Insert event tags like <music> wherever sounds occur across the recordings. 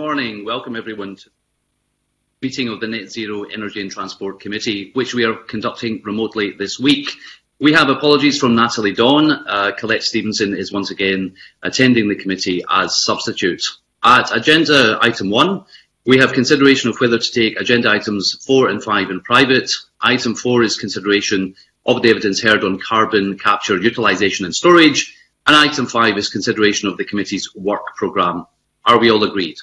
morning. Welcome everyone to the meeting of the Net Zero Energy and Transport Committee, which we are conducting remotely this week. We have apologies from Natalie Don. Uh, Colette Stevenson is once again attending the committee as substitute. At agenda item one, we have consideration of whether to take agenda items four and five in private. Item four is consideration of the evidence heard on carbon capture, utilisation and storage. And item five is consideration of the committee's work programme. Are we all agreed?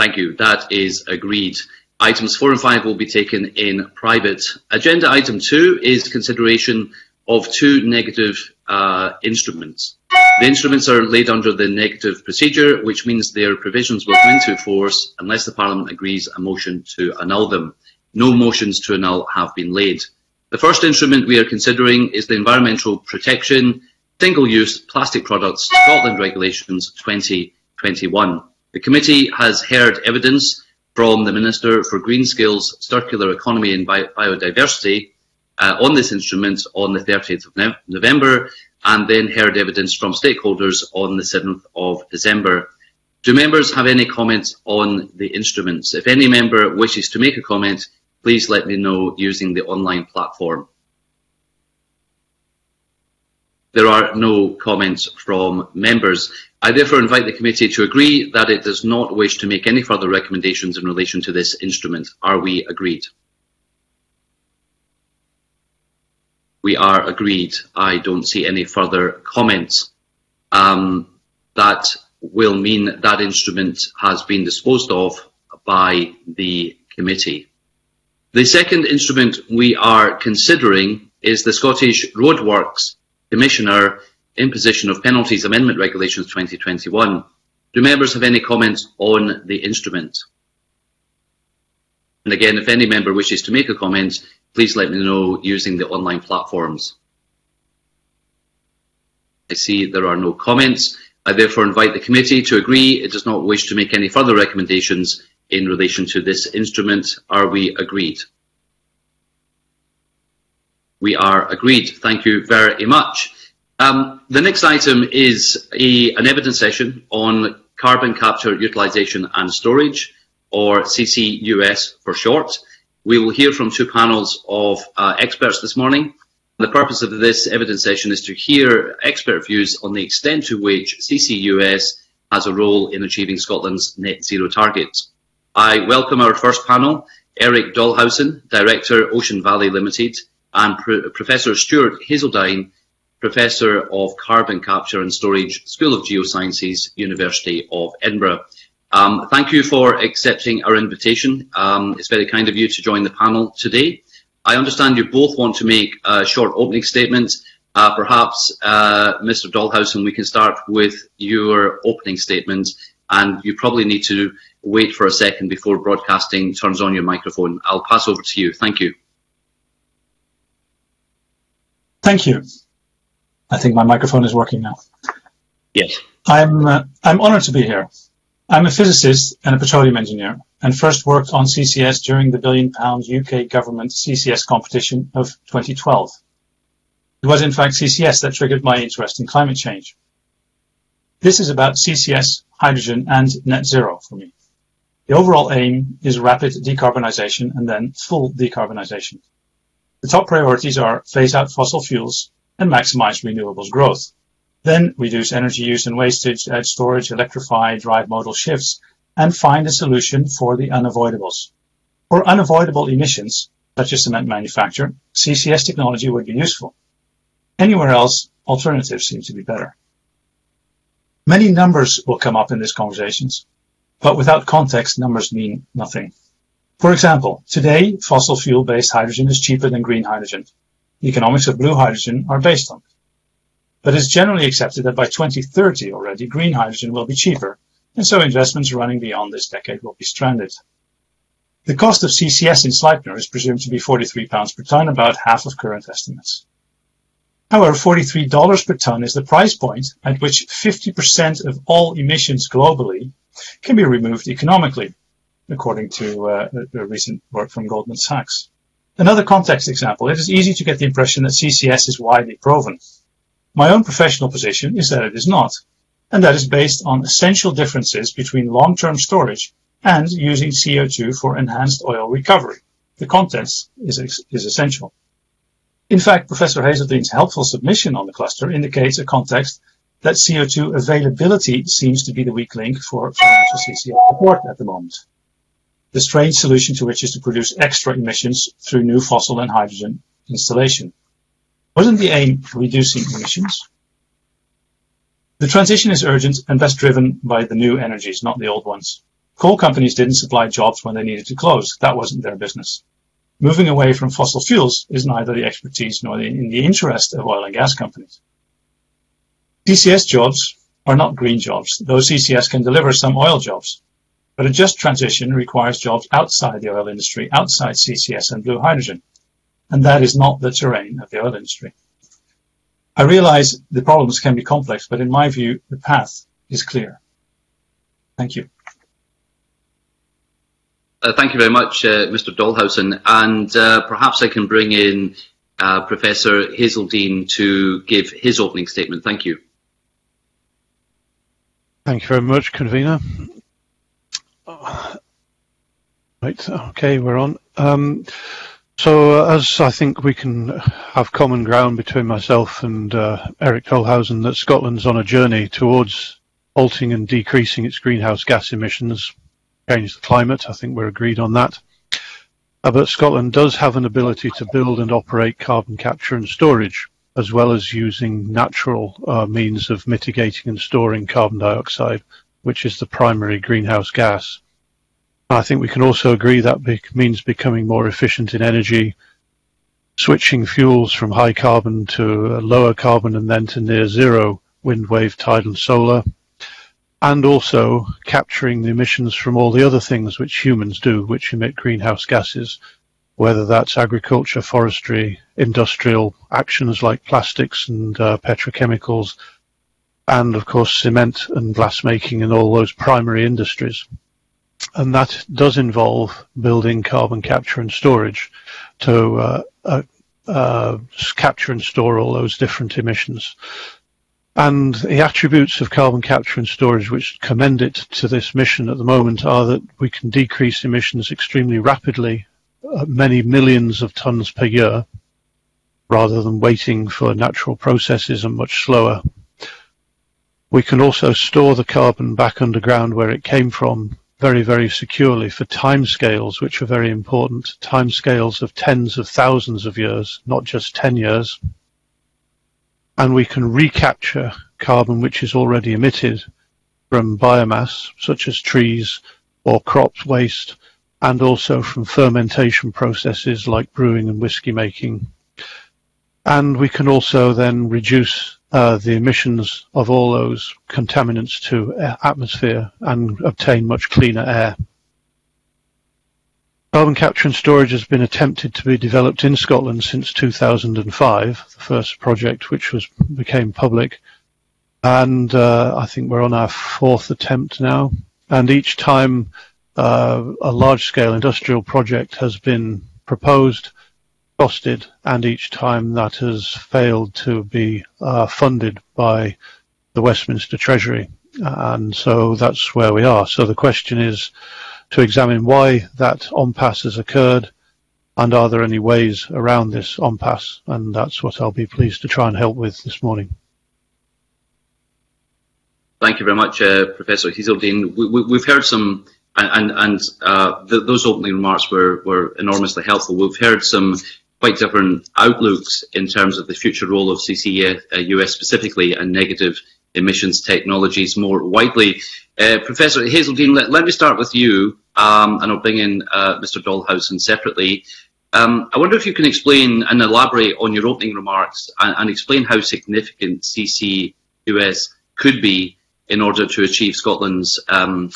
Thank you. That is agreed. Items four and five will be taken in private. Agenda item two is consideration of two negative uh, instruments. The instruments are laid under the negative procedure, which means their provisions will come into force unless the Parliament agrees a motion to annul them. No motions to annul have been laid. The first instrument we are considering is the Environmental Protection Single-Use Plastic Products Scotland Regulations 2021. The committee has heard evidence from the Minister for Green Skills, Circular Economy and Bi Biodiversity uh, on this instrument on the 30th of November and then heard evidence from stakeholders on the 7th of December. Do members have any comments on the instruments? If any member wishes to make a comment, please let me know using the online platform. There are no comments from members. I therefore invite the committee to agree that it does not wish to make any further recommendations in relation to this instrument. Are we agreed? We are agreed. I don't see any further comments. Um, that will mean that instrument has been disposed of by the committee. The second instrument we are considering is the Scottish Roadworks Commissioner Imposition of Penalties Amendment Regulations 2021. Do members have any comments on the instrument? And again, if any member wishes to make a comment, please let me know using the online platforms. I see there are no comments. I therefore invite the committee to agree it does not wish to make any further recommendations in relation to this instrument. Are we agreed? We are agreed. Thank you very much. Um, the next item is a, an evidence session on carbon capture, utilisation and storage, or CCUS for short. We will hear from two panels of uh, experts this morning. The purpose of this evidence session is to hear expert views on the extent to which CCUS has a role in achieving Scotland's net zero targets. I welcome our first panel, Eric Dahlhausen, Director, Ocean Valley Limited, and Pro Professor Stuart Haszeldine, Professor of Carbon Capture and Storage, School of Geosciences, University of Edinburgh. Um, thank you for accepting our invitation. Um, it's very kind of you to join the panel today. I understand you both want to make a short opening statement. Uh, perhaps, uh, Mr. Dahlhausen, we can start with your opening statement, and you probably need to wait for a second before broadcasting turns on your microphone. I'll pass over to you. Thank you. Thank you. I think my microphone is working now. Yes. I'm uh, I'm honored to be here. I'm a physicist and a petroleum engineer, and first worked on CCS during the billion pound UK government CCS competition of 2012. It was in fact CCS that triggered my interest in climate change. This is about CCS, hydrogen, and net zero for me. The overall aim is rapid decarbonisation and then full decarbonisation. The top priorities are phase out fossil fuels and maximize renewables growth. Then reduce energy use and wastage, add storage, electrify, drive modal shifts, and find a solution for the unavoidables. For unavoidable emissions, such as cement manufacture, CCS technology would be useful. Anywhere else, alternatives seem to be better. Many numbers will come up in these conversations, but without context, numbers mean nothing. For example, today, fossil fuel-based hydrogen is cheaper than green hydrogen. The economics of blue hydrogen are based on it. But it's generally accepted that by 2030 already, green hydrogen will be cheaper, and so investments running beyond this decade will be stranded. The cost of CCS in Sleipner is presumed to be £43 per tonne, about half of current estimates. However, $43 per tonne is the price point at which 50% of all emissions globally can be removed economically, according to uh, a recent work from Goldman Sachs. Another context example, it is easy to get the impression that CCS is widely proven. My own professional position is that it is not. and that is based on essential differences between long-term storage and using CO2 for enhanced oil recovery. The context is, is essential. In fact, Professor Haszeldine's helpful submission on the cluster indicates a context that CO2 availability seems to be the weak link for financial CCS support at the moment. The strange solution to which is to produce extra emissions through new fossil and hydrogen installation. Wasn't the aim reducing emissions? The transition is urgent and best driven by the new energies, not the old ones. Coal companies didn't supply jobs when they needed to close. That wasn't their business. Moving away from fossil fuels is neither the expertise nor the, in the interest of oil and gas companies. CCS jobs are not green jobs, though CCS can deliver some oil jobs. But a just transition requires jobs outside the oil industry, outside CCS and blue hydrogen. And that is not the terrain of the oil industry. I realize the problems can be complex, but in my view, the path is clear. Thank you. Uh, thank you very much, uh, Mr. Dahlhausen. And uh, perhaps I can bring in uh, Professor Haszeldine to give his opening statement. Thank you. Thank you very much, convener. <sighs> Right, okay, we're on. Um, so uh, as I think we can have common ground between myself and uh, Eric Dahlhausen that Scotland's on a journey towards halting and decreasing its greenhouse gas emissions change the climate. I think we're agreed on that. Uh, but Scotland does have an ability to build and operate carbon capture and storage, as well as using natural uh, means of mitigating and storing carbon dioxide, which is the primary greenhouse gas. I think we can also agree that be means becoming more efficient in energy, switching fuels from high carbon to lower carbon and then to near zero wind, wave, tide and solar, and also capturing the emissions from all the other things which humans do, which emit greenhouse gases, whether that's agriculture, forestry, industrial actions like plastics and uh, petrochemicals, and of course cement and glass making and all those primary industries. And that does involve building carbon capture and storage to uh, uh, uh capture and store all those different emissions. And the attributes of carbon capture and storage which commend it to this mission at the moment are that we can decrease emissions extremely rapidly, uh, many millions of tons per year, rather than waiting for natural processes and much slower. We can also store the carbon back underground where it came from very, very securely for timescales, which are very important, timescales of tens of thousands of years, not just 10 years and we can recapture carbon which is already emitted from biomass, such as trees or crops waste, and also from fermentation processes like brewing and whiskey making. And we can also then reduce uh, the emissions of all those contaminants to atmosphere and obtain much cleaner air. Carbon capture and storage has been attempted to be developed in Scotland since 2005, the first project which was became public. And uh, I think we're on our fourth attempt now. And each time uh, a large-scale industrial project has been proposed, costed, and each time that has failed to be uh, funded by the Westminster Treasury. And so that's where we are. So the question is, to examine why that impasse has occurred and are there any ways around this impasse and that's what I'll be pleased to try and help with this morning. Thank you very much, uh, Professor Haszeldine. We, have heard some, and, and uh, the, those opening remarks were, were enormously helpful. We've heard some quite different outlooks in terms of the future role of CCUS uh, specifically and negative emissions technologies more widely. Uh, Professor Haszeldine, let, let, me start with you, um, and I'll bring in uh, Mr. Dahlhausen separately. Um, I wonder if you can explain and elaborate on your opening remarks and, and explain how significant CCUS could be in order to achieve Scotland's um,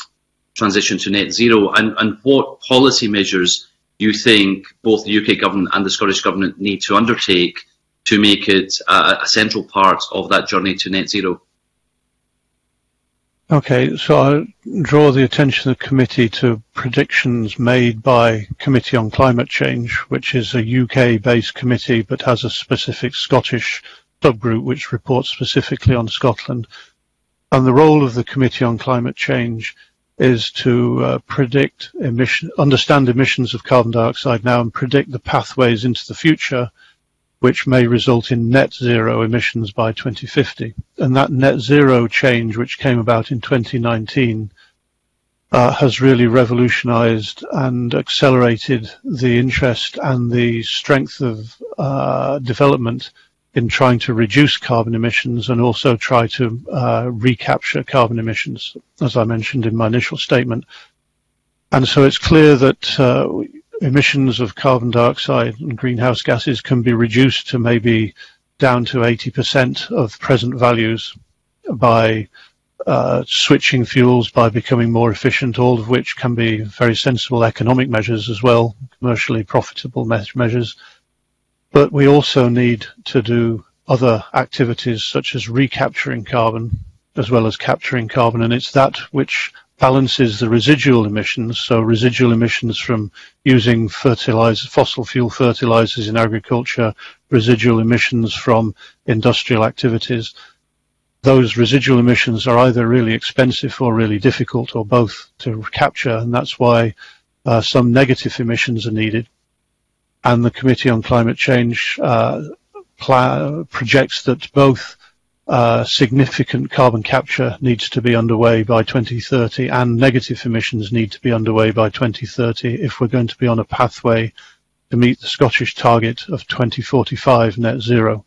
transition to net zero and, and what policy measures you think both the UK government and the Scottish government need to undertake to make it a, a central part of that journey to net zero? Okay, so I draw the attention of the committee to predictions made by Committee on Climate Change, which is a UK-based committee but has a specific Scottish subgroup which reports specifically on Scotland. And the role of the Committee on Climate Change is to uh, predict emission, understand emissions of carbon dioxide now and predict the pathways into the future, which may result in net zero emissions by 2050. And that net zero change, which came about in 2019, uh, has really revolutionized and accelerated the interest and the strength of uh, development in trying to reduce carbon emissions and also try to uh, recapture carbon emissions, as I mentioned in my initial statement. And so it's clear that uh, emissions of carbon dioxide and greenhouse gases can be reduced to maybe down to 80% of present values by uh, switching fuels, by becoming more efficient, all of which can be very sensible economic measures as well, commercially profitable measures. But we also need to do other activities such as recapturing carbon as well as capturing carbon. And it's that which balances the residual emissions. So residual emissions from using fossil fuel fertilizers in agriculture, residual emissions from industrial activities. Those residual emissions are either really expensive or really difficult or both to capture. And that's why uh, some negative emissions are needed and the Committee on Climate Change uh, projects that both uh, significant carbon capture needs to be underway by 2030 and negative emissions need to be underway by 2030 if we're going to be on a pathway to meet the Scottish target of 2045 net zero.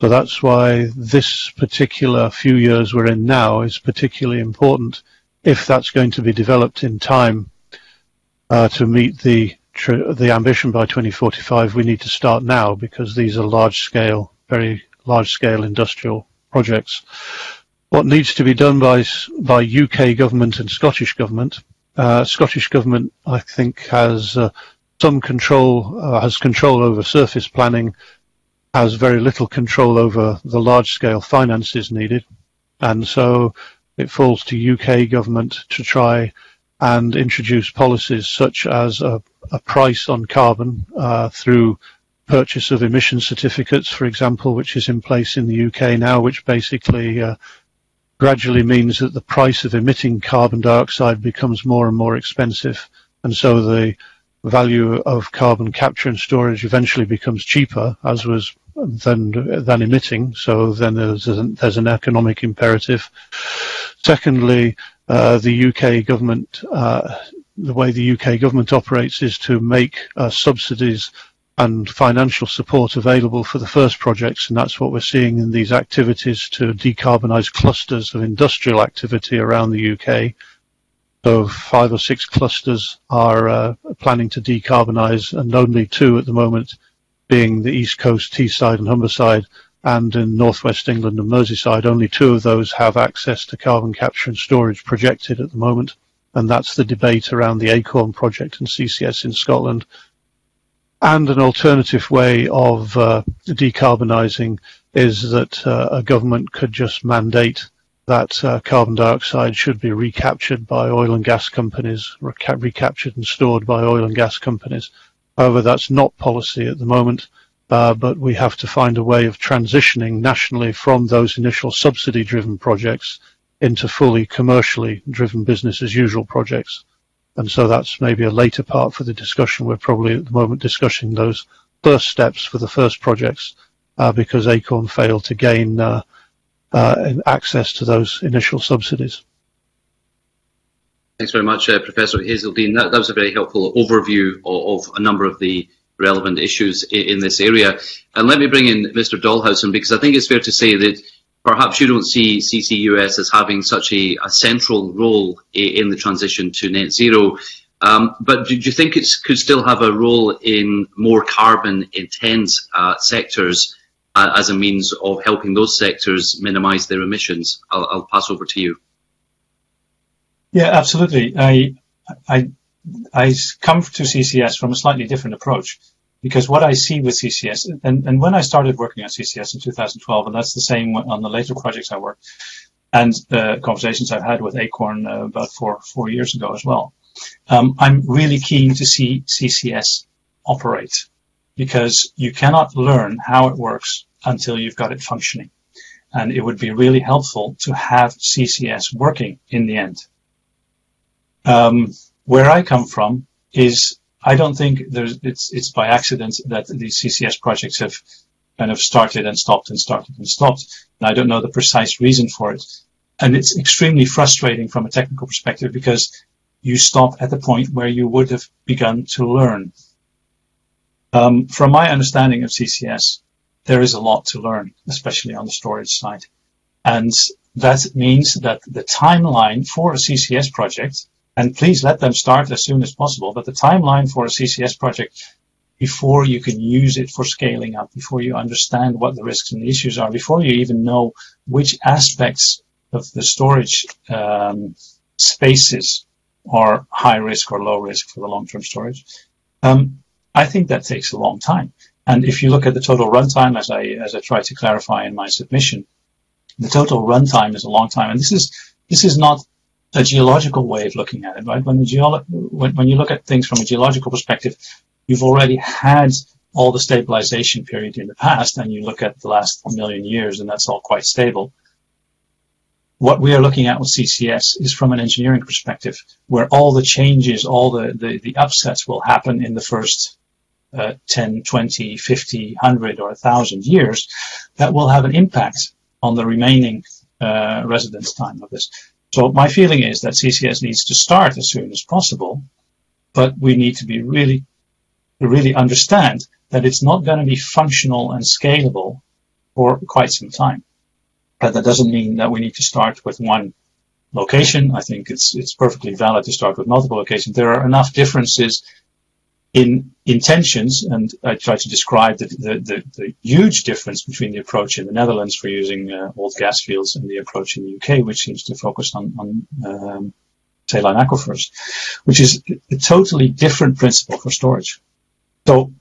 So that's why this particular few years we're in now is particularly important if that's going to be developed in time uh, to meet the the ambition by 2045, we need to start now because these are large scale, very large scale industrial projects. What needs to be done by, by UK government and Scottish government, uh, Scottish government, I think, has uh, some control, uh, has control over surface planning, has very little control over the large scale finances needed. And so it falls to UK government to try and introduce policies such as a, a price on carbon uh, through purchase of emission certificates, for example, which is in place in the UK now, which basically uh, gradually means that the price of emitting carbon dioxide becomes more and more expensive. And so the value of carbon capture and storage eventually becomes cheaper, as was than than emitting. So then there's an, there's an economic imperative. Secondly, uh, the UK government, uh, the way the UK government operates is to make uh, subsidies and financial support available for the first projects, and that's what we're seeing in these activities to decarbonise clusters of industrial activity around the UK. So five or six clusters are uh, planning to decarbonise, and only two at the moment being the East Coast, Teesside and Humberside, and in northwest England and Merseyside, only two of those have access to carbon capture and storage projected at the moment. And that's the debate around the ACORN project and CCS in Scotland. And an alternative way of uh, decarbonising is that uh, a government could just mandate that uh, carbon dioxide should be recaptured by oil and gas companies, reca recaptured and stored by oil and gas companies. However, that's not policy at the moment uh, but we have to find a way of transitioning nationally from those initial subsidy-driven projects into fully commercially driven business as usual projects. And so that's maybe a later part for the discussion. We're probably at the moment discussing those first steps for the first projects uh, because ACORN failed to gain uh, uh, access to those initial subsidies. Thanks very much, uh, Professor Haszeldine. That, that, was a very helpful overview of, of a number of the relevant issues in this area. And let me bring in Mr. Dahlhausen because I think it's fair to say that perhaps you don't see CCUS as having such a, a central role in the transition to net zero. Um, but do you think it could still have a role in more carbon intense uh, sectors uh, as a means of helping those sectors minimise their emissions? I'll, I'll, pass over to you. Yeah, absolutely. I, I I come to CCS from a slightly different approach because what I see with CCS, and, and when I started working on CCS in 2012, and that's the same on the later projects I worked, and the conversations I've had with Acorn uh, about four four years ago as well, um, I'm really keen to see CCS operate because you cannot learn how it works until you've got it functioning. and it would be really helpful to have CCS working in the end. Um, where I come from is I don't think there's it's it's by accident that these CCS projects have kind of started and stopped and started and stopped. And I don't know the precise reason for it. And it's extremely frustrating from a technical perspective because you stop at the point where you would have begun to learn. Um, from my understanding of CCS, there is a lot to learn, especially on the storage side. And that means that the timeline for a CCS project, and please let them start as soon as possible, but the timeline for a CCS project before you can use it for scaling up, before you understand what the risks and the issues are, before you even know which aspects of the storage um, spaces are high risk or low risk for the long-term storage. Um, I think that takes a long time. And if you look at the total runtime, as I as I try to clarify in my submission, the total runtime is a long time. And this is this is not a geological way of looking at it, right? When geolo- when, when you look at things from a geological perspective, you've already had all the stabilization period in the past, and you look at the last million years, and that's all quite stable what we are looking at with CCS is from an engineering perspective, where all the changes, all the, the, the upsets will happen in the first uh, 10, 20, 50, 100, or 1,000 years that will have an impact on the remaining uh, residence time of this. So my feeling is that CCS needs to start as soon as possible, but we need to be really, really understand that it's not going to be functional and scalable for quite some time. But that doesn't mean that we need to start with one location. I think it's it's perfectly valid to start with multiple locations. There are enough differences in intentions, and I try to describe the, the, the, the huge difference between the approach in the Netherlands for using uh, old gas fields and the approach in the UK, which seems to focus on, on um, saline aquifers, which is a totally different principle for storage. So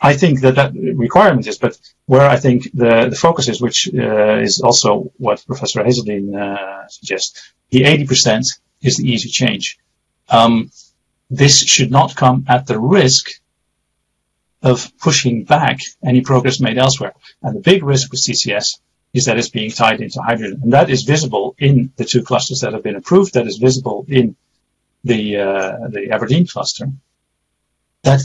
I think that that requirement is, but where I think the, the focus is, which uh, is also what Professor Haszeldine uh, suggests, the 80% is the easy change. Um, this should not come at the risk of pushing back any progress made elsewhere. And the big risk with CCS is that it's being tied into hydrogen. And that is visible in the two clusters that have been approved. That is visible in the, uh, the Aberdeen cluster. That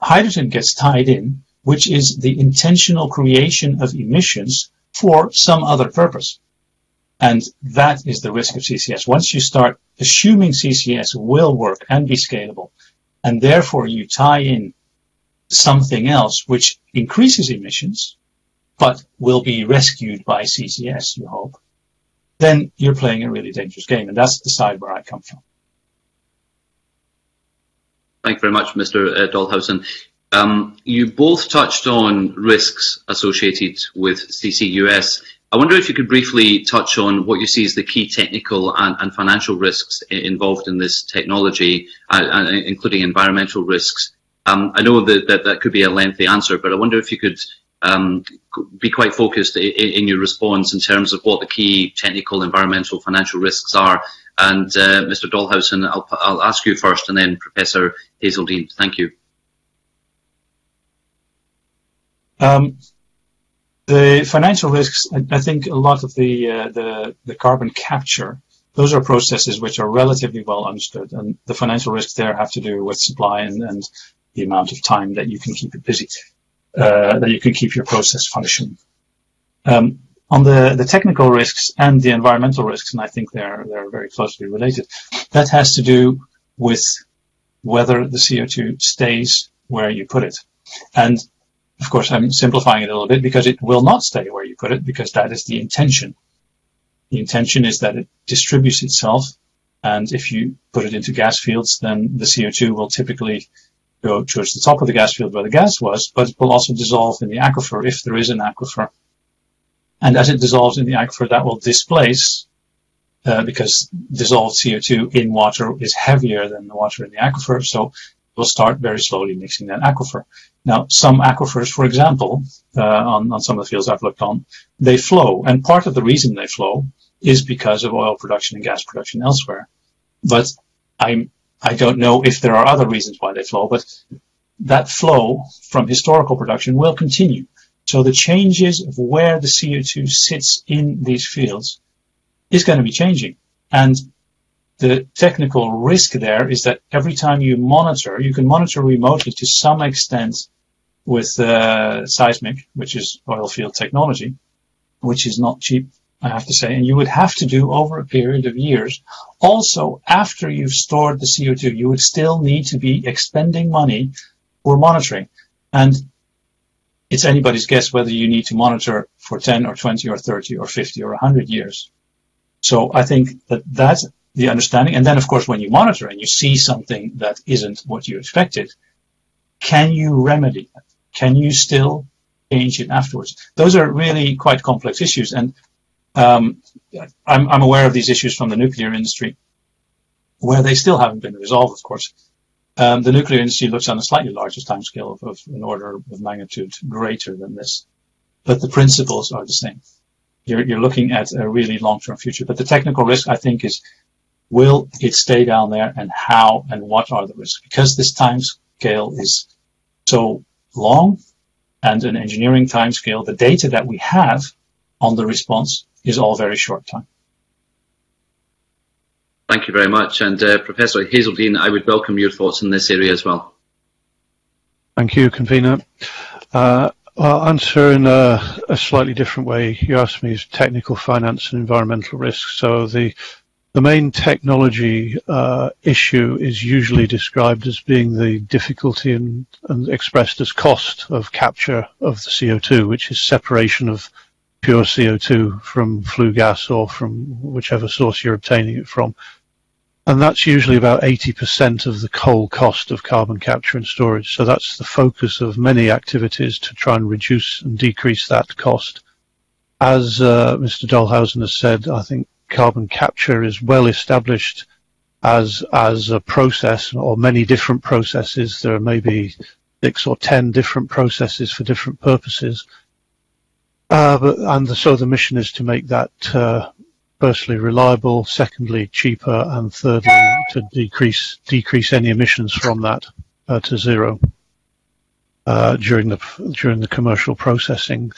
hydrogen gets tied in, which is the intentional creation of emissions for some other purpose. And that is the risk of CCS. Once you start assuming CCS will work and be scalable, and therefore you tie in something else which increases emissions, but will be rescued by CCS, you hope, then you're playing a really dangerous game. And that's the side where I come from. Thank you very much, Mr. Uh, Dahlhausen. Um, you both touched on risks associated with CCUS. I wonder if you could briefly touch on what you see as the key technical and, and financial risks involved in this technology, uh, uh, including environmental risks. Um, I know that, that, that could be a lengthy answer, but I wonder if you could um, be quite focused in, in, your response in terms of what the key technical, environmental, financial risks are and uh, Mr. Dahlhausen, I'll, I'll ask you first, and then Professor Haszeldine. Thank you. Um, the financial risks, I, think a lot of the, uh, the, the carbon capture, those are processes which are relatively well understood, and the financial risks there have to do with supply and, and the amount of time that you can keep it busy, uh, that you can keep your process functioning. Um, on the, the technical risks and the environmental risks, and I think they're, they're very closely related, that has to do with whether the CO2 stays where you put it. And of course, I'm simplifying it a little bit because it will not stay where you put it because that is the intention. The intention is that it distributes itself. And if you put it into gas fields, then the CO2 will typically go towards the top of the gas field where the gas was, but it will also dissolve in the aquifer if there is an aquifer and as it dissolves in the aquifer, that will displace, uh, because dissolved CO2 in water is heavier than the water in the aquifer, so will start very slowly mixing that aquifer. Now, some aquifers, for example, uh, on, on some of the fields I've looked on, they flow, and part of the reason they flow is because of oil production and gas production elsewhere. But I'm, I don't know if there are other reasons why they flow, but that flow from historical production will continue. So the changes of where the CO2 sits in these fields is going to be changing. And the technical risk there is that every time you monitor, you can monitor remotely to some extent with uh, seismic, which is oil field technology, which is not cheap, I have to say, and you would have to do over a period of years. Also, after you've stored the CO2, you would still need to be expending money for monitoring. And it's anybody's guess whether you need to monitor for 10 or 20 or 30 or 50 or 100 years. So I think that that's the understanding. And then, of course, when you monitor and you see something that isn't what you expected, can you remedy that? Can you still change it afterwards? Those are really quite complex issues. And um, I'm, I'm aware of these issues from the nuclear industry, where they still haven't been resolved, of course. Um, the nuclear industry looks on a slightly larger timescale of, of an order of magnitude greater than this, but the principles are the same. You're, you're looking at a really long-term future, but the technical risk, I think, is will it stay down there and how and what are the risks? Because this time scale is so long and an engineering time scale, the data that we have on the response is all very short time. Thank you very much. And uh, Professor Haszeldine, I would welcome your thoughts in this area as well. Thank you, convener. Uh, I'll answer in a, a, slightly different way. You asked me technical finance and environmental risks. So the the main technology uh, issue is usually described as being the difficulty and, and expressed as cost of capture of the CO2, which is separation of pure CO2 from flue gas or from whichever source you're obtaining it from and that's usually about 80% of the whole cost of carbon capture and storage. So that's the focus of many activities to try and reduce and decrease that cost. As uh, Mr. Dahlhausen has said, I think carbon capture is well established as as a process or many different processes. There are maybe six or ten different processes for different purposes. Uh, but, and the, so the mission is to make that uh, firstly reliable, secondly cheaper, and thirdly to decrease decrease any emissions from that uh, to zero uh, during the during the commercial processing.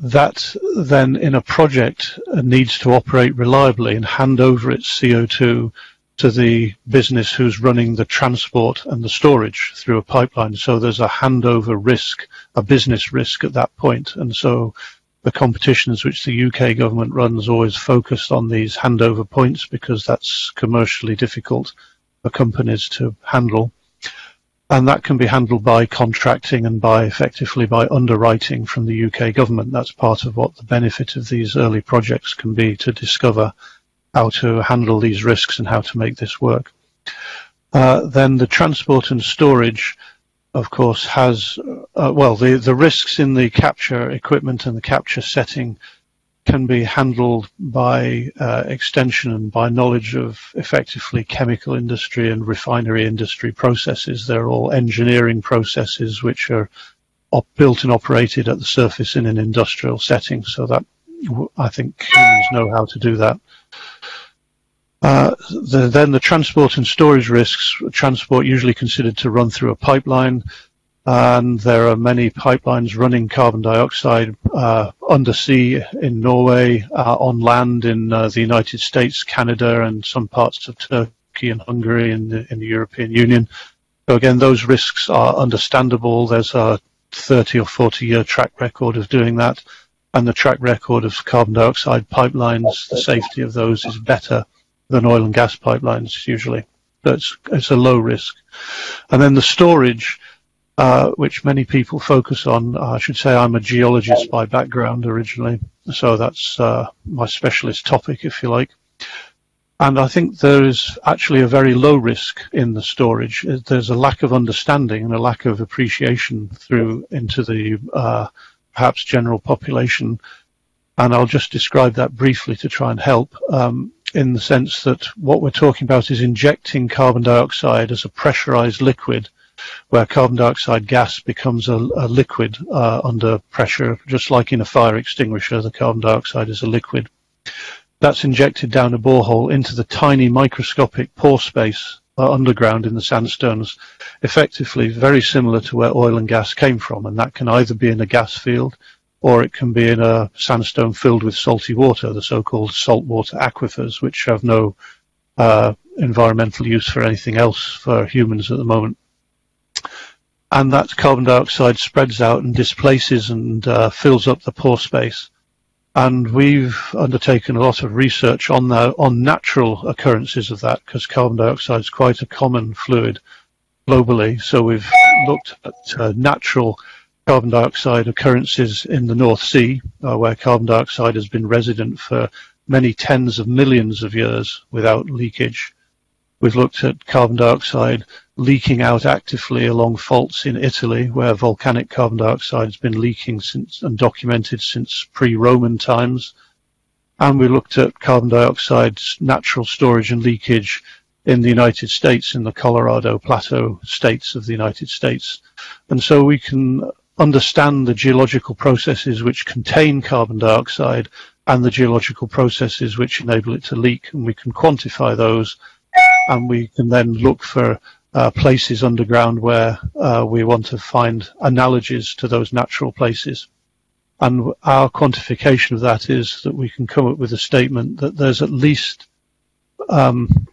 That then in a project uh, needs to operate reliably and hand over its CO2 to the business who's running the transport and the storage through a pipeline. So there's a handover risk, a business risk at that point. And so the competitions which the UK government runs always focus on these handover points because that's commercially difficult for companies to handle. And that can be handled by contracting and by effectively by underwriting from the UK government. That's part of what the benefit of these early projects can be to discover how to handle these risks and how to make this work. Uh, then the transport and storage of course, has, uh, well, the, the risks in the capture equipment and the capture setting can be handled by uh, extension and by knowledge of effectively chemical industry and refinery industry processes. They're all engineering processes which are built and operated at the surface in an industrial setting. So that I think humans know how to do that. Uh, the, then the transport and storage risks, transport usually considered to run through a pipeline, and there are many pipelines running carbon dioxide uh, undersea in Norway, uh, on land in uh, the United States, Canada, and some parts of Turkey and Hungary in the, in the European Union. So again, those risks are understandable. There's a 30 or 40 year track record of doing that, and the track record of carbon dioxide pipelines, the safety of those is better than oil and gas pipelines usually. That's it's a low risk. And then the storage, uh, which many people focus on. I should say I'm a geologist by background originally, so that's uh, my specialist topic, if you like. And I think there is actually a very low risk in the storage. There's a lack of understanding and a lack of appreciation through into the uh, perhaps general population. And I'll just describe that briefly to try and help. Um, in the sense that what we're talking about is injecting carbon dioxide as a pressurized liquid where carbon dioxide gas becomes a, a liquid uh, under pressure, just like in a fire extinguisher, the carbon dioxide is a liquid. That's injected down a borehole into the tiny microscopic pore space uh, underground in the sandstones, effectively very similar to where oil and gas came from. And that can either be in a gas field or it can be in a sandstone filled with salty water, the so-called saltwater aquifers, which have no uh, environmental use for anything else for humans at the moment. And that carbon dioxide spreads out and displaces and uh, fills up the pore space. And we've undertaken a lot of research on the, on natural occurrences of that because carbon dioxide is quite a common fluid globally. So we've looked at uh, natural carbon dioxide occurrences in the North Sea, uh, where carbon dioxide has been resident for many tens of millions of years without leakage. We've looked at carbon dioxide leaking out actively along faults in Italy, where volcanic carbon dioxide has been leaking since and documented since pre-Roman times. And we looked at carbon dioxide's natural storage and leakage in the United States, in the Colorado Plateau states of the United States. And so we can understand the geological processes which contain carbon dioxide and the geological processes which enable it to leak. And we can quantify those and we can then look for uh, places underground where uh, we want to find analogies to those natural places. And our quantification of that is that we can come up with a statement that there's at least um,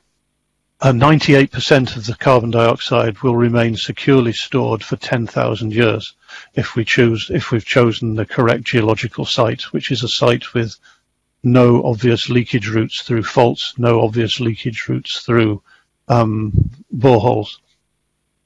98% of the carbon dioxide will remain securely stored for 10,000 years if we choose, if we've chosen the correct geological site, which is a site with no obvious leakage routes through faults, no obvious leakage routes through um, boreholes.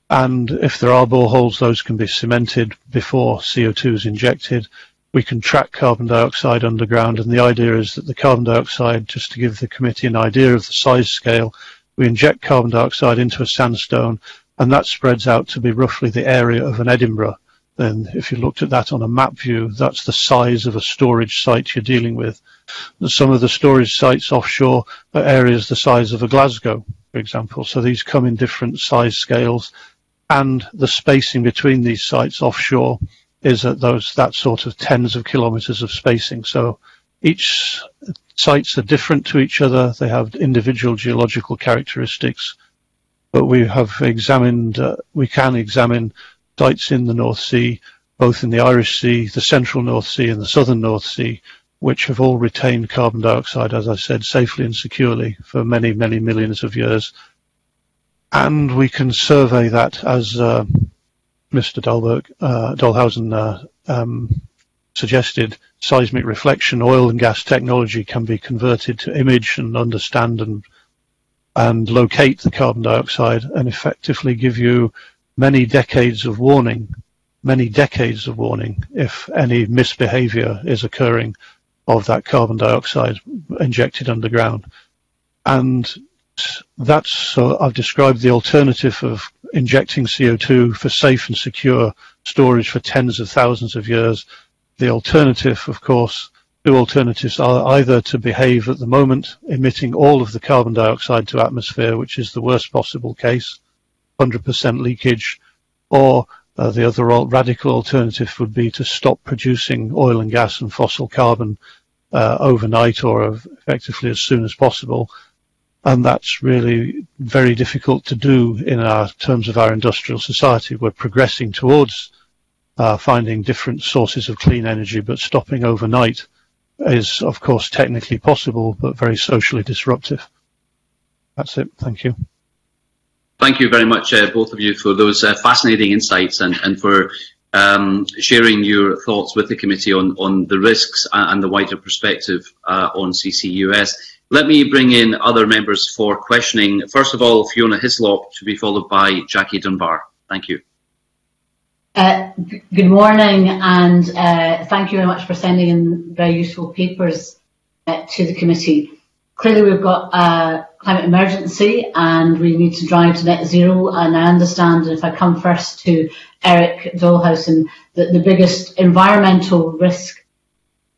And if there are boreholes, those can be cemented before CO2 is injected. We can track carbon dioxide underground, and the idea is that the carbon dioxide, just to give the committee an idea of the size scale, we inject carbon dioxide into a sandstone, and that spreads out to be roughly the area of an Edinburgh then if you looked at that on a map view, that's the size of a storage site you're dealing with. Some of the storage sites offshore are areas the size of a Glasgow, for example. So these come in different size scales and the spacing between these sites offshore is at those that sort of tens of kilometers of spacing. So each sites are different to each other. They have individual geological characteristics, but we have examined, uh, we can examine sites in the North Sea, both in the Irish Sea, the central North Sea and the southern North Sea, which have all retained carbon dioxide, as I said, safely and securely for many, many millions of years. And we can survey that as uh, Mr. Dahlberg, uh, Dahlhausen uh, um, suggested, seismic reflection, oil and gas technology can be converted to image and understand and and locate the carbon dioxide and effectively give you many decades of warning, many decades of warning if any misbehavior is occurring of that carbon dioxide injected underground. And that's, so I've described the alternative of injecting CO2 for safe and secure storage for tens of thousands of years. The alternative, of course, two alternatives are either to behave at the moment, emitting all of the carbon dioxide to atmosphere, which is the worst possible case, 100% leakage, or uh, the other radical alternative would be to stop producing oil and gas and fossil carbon uh, overnight or effectively as soon as possible. And that's really very difficult to do in our terms of our industrial society. We're progressing towards uh, finding different sources of clean energy, but stopping overnight is, of course, technically possible, but very socially disruptive. That's it. Thank you. Thank you very much, uh, both of you, for those uh, fascinating insights and, and for um, sharing your thoughts with the committee on, on the risks and the wider perspective uh, on CCUS. Let me bring in other members for questioning. First of all, Fiona Hyslop, to be followed by Jackie Dunbar. Thank you. Uh, good morning, and uh, thank you very much for sending in very useful papers uh, to the committee. Clearly, we've got a climate emergency and we need to drive to net zero. And I understand if I come first to Eric Dahlhausen, that the biggest environmental risk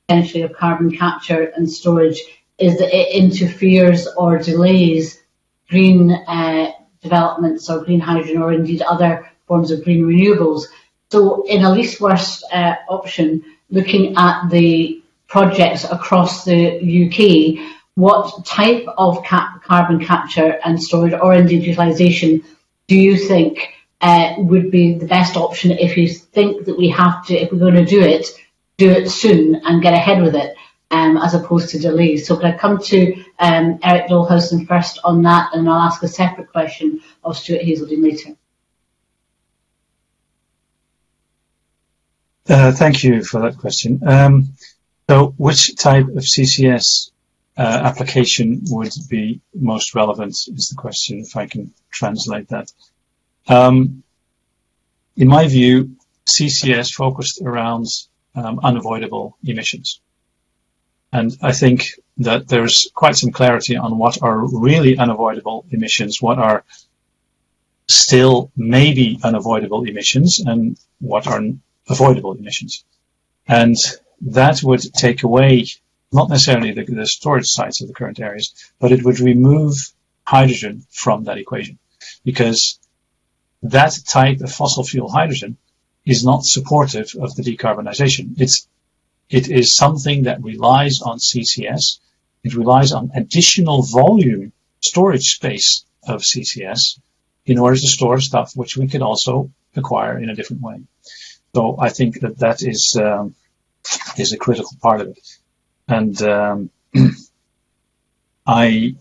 potentially of carbon capture and storage is that it interferes or delays green uh, developments or green hydrogen or indeed other forms of green renewables. So in a least worst uh, option, looking at the projects across the UK, what type of carbon capture and storage or indeed utilisation do you think uh, would be the best option if you think that we have to, if we're going to do it, do it soon and get ahead with it um, as opposed to delays. So can I come to um, Eric Dahlhausen first on that and I'll ask a separate question of Stuart Haszeldine later. Uh, thank you for that question. Um, so which type of CCS uh, application would be most relevant is the question, if I can translate that. Um, in my view, CCS focused around um, unavoidable emissions. And I think that there's quite some clarity on what are really unavoidable emissions, what are still maybe unavoidable emissions, and what are avoidable emissions. And that would take away not necessarily the, the storage sites of the current areas, but it would remove hydrogen from that equation because that type of fossil fuel hydrogen is not supportive of the decarbonization. It's, it is something that relies on CCS. It relies on additional volume storage space of CCS in order to store stuff which we could also acquire in a different way. So I think that that is um, is a critical part of it, and um, <clears throat> I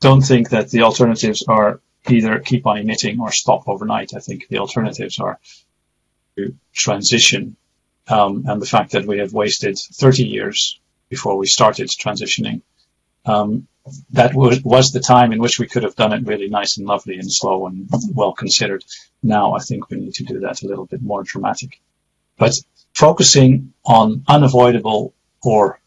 don't think that the alternatives are either keep on emitting or stop overnight. I think the alternatives are to transition, um, and the fact that we have wasted 30 years before we started transitioning. Um, that was, was the time in which we could have done it really nice and lovely and slow and well considered. Now I think we need to do that a little bit more dramatic. But focusing on unavoidable or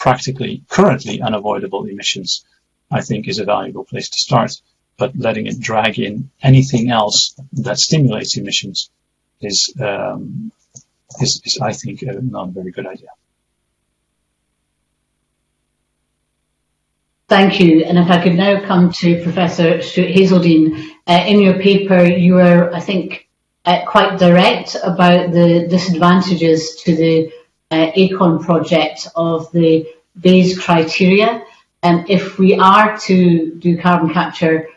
practically currently unavoidable emissions, I think is a valuable place to start but letting it drag in anything else that stimulates emissions is, um, is, is, I think, uh, not a very good idea. Thank you. And if I could now come to Professor Stuart Haszeldine, uh, in your paper you were, I think, uh, quite direct about the disadvantages to the uh, Acorn project of the BEIS criteria. And if we are to do carbon capture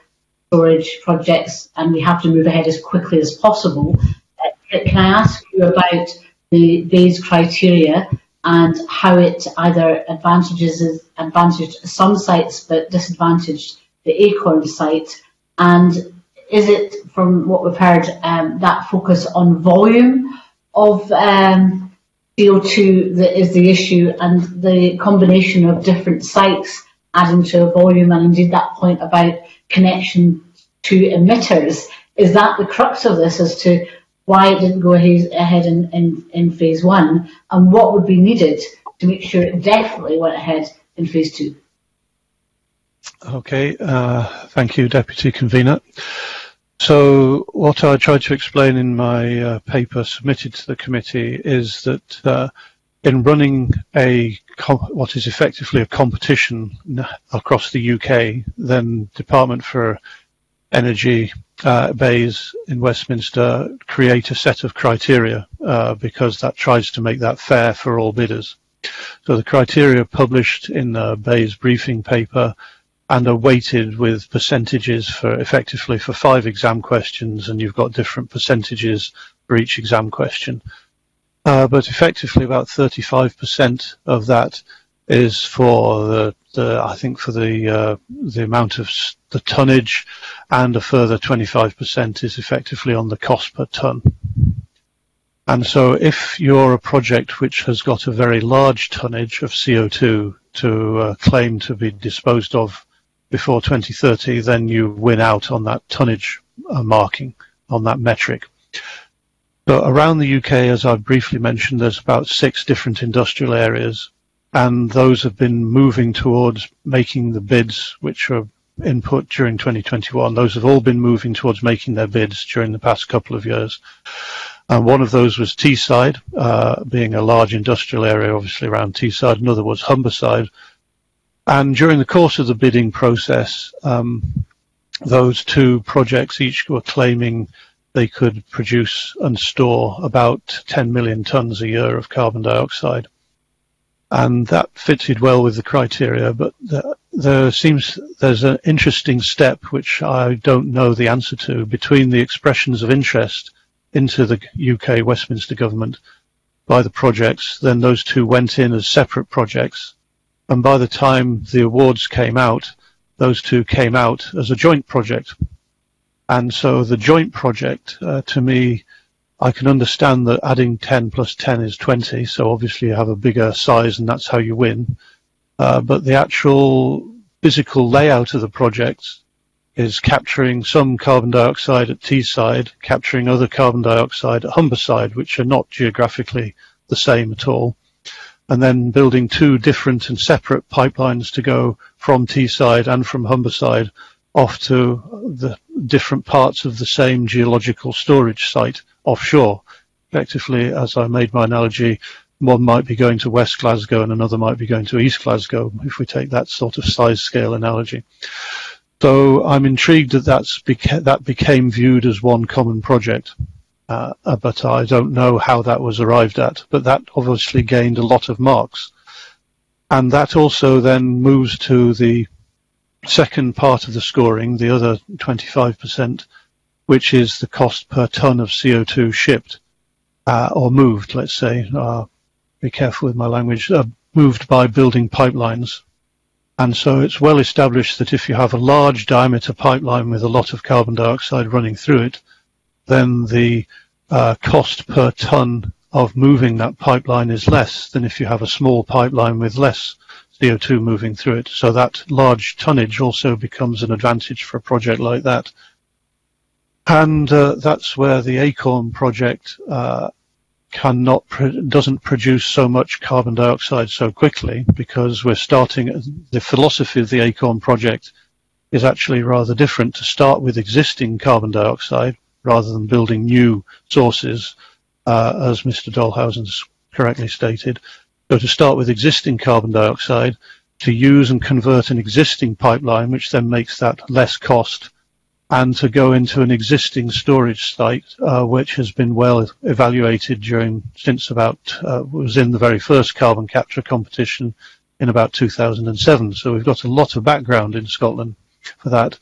storage projects and we have to move ahead as quickly as possible. Uh, can I ask you about the BEIS criteria and how it either advantages advantaged some sites but disadvantaged the Acorn site? And is it, from what we've heard, um, that focus on volume of um, CO2 that is the issue and the combination of different sites adding to a volume and indeed that point about connection to emitters. Is that the crux of this as to why it didn't go ahead in, in, in phase one and what would be needed to make sure it definitely went ahead in phase two? Okay, uh, thank you, Deputy Convener. So what I tried to explain in my uh, paper submitted to the committee is that uh, in running a what is effectively a competition across the UK, then Department for Energy uh, BEIS in Westminster create a set of criteria uh, because that tries to make that fair for all bidders. So the criteria published in the BEIS briefing paper and are weighted with percentages for effectively for five exam questions and you've got different percentages for each exam question. Uh, but effectively about 35% of that is for the, the I think for the uh, the amount of the tonnage, and a further 25% is effectively on the cost per ton. And so if you're a project which has got a very large tonnage of CO2 to uh, claim to be disposed of before 2030, then you win out on that tonnage uh, marking, on that metric. But around the UK, as I've briefly mentioned, there's about six different industrial areas, and those have been moving towards making the bids, which are input during 2021. Those have all been moving towards making their bids during the past couple of years. And one of those was Teesside, uh, being a large industrial area, obviously around Teesside. Another was Humberside. And during the course of the bidding process, um, those two projects each were claiming they could produce and store about 10 million tons a year of carbon dioxide. and that fitted well with the criteria. But the, there seems there's an interesting step which I don't know the answer to between the expressions of interest into the UK Westminster government by the projects. Then those two went in as separate projects, and by the time the awards came out, those two came out as a joint project. And so the joint project, uh, to me, I can understand that adding 10 plus 10 is 20, so obviously you have a bigger size and that's how you win. Uh, but the actual physical layout of the project is capturing some carbon dioxide at Teesside, capturing other carbon dioxide at Humberside, which are not geographically the same at all, and then building two different and separate pipelines to go from Teesside and from Humberside off to the different parts of the same geological storage site offshore. Effectively, as I made my analogy, one might be going to West Glasgow and another might be going to East Glasgow, if we take that sort of size scale analogy. So I'm intrigued that that's beca that became viewed as one common project, uh, uh, but I don't know how that was arrived at. But that obviously gained a lot of marks. And that also then moves to the second part of the scoring, the other 25%, which is the cost per ton of CO2 shipped uh, or moved, let's say. Uh, be careful with my language. Uh, moved by building pipelines. And so it's well established that if you have a large diameter pipeline with a lot of carbon dioxide running through it, then the uh, cost per ton of moving that pipeline is less than if you have a small pipeline with less CO2 moving through it. So that large tonnage also becomes an advantage for a project like that. And uh, that's where the Acorn project uh, cannot doesn't produce so much carbon dioxide so quickly because we're starting the philosophy of the Acorn project is actually rather different to start with existing carbon dioxide rather than building new sources uh, as Mr. Dahlhausen's correctly stated. So to start with existing carbon dioxide to use and convert an existing pipeline which then makes that less cost and to go into an existing storage site, uh, which has been well evaluated during since about uh, was in the very first carbon capture competition in about 2007. So we've got a lot of background in Scotland for that.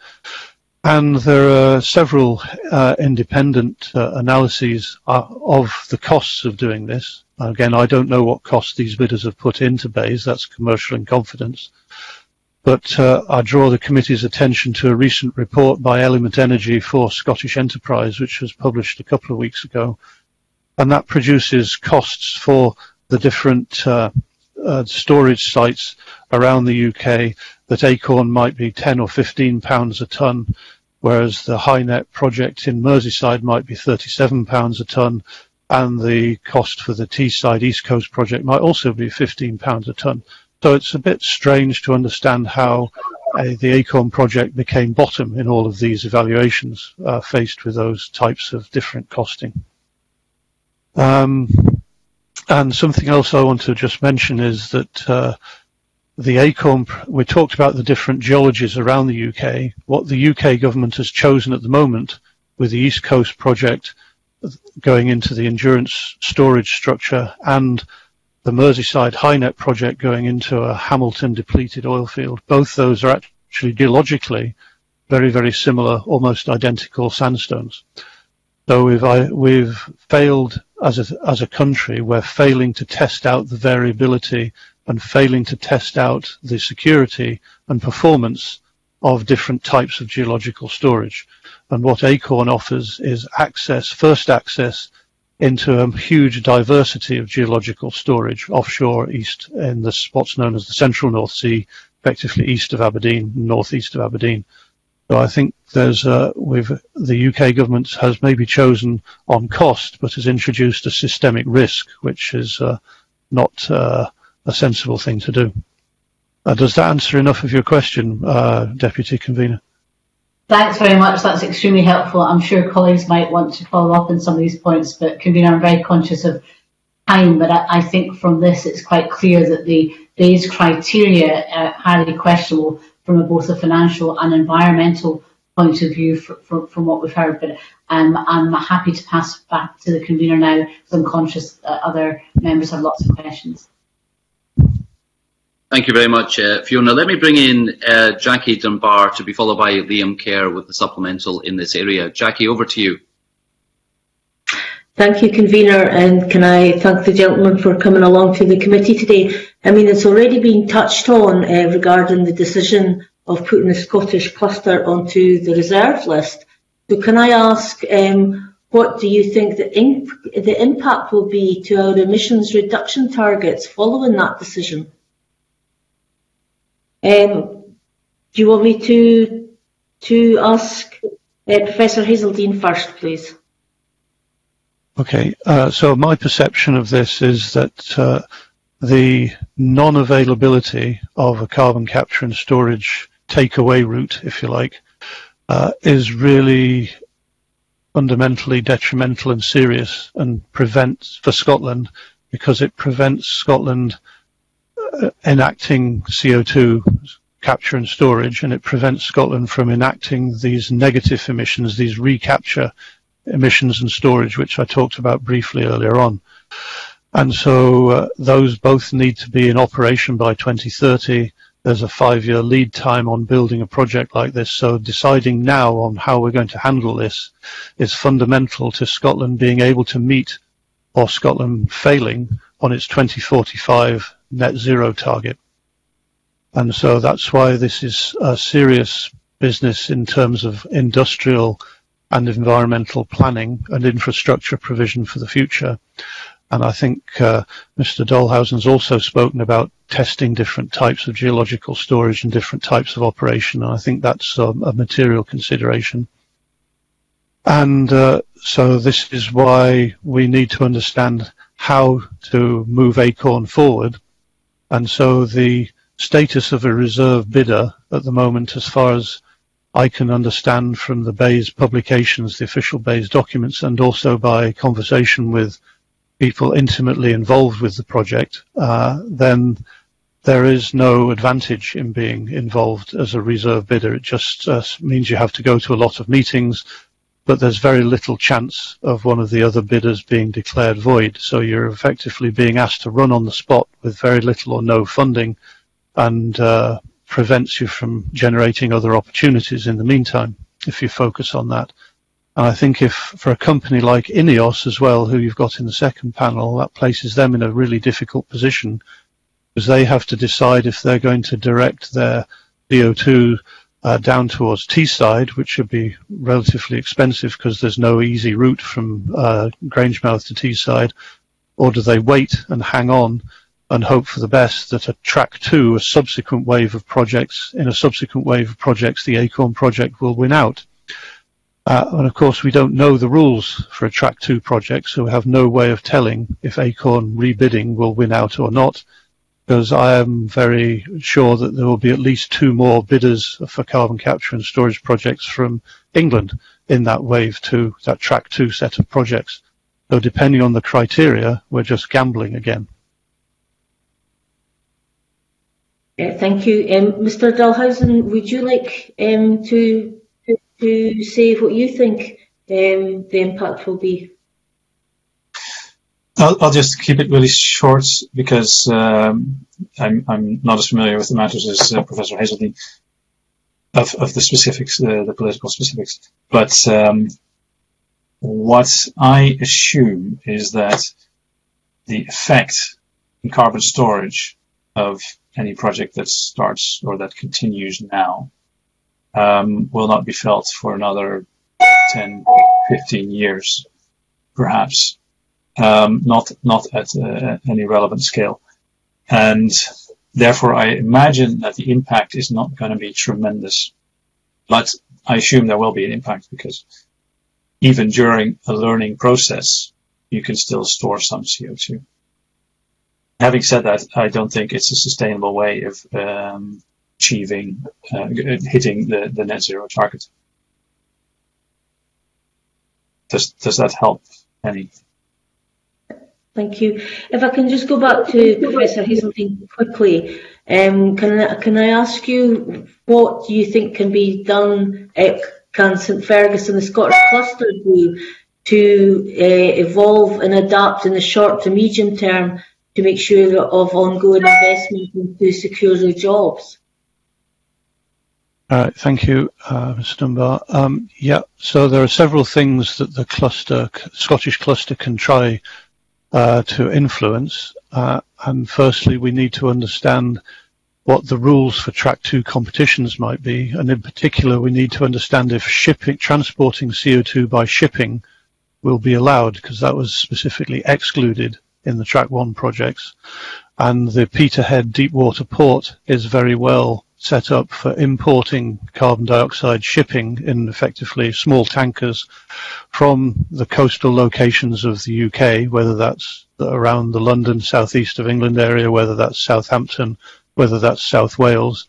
And there are several uh, independent uh, analyses uh, of the costs of doing this. Again, I don't know what costs these bidders have put into BEIS. That's commercial in confidence. But uh, I draw the committee's attention to a recent report by Element Energy for Scottish Enterprise, which was published a couple of weeks ago. And that produces costs for the different uh, uh, storage sites around the UK that Acorn might be 10 or 15 pounds a ton, whereas the HyNet project in Merseyside might be 37 pounds a ton, and the cost for the Teesside East Coast project might also be 15 pounds a ton. So it's a bit strange to understand how uh, the ACORN project became bottom in all of these evaluations uh, faced with those types of different costing. Um, and something else I want to just mention is that uh, the ACORN, we talked about the different geologies around the UK. What the UK government has chosen at the moment with the East Coast project going into the endurance storage structure and the Merseyside HyNet project going into a Hamilton depleted oil field. Both those are actually geologically very, very similar, almost identical sandstones. So we've, we've failed as a, as a country, we're failing to test out the variability and failing to test out the security and performance of different types of geological storage. And what Acorn offers is access, first access into a huge diversity of geological storage offshore east in the what's known as the central North Sea, effectively east of Aberdeen, northeast of Aberdeen. So I think there's uh, with the UK government has maybe chosen on cost, but has introduced a systemic risk, which is uh, not uh, a sensible thing to do. Uh, does that answer enough of your question, uh, Deputy Convener? Thanks very much. That's extremely helpful. I'm sure colleagues might want to follow up on some of these points, but convener, I'm very conscious of time. But I, I think from this, it's quite clear that the these criteria are highly questionable from both a financial and environmental point of view for, for, from what we've heard. But um, I'm happy to pass back to the convener now because I'm conscious that other members have lots of questions. Thank you very much, uh, Fiona. Let me bring in uh, Jackie Dunbar to be followed by Liam Kerr with the supplemental in this area. Jackie, over to you. Thank you, Convener, and can I thank the gentleman for coming along to the committee today. I mean, it's already been touched on uh, regarding the decision of putting the Scottish cluster onto the reserve list. So can I ask, um, what do you think the, the impact will be to our emissions reduction targets following that decision? Um, do you want me to to ask uh, Professor Haszeldine first, please? Okay, uh, so my perception of this is that uh, the non-availability of a carbon capture and storage takeaway route, if you like, uh, is really fundamentally detrimental and serious and prevents for Scotland because it prevents Scotland enacting CO2 capture and storage and it prevents Scotland from enacting these negative emissions, these recapture emissions and storage, which I talked about briefly earlier on. And so uh, those both need to be in operation by 2030. There's a five-year lead time on building a project like this. So deciding now on how we're going to handle this is fundamental to Scotland being able to meet or Scotland failing on its 2045 net zero target. And so that's why this is a serious business in terms of industrial and environmental planning and infrastructure provision for the future. And I think uh, Mr. Dahlhausen's also spoken about testing different types of geological storage and different types of operation. And I think that's um, a material consideration. And uh, so this is why we need to understand how to move ACORN forward. And so the status of a reserve bidder at the moment, as far as I can understand from the BEIS publications, the official BEIS documents, and also by conversation with people intimately involved with the project, uh, then there is no advantage in being involved as a reserve bidder. It just uh, means you have to go to a lot of meetings, but there's very little chance of one of the other bidders being declared void. So you're effectively being asked to run on the spot with very little or no funding and uh, prevents you from generating other opportunities in the meantime if you focus on that. And I think if for a company like Ineos as well, who you've got in the second panel, that places them in a really difficult position because they have to decide if they're going to direct their CO2 uh, down towards Teesside, which should be relatively expensive because there's no easy route from uh, Grangemouth to Teesside, or do they wait and hang on and hope for the best that a track two, a subsequent wave of projects, in a subsequent wave of projects, the ACORN project will win out. Uh, and of course, we don't know the rules for a track two project, so we have no way of telling if ACORN rebidding will win out or not, because I am very sure that there will be at least two more bidders for carbon capture and storage projects from England in that wave two, that track two set of projects. So depending on the criteria, we're just gambling again. Uh, thank you. Um, Mr. Dahlhausen, would you like um, to, to, to say what you think um, the impact will be? I'll, I'll, just keep it really short because um, I'm, I'm, not as familiar with the matters as uh, Professor Haszeldine of, of the specifics, uh, the political specifics. But um, what I assume is that the effect in carbon storage of any project that starts or that continues now um, will not be felt for another 10, 15 years, perhaps, um, not not at uh, any relevant scale, and therefore I imagine that the impact is not going to be tremendous, but I assume there will be an impact because even during a learning process, you can still store some CO2 having said that, I don't think it's a sustainable way of um, achieving, uh, hitting the, the net zero target. Does, does that help any? Thank you. If I can just go back to Professor Haszeldine quickly, um, can, I, can I ask you what you think can be done, uh, can St Fergus and the Scottish cluster do to uh, evolve and adapt in the short to medium term to make sure of ongoing investment to secure the jobs? All right, thank you, uh, Mr. Dunbar. Um, yeah, so there are several things that the cluster, Scottish cluster can try uh, to influence. Uh, and firstly, we need to understand what the rules for track two competitions might be. And in particular, we need to understand if shipping, transporting CO2 by shipping will be allowed because that was specifically excluded in the track one projects. And the Peterhead deep water port is very well set up for importing carbon dioxide shipping in effectively small tankers from the coastal locations of the UK, whether that's around the London, southeast of England area, whether that's Southampton, whether that's South Wales.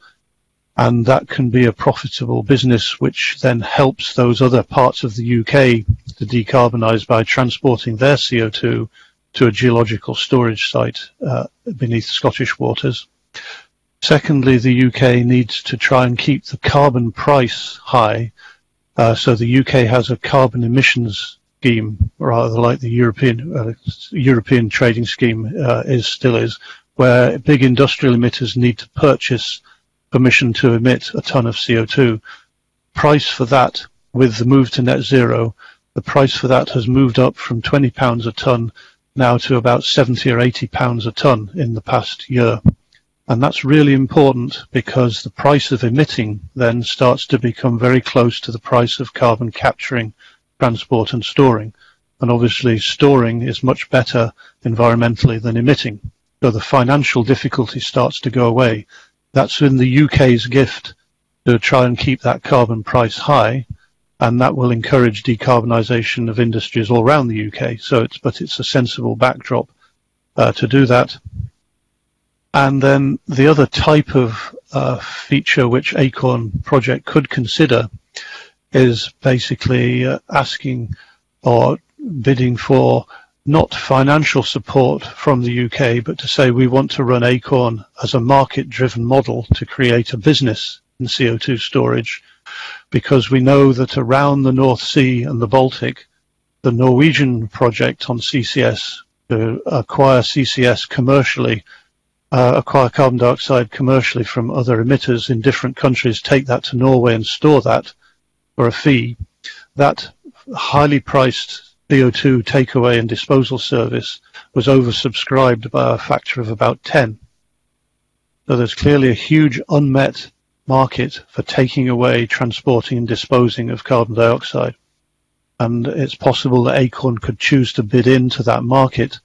And that can be a profitable business, which then helps those other parts of the UK to decarbonize by transporting their CO2 to a geological storage site uh, beneath Scottish waters. Secondly, the UK needs to try and keep the carbon price high. Uh, so the UK has a carbon emissions scheme, rather like the European uh, European trading scheme uh, is still is, where big industrial emitters need to purchase permission to emit a ton of CO2. Price for that, with the move to net zero, the price for that has moved up from 20 pounds a ton now to about 70 or 80 pounds a ton in the past year. And that's really important because the price of emitting then starts to become very close to the price of carbon capturing, transport and storing. And obviously storing is much better environmentally than emitting. So the financial difficulty starts to go away. That's in the UK's gift to try and keep that carbon price high. And that will encourage decarbonisation of industries all around the UK. So it's, but it's a sensible backdrop uh, to do that. And then the other type of uh, feature which Acorn project could consider is basically uh, asking or bidding for not financial support from the UK, but to say we want to run Acorn as a market-driven model to create a business in CO2 storage, because we know that around the North Sea and the Baltic, the Norwegian project on CCS to acquire CCS commercially uh, acquire carbon dioxide commercially from other emitters in different countries, take that to Norway and store that for a fee, that highly priced CO2 takeaway and disposal service was oversubscribed by a factor of about 10. So there's clearly a huge unmet market for taking away, transporting and disposing of carbon dioxide. And it's possible that Acorn could choose to bid into that market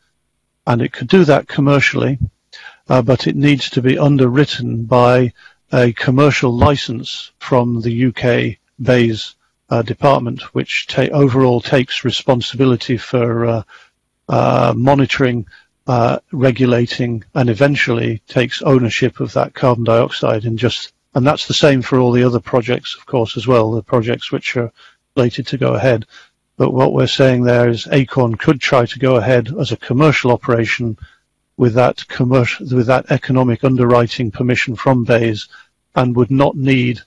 and it could do that commercially uh, but it needs to be underwritten by a commercial license from the UK BEIS uh, department, which ta overall takes responsibility for uh, uh monitoring, uh, regulating, and eventually takes ownership of that carbon dioxide. And just and that's the same for all the other projects, of course, as well. The projects which are slated to go ahead. But what we're saying there is Acorn could try to go ahead as a commercial operation with that commercial, with that economic underwriting permission from BEIS and would not need,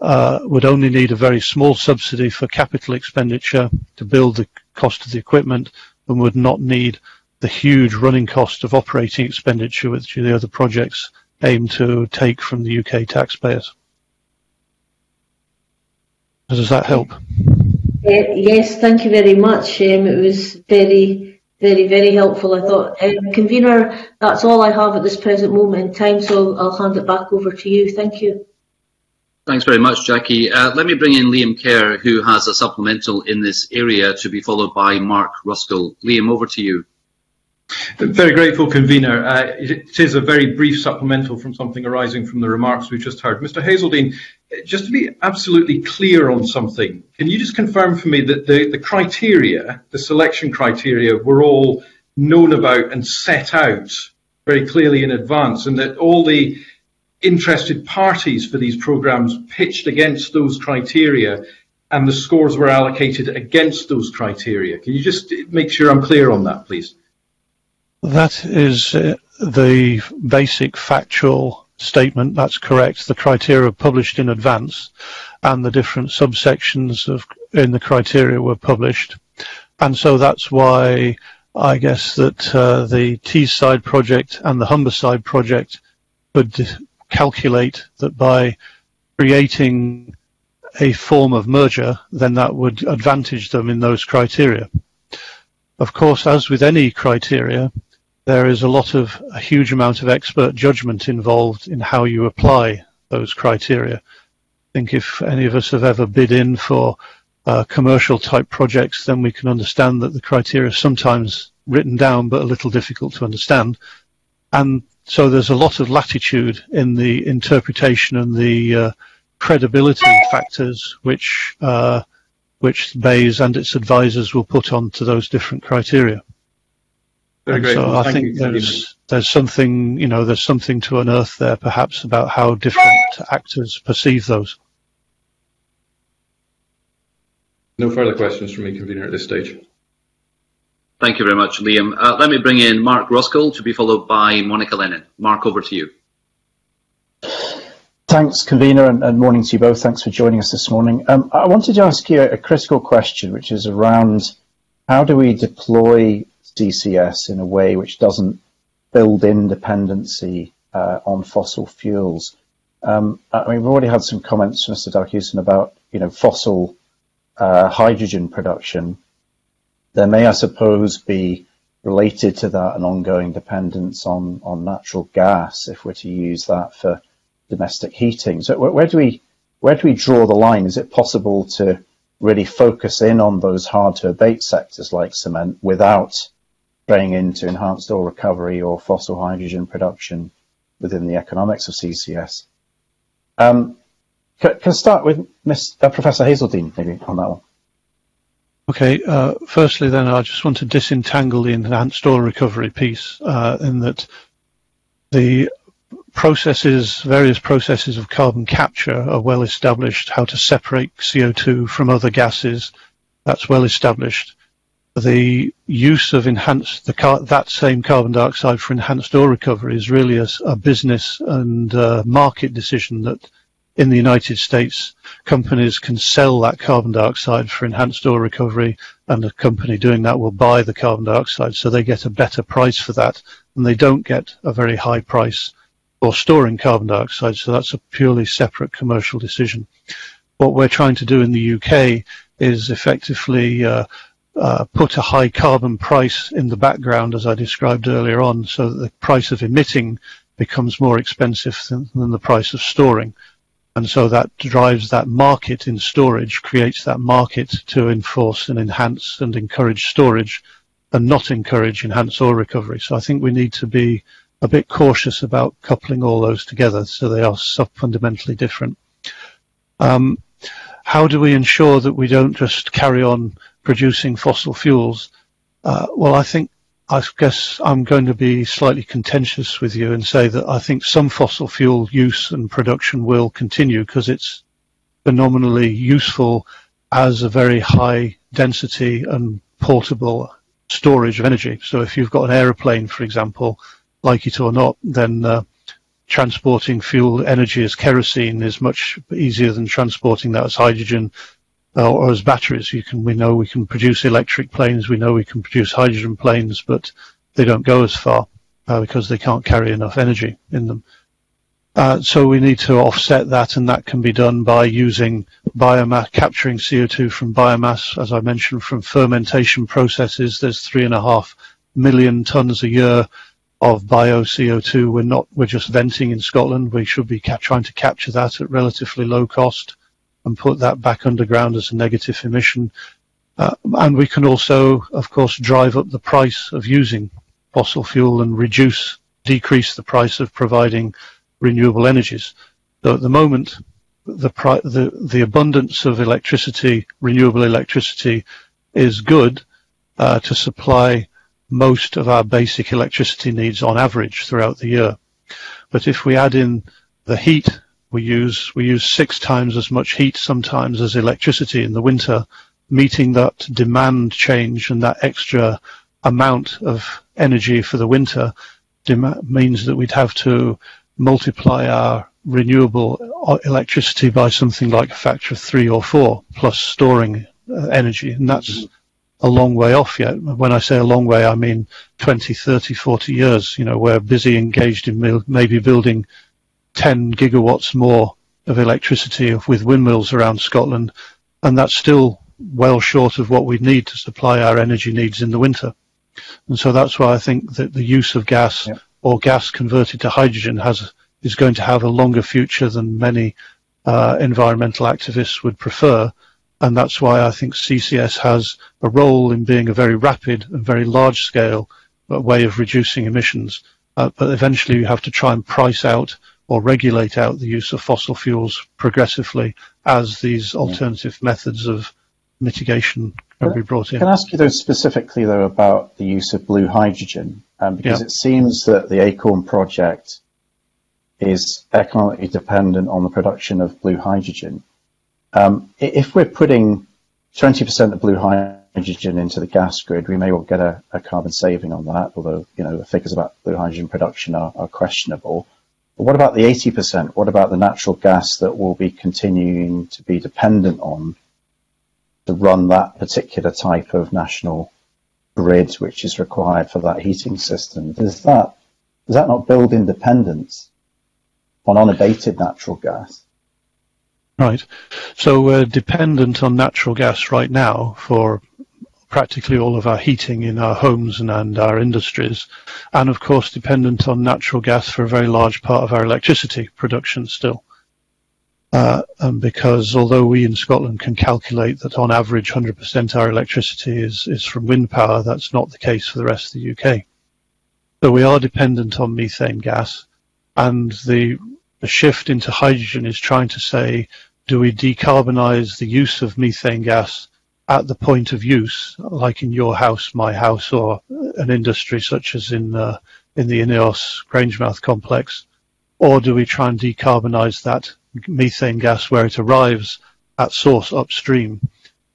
uh, would only need a very small subsidy for capital expenditure to build the cost of the equipment and would not need the huge running cost of operating expenditure which the other projects aim to take from the UK taxpayers. Does that help? Uh, yes, thank you very much. Um, it was very very, very helpful. I thought, um, convener, that's all I have at this present moment in time, so I'll hand it back over to you. Thank you. Thanks very much, Jackie. Uh, let me bring in Liam Kerr, who has a supplemental in this area, to be followed by Mark Ruskell. Liam, over to you. Very grateful, convener. Uh, it is a very brief supplemental from something arising from the remarks we've just heard. Mr. Haszeldine, just to be absolutely clear on something, can you just confirm for me that the, the criteria, the selection criteria, were all known about and set out very clearly in advance, and that all the interested parties for these programs pitched against those criteria and the scores were allocated against those criteria? Can you just make sure I'm clear on that, please? That is uh, the basic factual statement. That's correct. The criteria published in advance and the different subsections of in the criteria were published. And so that's why I guess that uh, the Teesside project and the Humberside project would calculate that by creating a form of merger, then that would advantage them in those criteria. Of course, as with any criteria, there is a lot of a huge amount of expert judgment involved in how you apply those criteria. I think if any of us have ever bid in for uh, commercial type projects, then we can understand that the criteria are sometimes written down but a little difficult to understand. And so there's a lot of latitude in the interpretation and the uh, credibility factors which uh, which BEIS and its advisors will put onto those different criteria. Very great. So well, I think there's there's something you know there's something to unearth there perhaps about how different actors perceive those. No further questions from me, convener, at this stage. Thank you very much, Liam. Uh, let me bring in Mark Ruskell to be followed by Monica Lennon. Mark, over to you. Thanks, convener, and, and, morning to you both. Thanks for joining us this morning. Um, I wanted to ask you a, a critical question, which is around how do we deploy CCS in a way which doesn't build in dependency uh, on fossil fuels. Um, I mean, we've already had some comments from Mr. Dahlhausen about, you know, fossil uh, hydrogen production. There may, I suppose, be related to that an ongoing dependence on, on natural gas if we're to use that for domestic heating. So where, where do we where do we draw the line? Is it possible to really focus in on those hard to abate sectors like cement without going into enhanced oil recovery or fossil hydrogen production within the economics of CCS. Um, can, can I start with uh, Professor Haszeldine, maybe, on that one? Okay, uh, firstly then I just want to disentangle the enhanced oil recovery piece uh, in that the processes, various processes of carbon capture are well established, how to separate CO2 from other gases, that's well established the use of enhanced the that same carbon dioxide for enhanced oil recovery is really a, a business and uh, market decision that in the United States companies can sell that carbon dioxide for enhanced oil recovery and a company doing that will buy the carbon dioxide so they get a better price for that and they don't get a very high price for storing carbon dioxide so that's a purely separate commercial decision. What we're trying to do in the UK is effectively uh, uh, put a high carbon price in the background, as I described earlier on, so that the price of emitting becomes more expensive than, than the price of storing. And so that drives that market in storage, creates that market to enforce and enhance and encourage storage and not encourage enhanced oil recovery. So I think we need to be a bit cautious about coupling all those together so they are fundamentally different. Um, how do we ensure that we don't just carry on producing fossil fuels? Uh, well, I think, I guess I'm going to be slightly contentious with you and say that I think some fossil fuel use and production will continue because it's phenomenally useful as a very high density and portable storage of energy. So if you've got an aeroplane, for example, like it or not, then uh, transporting fuel energy as kerosene is much easier than transporting that as hydrogen uh, or as batteries. You can, we know we can produce electric planes, we know we can produce hydrogen planes, but they don't go as far uh, because they can't carry enough energy in them. Uh, so we need to offset that, and that can be done by using biomass, capturing CO2 from biomass, as I mentioned, from fermentation processes. There's three and a half million tons a year of bio CO2. We're not, we're just venting in Scotland. We should be trying to capture that at relatively low cost and put that back underground as a negative emission. Uh, and we can also, of course, drive up the price of using fossil fuel and reduce, decrease the price of providing renewable energies. So at the moment, the, the, the abundance of electricity, renewable electricity, is good uh, to supply most of our basic electricity needs on average throughout the year. But if we add in the heat we use we use six times as much heat sometimes as electricity in the winter, meeting that demand change and that extra amount of energy for the winter means that we'd have to multiply our renewable electricity by something like a factor of three or four plus storing uh, energy and that's a long way off yet. When I say a long way, I mean 20, 30, 40 years. You know, we're busy engaged in maybe building 10 gigawatts more of electricity with windmills around Scotland, and that's still well short of what we need to supply our energy needs in the winter. And so that's why I think that the use of gas yep. or gas converted to hydrogen has is going to have a longer future than many uh, environmental activists would prefer. And that's why I think CCS has a role in being a very rapid and very large scale uh, way of reducing emissions. Uh, but eventually you have to try and price out or regulate out the use of fossil fuels progressively as these alternative methods of mitigation can be brought in. Can I ask you though specifically though about the use of blue hydrogen? Um, because yeah. it seems that the Acorn project is economically dependent on the production of blue hydrogen. Um, if we're putting 20% of blue hydrogen into the gas grid, we may well get a, a, carbon saving on that, although you know the figures about blue hydrogen production are, are questionable. But what about the 80%? What about the natural gas that will be continuing to be dependent on to run that particular type of national grid which is required for that heating system? Does that does that not build independence on unabated natural gas? Right. So we're dependent on natural gas right now for practically all of our heating in our homes and, and, our industries, and of course dependent on natural gas for a very large part of our electricity production still. Uh, and because although we in Scotland can calculate that on average 100% our electricity is, is from wind power, that's not the case for the rest of the UK. So we are dependent on methane gas, and the, the shift into hydrogen is trying to say, do we decarbonize the use of methane gas at the point of use, like in your house, my house, or an industry such as in uh, in the Ineos Grangemouth complex, or do we try and decarbonize that methane gas where it arrives at source upstream?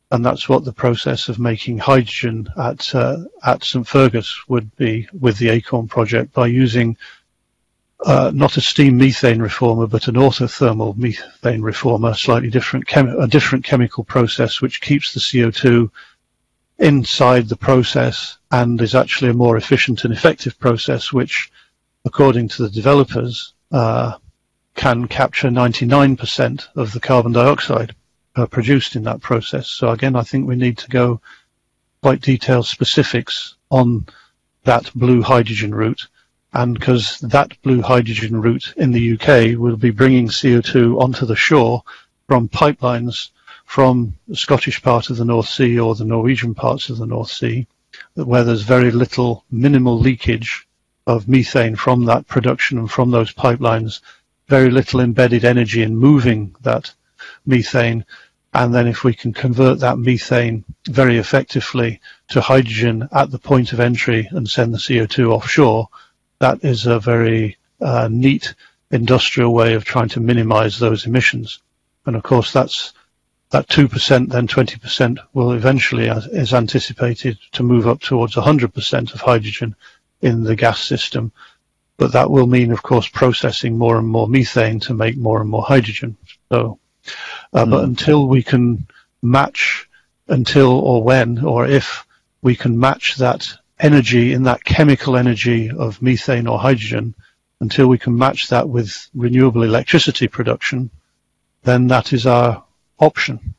And that's what the process of making hydrogen at uh, at St Fergus would be with the Acorn project by using uh, not a steam methane reformer, but an autothermal methane reformer, slightly different, a different chemical process which keeps the CO2 inside the process and is actually a more efficient and effective process, which, according to the developers, uh, can capture 99% of the carbon dioxide uh, produced in that process. So again, I think we need to go quite detailed specifics on that blue hydrogen route and because that blue hydrogen route in the UK will be bringing CO2 onto the shore from pipelines from the Scottish part of the North Sea or the Norwegian parts of the North Sea, where there's very little minimal leakage of methane from that production and from those pipelines, very little embedded energy in moving that methane. And then if we can convert that methane very effectively to hydrogen at the point of entry and send the CO2 offshore, that is a very uh, neat industrial way of trying to minimize those emissions. And of course, that's that 2%, then 20% will eventually, as is anticipated, to move up towards 100% of hydrogen in the gas system. But that will mean, of course, processing more and more methane to make more and more hydrogen. So, uh, mm. but until we can match, until or when or if we can match that energy in that chemical energy of methane or hydrogen until we can match that with renewable electricity production, then that is our option.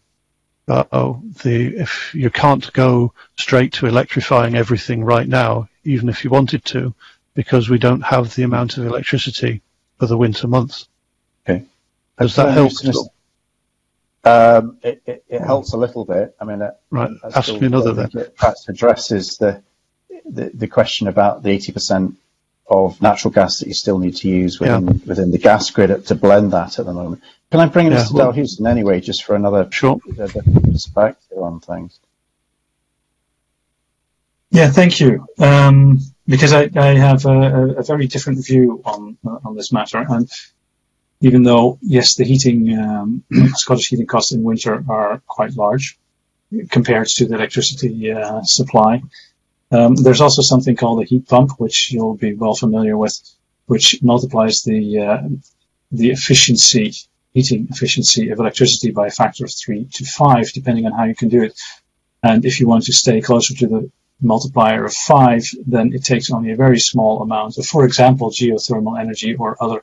Uh, oh, the, if you can't go straight to electrifying everything right now, even if you wanted to, because we don't have the amount of electricity for the winter months. Okay. Does that help? Um, it, it, it, helps a little bit. I mean, right. Ask me another then. It perhaps addresses the the, the question about the 80% of natural gas that you still need to use within, yeah. within the gas grid to blend that at the moment. Can I bring in yeah, Mr. Well, Dalhousie anyway, just for another sure. perspective on things? Yeah, thank you. Um, because I, I have a, a, very different view on on this matter, and even though yes, the heating um, <clears throat> Scottish heating costs in winter are quite large compared to the electricity uh, supply, um, there's also something called a heat pump, which you'll be well familiar with, which multiplies the uh, the efficiency, heating efficiency of electricity by a factor of three to five, depending on how you can do it. And if you want to stay closer to the multiplier of five, then it takes only a very small amount of, for example, geothermal energy or other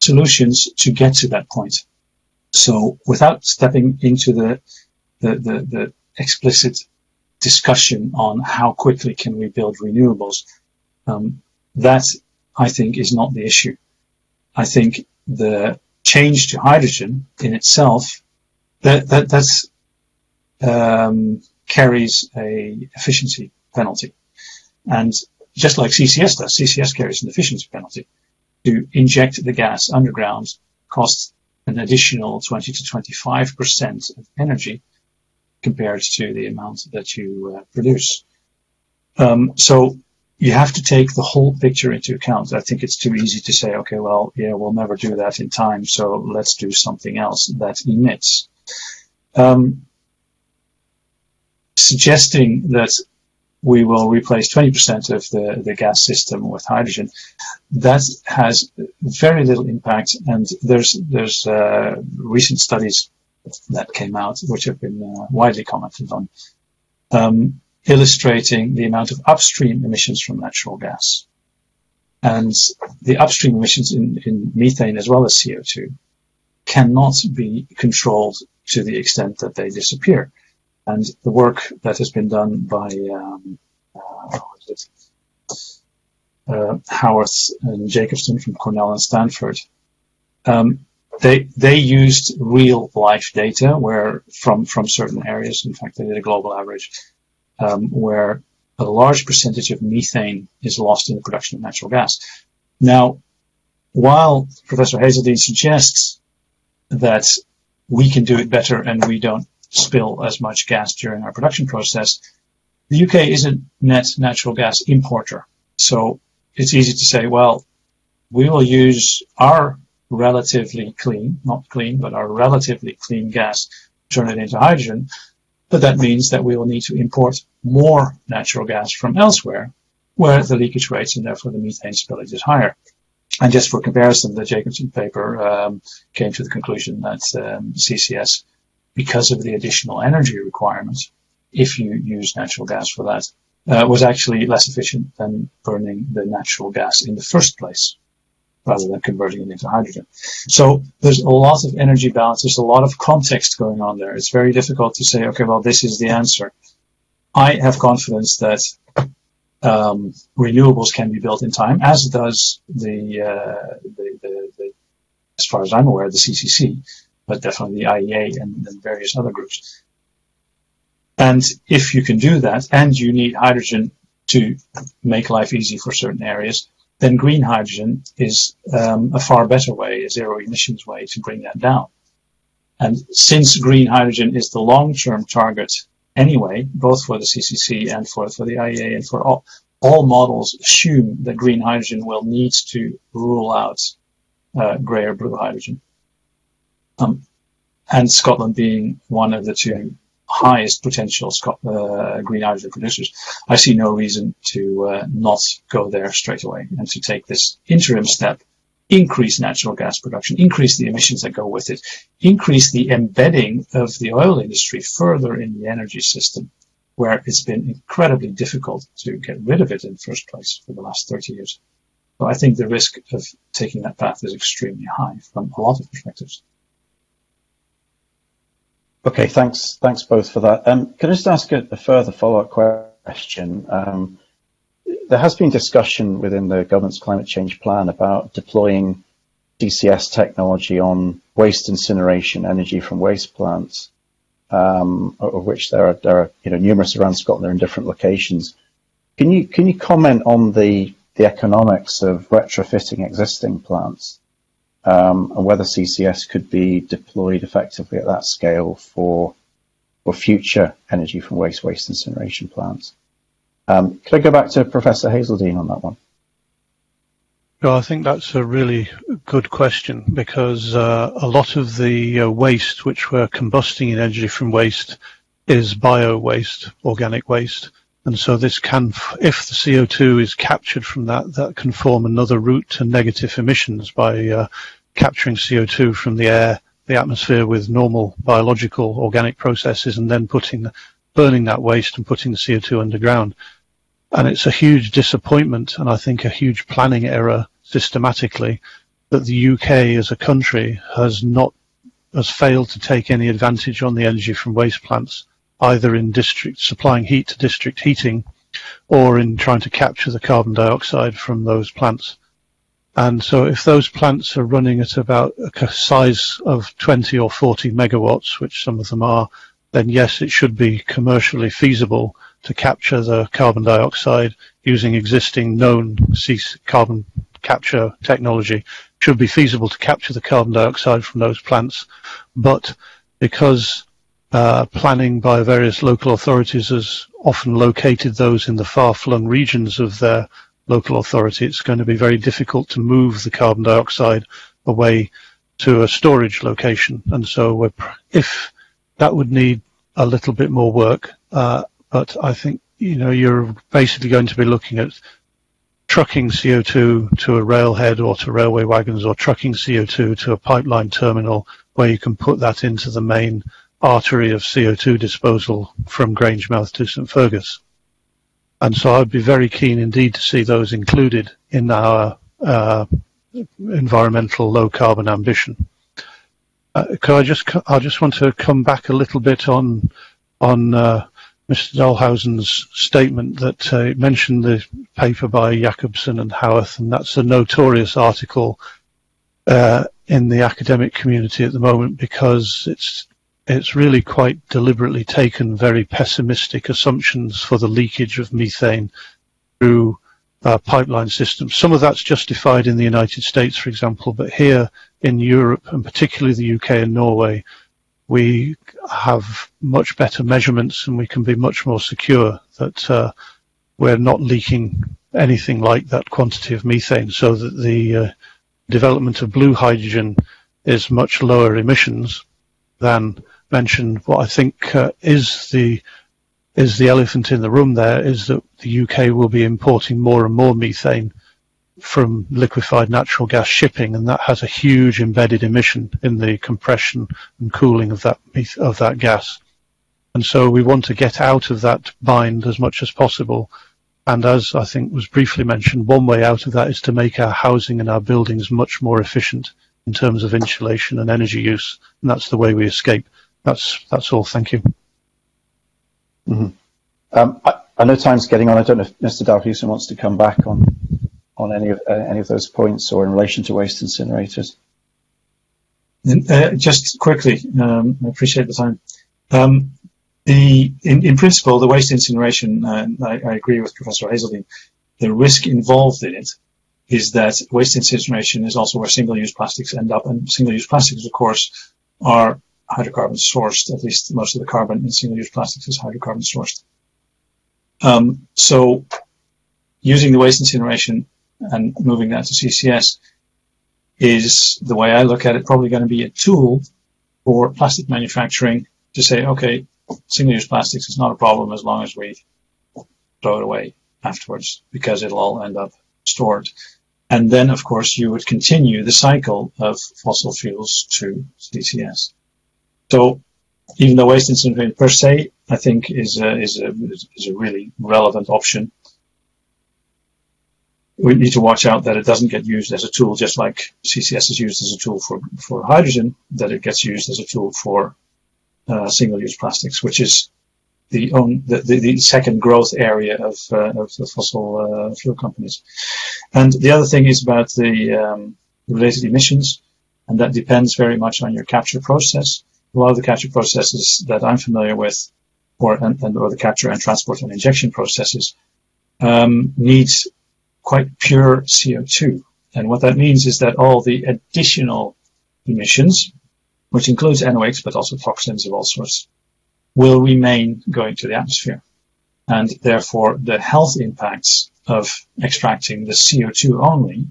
solutions to get to that point. So without stepping into the, the, the, the explicit discussion on how quickly can we build renewables, um, that I think is not the issue. I think the change to hydrogen in itself that that that's um, carries a efficiency penalty, and just like CCS does, CCS carries an efficiency penalty. To inject the gas underground costs an additional 20 to 25 percent of energy compared to the amount that you uh, produce. Um, so you have to take the whole picture into account. I think it's too easy to say, okay, well, yeah, we'll never do that in time, so let's do something else that emits. Um, suggesting that we will replace 20% of the, the gas system with hydrogen, that has very little impact. And there's there's uh, recent studies that came out which have been uh, widely commented on, um, illustrating the amount of upstream emissions from natural gas. And the upstream emissions in, in methane as well as CO2 cannot be controlled to the extent that they disappear. And the work that has been done by um, uh, uh, Howarth and Jacobson from Cornell and Stanford, um, they they used real life data where from from certain areas. In fact, they did a global average um, where a large percentage of methane is lost in the production of natural gas. Now, while Professor Haszeldine suggests that we can do it better and we don't spill as much gas during our production process, the UK is a net natural gas importer. So it's easy to say, well, we will use our relatively clean, not clean, but our relatively clean gas, turn it into hydrogen. But that means that we will need to import more natural gas from elsewhere where the leakage rates and therefore the methane spillage is higher. And just for comparison, the Jacobson paper um, came to the conclusion that um, CCS, because of the additional energy requirements, if you use natural gas for that, uh, was actually less efficient than burning the natural gas in the first place rather than converting it into hydrogen. So there's a lot of energy balance. There's a lot of context going on there. It's very difficult to say, okay, well, this is the answer. I have confidence that um, renewables can be built in time, as does the, uh, the, the, the, as far as I'm aware, the CCC, but definitely the IEA and, and various other groups. And if you can do that, and you need hydrogen to make life easy for certain areas, then green hydrogen is um, a far better way, a zero emissions way to bring that down. And since green hydrogen is the long-term target anyway, both for the CCC and for, for the IEA and for all, all models assume that green hydrogen will need to rule out uh, grey or blue hydrogen. Um, and Scotland being one of the two highest potential uh, green hydrogen producers, I see no reason to uh, not go there straight away and to take this interim step, increase natural gas production, increase the emissions that go with it, increase the embedding of the oil industry further in the energy system, where it's been incredibly difficult to get rid of it in the first place for the last 30 years. So I think the risk of taking that path is extremely high from a lot of perspectives. Okay, thanks. Thanks both for that. Um, can I just ask a, a further follow-up question? Um, there has been discussion within the government's climate change plan about deploying CCS technology on waste incineration, energy from waste plants, um, of which there are, there are you know, numerous around Scotland. They're in different locations. Can you can you comment on the the economics of retrofitting existing plants? Um, and whether CCS could be deployed effectively at that scale for for future energy from waste waste incineration plants. Um, could I go back to Professor Haszeldine on that one? Well, I think that's a really good question because uh, a lot of the uh, waste which we're combusting in energy from waste is bio waste, organic waste. And so this can, if the CO2 is captured from that, that can form another route to negative emissions by uh, capturing CO2 from the air, the atmosphere with normal biological organic processes and then putting burning that waste and putting the CO2 underground. And it's a huge disappointment and I think a huge planning error systematically that the UK as a country has not has failed to take any advantage on the energy from waste plants, either in district supplying heat to district heating or in trying to capture the carbon dioxide from those plants. And so if those plants are running at about a size of 20 or 40 megawatts, which some of them are, then yes, it should be commercially feasible to capture the carbon dioxide using existing known carbon capture technology. It should be feasible to capture the carbon dioxide from those plants. But because uh, planning by various local authorities has often located those in the far-flung regions of their local authority, it's going to be very difficult to move the carbon dioxide away to a storage location. And so if that would need a little bit more work, uh, but I think, you know, you're basically going to be looking at trucking CO2 to a railhead or to railway wagons or trucking CO2 to a pipeline terminal where you can put that into the main artery of CO2 disposal from Grangemouth to St Fergus. And so I'd be very keen indeed to see those included in our uh, environmental low carbon ambition. Uh, could I just, I just want to come back a little bit on, on uh, Mr. Dahlhausen's statement that uh, mentioned the paper by Jacobson and Howarth, and that's a notorious article uh, in the academic community at the moment because it's it's really quite deliberately taken very pessimistic assumptions for the leakage of methane through uh, pipeline systems. Some of that's justified in the United States, for example, but here in Europe, and particularly the UK and Norway, we have much better measurements and we can be much more secure that uh, we're not leaking anything like that quantity of methane so that the uh, development of blue hydrogen is much lower emissions than mentioned what I think uh, is the is the elephant in the room there is that the UK will be importing more and more methane from liquefied natural gas shipping and that has a huge embedded emission in the compression and cooling of that of that gas. And so we want to get out of that bind as much as possible. And as I think was briefly mentioned one way out of that is to make our housing and our buildings much more efficient in terms of insulation and energy use. And that's the way we escape that's that's all. Thank you. Mm-hmm. Um, I, I, know time's getting on. I don't know if Mr. Dahlhausen wants to come back on on any of uh, any of those points or in relation to waste incinerators. Uh, just quickly, um, I appreciate the time. Um, the in, in, principle, the waste incineration, uh, I, I, agree with Professor Haszeldine. The risk involved in it is that waste incineration is also where single-use plastics end up, and single-use plastics, of course, are hydrocarbon sourced. At least most of the carbon in single-use plastics is hydrocarbon sourced. Um, so using the waste incineration and moving that to CCS is the way I look at it probably going to be a tool for plastic manufacturing to say, okay, single-use plastics is not a problem as long as we throw it away afterwards because it'll all end up stored. And then, of course, you would continue the cycle of fossil fuels to CCS. So even though waste incineration per se, I think is a, is a, is a really relevant option. We need to watch out that it doesn't get used as a tool, just like CCS is used as a tool for, for hydrogen, that it gets used as a tool for uh, single-use plastics, which is the, own, the, the, the, second growth area of, uh, of the fossil uh, fuel companies. And the other thing is about the um, related emissions, and that depends very much on your capture process a lot of the capture processes that I'm familiar with, or and, and or the capture and transport and injection processes, um, needs quite pure CO2. And what that means is that all the additional emissions, which includes NOx but also toxins of all sorts, will remain going to the atmosphere. And therefore, the health impacts of extracting the CO2 only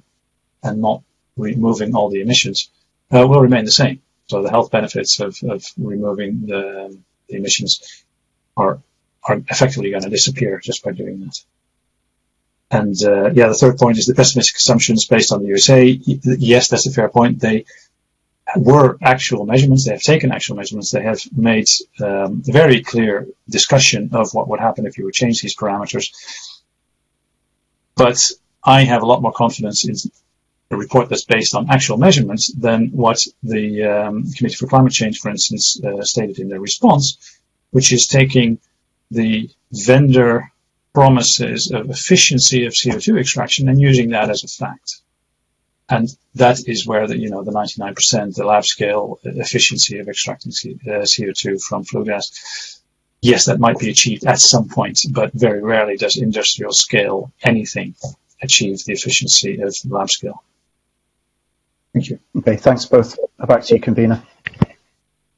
and not removing all the emissions uh, will remain the same. So the health benefits of, of removing the, the emissions are are effectively going to disappear just by doing that. And uh, yeah, the third point is the pessimistic assumptions based on the USA. Yes, that's a fair point. They were actual measurements. They have taken actual measurements. They have made um, a very clear discussion of what would happen if you would change these parameters. But I have a lot more confidence in a report that's based on actual measurements than what the um, Committee for Climate Change, for instance, uh, stated in their response, which is taking the vendor promises of efficiency of CO2 extraction and using that as a fact. And that is where the, you know, the 99%, the lab scale efficiency of extracting CO2 uh, from flue gas. Yes, that might be achieved at some point, but very rarely does industrial scale anything achieve the efficiency of lab scale. Thank you. Okay, thanks both. Back to you, convener.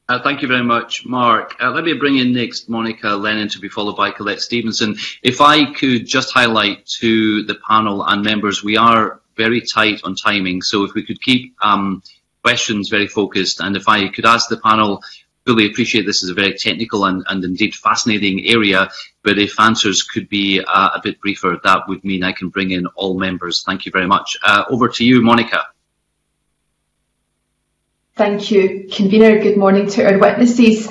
Uh, thank you very much, Mark. Uh, let me bring in next Monica Lennon to be followed by Collette Stevenson. If I could just highlight to the panel and members, we are very tight on timing, so if we could keep um, questions very focused, and if I could ask the panel, fully appreciate this is a very technical and, and indeed fascinating area, but if answers could be uh, a bit briefer, that would mean I can bring in all members. Thank you very much. Uh, over to you, Monica. Thank you, Convener. Good morning to our witnesses.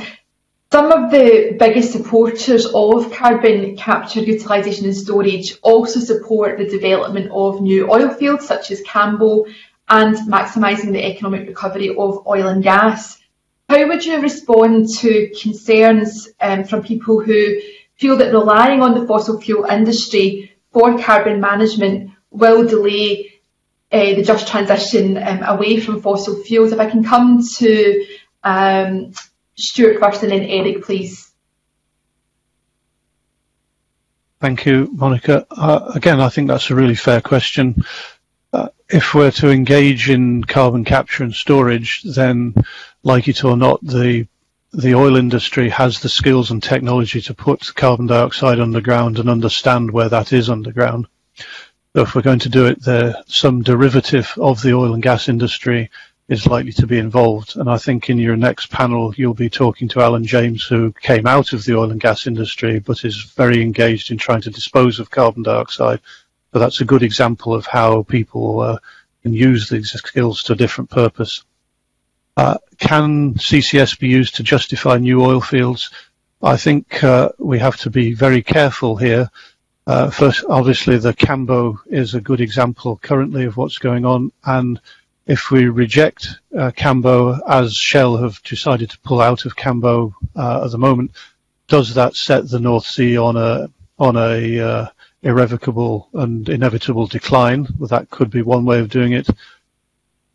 Some of the biggest supporters of carbon capture, utilisation and storage also support the development of new oil fields such as Cambo and maximising the economic recovery of oil and gas. How would you respond to concerns um, from people who feel that relying on the fossil fuel industry for carbon management will delay uh, the just transition um, away from fossil fuels. If I can come to um, Stuart first and then Eric, please. Thank you, Monica. Uh, again, I think that's a really fair question. Uh, if we're to engage in carbon capture and storage, then, like it or not, the the oil industry has the skills and technology to put carbon dioxide underground and understand where that is underground. So if we're going to do it there, some derivative of the oil and gas industry is likely to be involved. And I think in your next panel, you'll be talking to Alan James, who came out of the oil and gas industry, but is very engaged in trying to dispose of carbon dioxide. So that's a good example of how people uh, can use these skills to a different purpose. Uh, can CCS be used to justify new oil fields? I think uh, we have to be very careful here first, obviously, the Cambo is a good example currently of what's going on. And if we reject uh, Cambo, as Shell have decided to pull out of Cambo uh, at the moment, does that set the North Sea on a on a uh, irrevocable and inevitable decline? Well, that could be one way of doing it.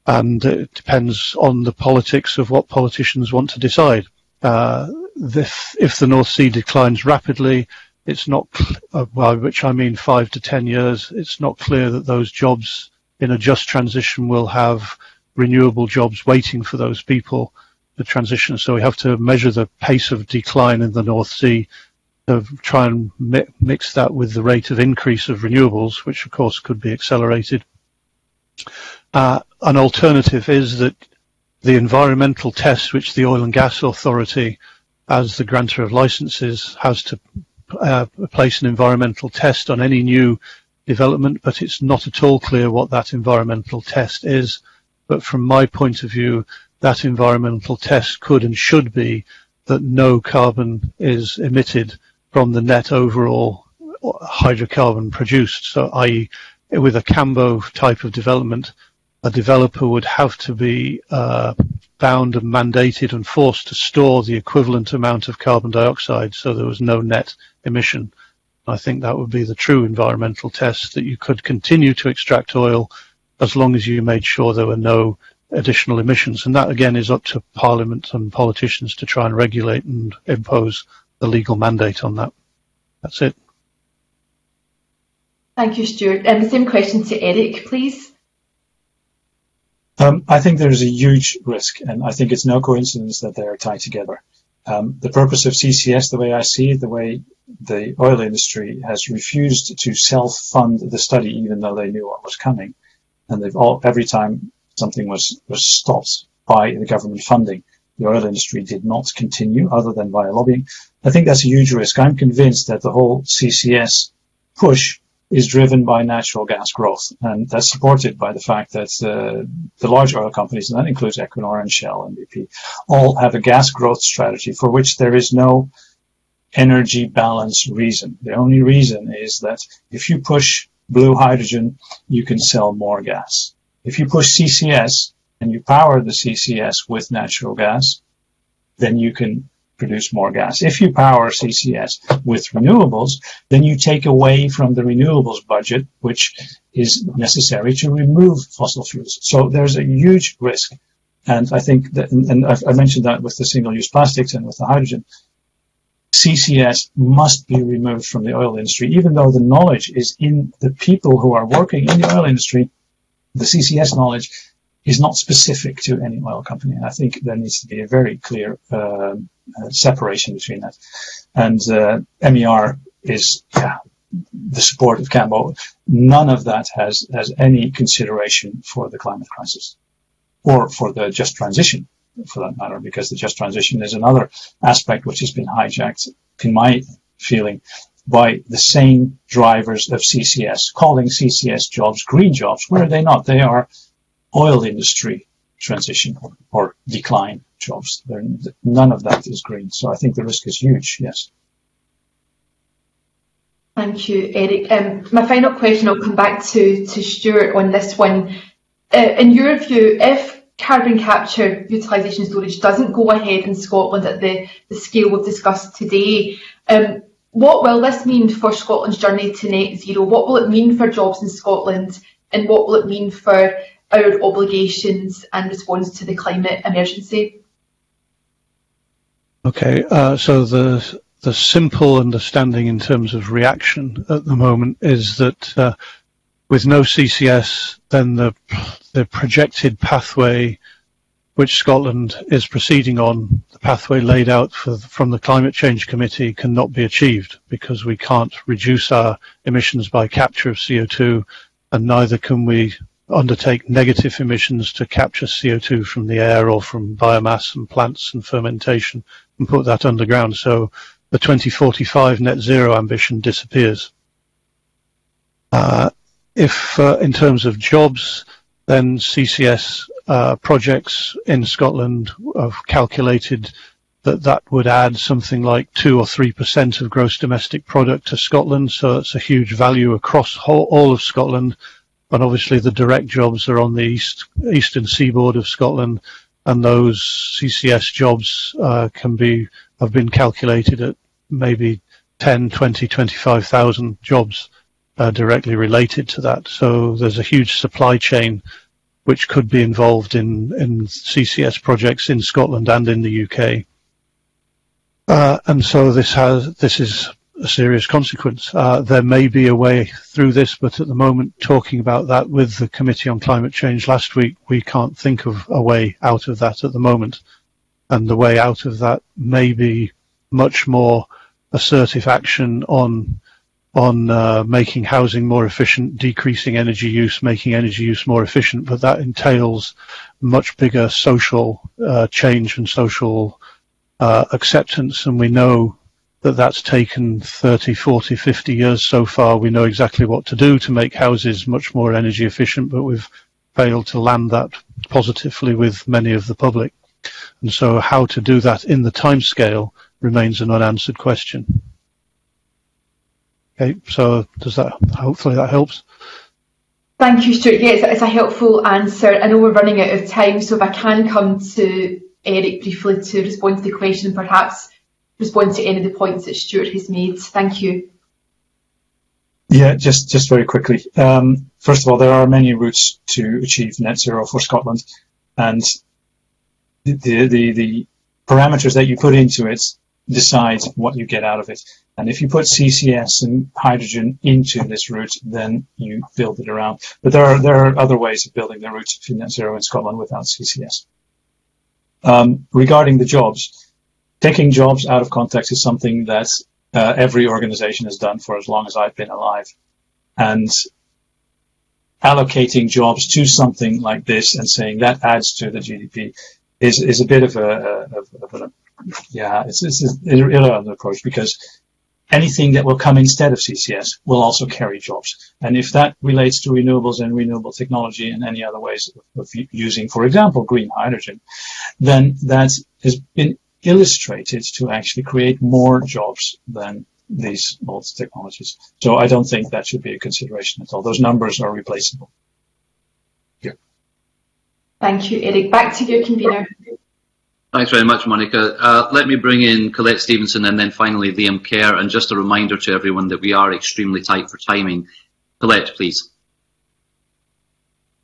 And it depends on the politics of what politicians want to decide. Uh, if, if the North Sea declines rapidly, it's not, uh, well, which I mean five to 10 years, it's not clear that those jobs in a just transition will have renewable jobs waiting for those people to transition. So we have to measure the pace of decline in the North Sea to try and mi mix that with the rate of increase of renewables, which of course could be accelerated. Uh, an alternative is that the environmental tests which the Oil and Gas Authority as the grantor of licenses has to uh, place an environmental test on any new development, but it's not at all clear what that environmental test is. But from my point of view, that environmental test could and should be that no carbon is emitted from the net overall hydrocarbon produced. So i.e. with a Cambo type of development, a developer would have to be uh, bound and mandated and forced to store the equivalent amount of carbon dioxide so there was no net emission. I think that would be the true environmental test that you could continue to extract oil as long as you made sure there were no additional emissions. And that again is up to Parliament and politicians to try and regulate and impose the legal mandate on that. That's it. Thank you, Stuart. And the same question to Eric, please. Um, I think there's a huge risk, and I think it's no coincidence that they are tied together. Um, the purpose of CCS, the way I see it, the way the oil industry has refused to self-fund the study, even though they knew what was coming, and they've all every time something was was stopped by the government funding, the oil industry did not continue, other than via lobbying. I think that's a huge risk. I'm convinced that the whole CCS push is driven by natural gas growth, and that's supported by the fact that uh, the large oil companies, and that includes Equinor and Shell and BP, all have a gas growth strategy for which there is no energy balance reason. The only reason is that if you push blue hydrogen, you can sell more gas. If you push CCS and you power the CCS with natural gas, then you can produce more gas. If you power CCS with renewables, then you take away from the renewables budget, which is necessary to remove fossil fuels. So there's a huge risk. And I think that, and I mentioned that with the single-use plastics and with the hydrogen, CCS must be removed from the oil industry, even though the knowledge is in the people who are working in the oil industry. The CCS knowledge is not specific to any oil company. And I think there needs to be a very clear uh, uh, separation between that. And uh, MER is yeah, the support of Cambo. None of that has has any consideration for the climate crisis or for the just transition, for that matter, because the just transition is another aspect which has been hijacked, in my feeling, by the same drivers of CCS, calling CCS jobs green jobs. Where are they not? They are oil industry transition or decline jobs. They're, none of that is green. So I think the risk is huge, yes. Thank you, Eric. Um, my final question, I'll come back to, to Stuart on this one. Uh, in your view, if carbon capture, utilisation storage doesn't go ahead in Scotland at the, the scale we've discussed today, um, what will this mean for Scotland's journey to net zero? What will it mean for jobs in Scotland? And what will it mean for our obligations and response to the climate emergency? Okay, uh, so the the simple understanding in terms of reaction at the moment is that uh, with no CCS, then the the projected pathway which Scotland is proceeding on, the pathway laid out for, from the Climate Change Committee cannot be achieved because we can't reduce our emissions by capture of CO2 and neither can we undertake negative emissions to capture CO2 from the air or from biomass and plants and fermentation and put that underground. So the 2045 net zero ambition disappears. Uh, if uh, in terms of jobs, then CCS uh, projects in Scotland have calculated that that would add something like two or three percent of gross domestic product to Scotland. So it's a huge value across all of Scotland and obviously the direct jobs are on the east eastern seaboard of Scotland, and those CCS jobs uh, can be have been calculated at maybe 10, 20, 25,000 jobs uh, directly related to that. So there's a huge supply chain which could be involved in, in CCS projects in Scotland and in the UK. Uh, and so this has this is a serious consequence. Uh, there may be a way through this, but at the moment, talking about that with the Committee on Climate Change last week, we can't think of a way out of that at the moment. And the way out of that may be much more assertive action on on uh, making housing more efficient, decreasing energy use, making energy use more efficient, but that entails much bigger social uh, change and social uh, acceptance. And we know that that's taken 30, 40, 50 years so far. We know exactly what to do to make houses much more energy efficient, but we've failed to land that positively with many of the public. And so how to do that in the timescale remains an unanswered question. Okay, so does that, hopefully that helps. Thank you, Stuart. Yes, it's a helpful answer. I know we're running out of time, so if I can come to Eric briefly to respond to the question, perhaps respond to any of the points that Stuart has made. Thank you. Yeah, just just very quickly. Um, first of all, there are many routes to achieve net zero for Scotland, and the the the parameters that you put into it decide what you get out of it. And if you put CCS and hydrogen into this route, then you build it around. But there are there are other ways of building the route to net zero in Scotland without CCS. Um, regarding the jobs, taking jobs out of context is something that uh, every organization has done for as long as I've been alive. And allocating jobs to something like this and saying that adds to the GDP is, is a bit of a, a yeah, it's, it's an irrelevant approach because anything that will come instead of CCS will also carry jobs. And if that relates to renewables and renewable technology and any other ways of, of using, for example, green hydrogen, then that has been illustrated to actually create more jobs than these old technologies. So I don't think that should be a consideration at all. Those numbers are replaceable. Yeah. Thank you, Eric. Back to your convener. Thanks very much, Monica. Uh, let me bring in Collette Stevenson and then finally Liam Kerr. And just a reminder to everyone that we are extremely tight for timing. Collette, please.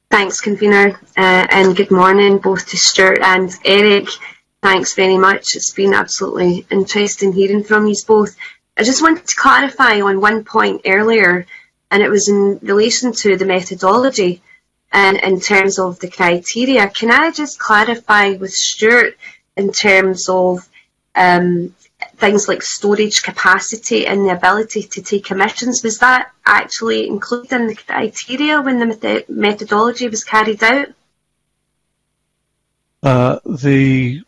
Thanks, convener, uh, and good morning both to Stuart and Eric. Thanks very much. It's been absolutely interesting hearing from you both. I just wanted to clarify on one point earlier, and it was in relation to the methodology and in terms of the criteria. Can I just clarify with Stuart in terms of um, things like storage capacity and the ability to take emissions? Was that actually included in the criteria when the methodology was carried out? Uh, the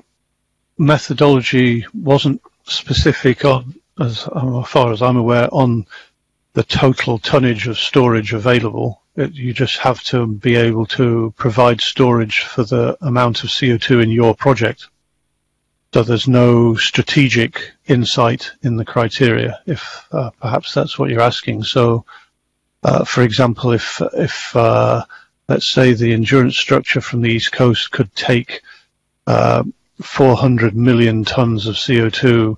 methodology wasn't specific on as far as I'm aware, on the total tonnage of storage available. It, you just have to be able to provide storage for the amount of CO2 in your project. So there's no strategic insight in the criteria, if uh, perhaps that's what you're asking. So, uh, for example, if if uh, let's say the endurance structure from the east coast could take uh, 400 million tons of CO2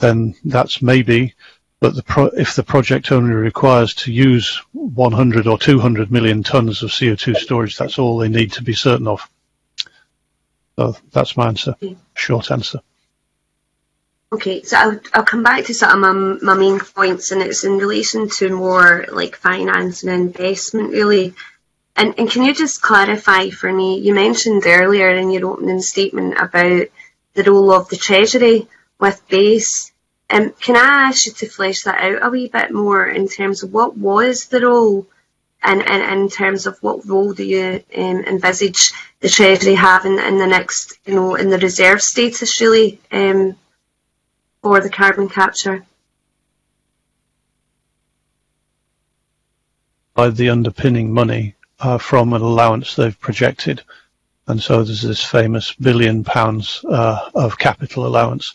then that's maybe. But the if the project only requires to use 100 or 200 million tons of CO2 storage, that's all they need to be certain of. So that's my answer. Short answer. Okay, so I'll, I'll come back to some of my, my main points, and it's in relation to more like finance and investment, really. And, and can you just clarify for me? You mentioned earlier in your opening statement about the role of the Treasury with BEIS. Um, can I ask you to flesh that out a wee bit more in terms of what was the role and, and in terms of what role do you um, envisage the Treasury having in the next, you know, in the reserve status really um, for the carbon capture? By the underpinning money uh, from an allowance they've projected. And so there's this famous billion pounds uh, of capital allowance.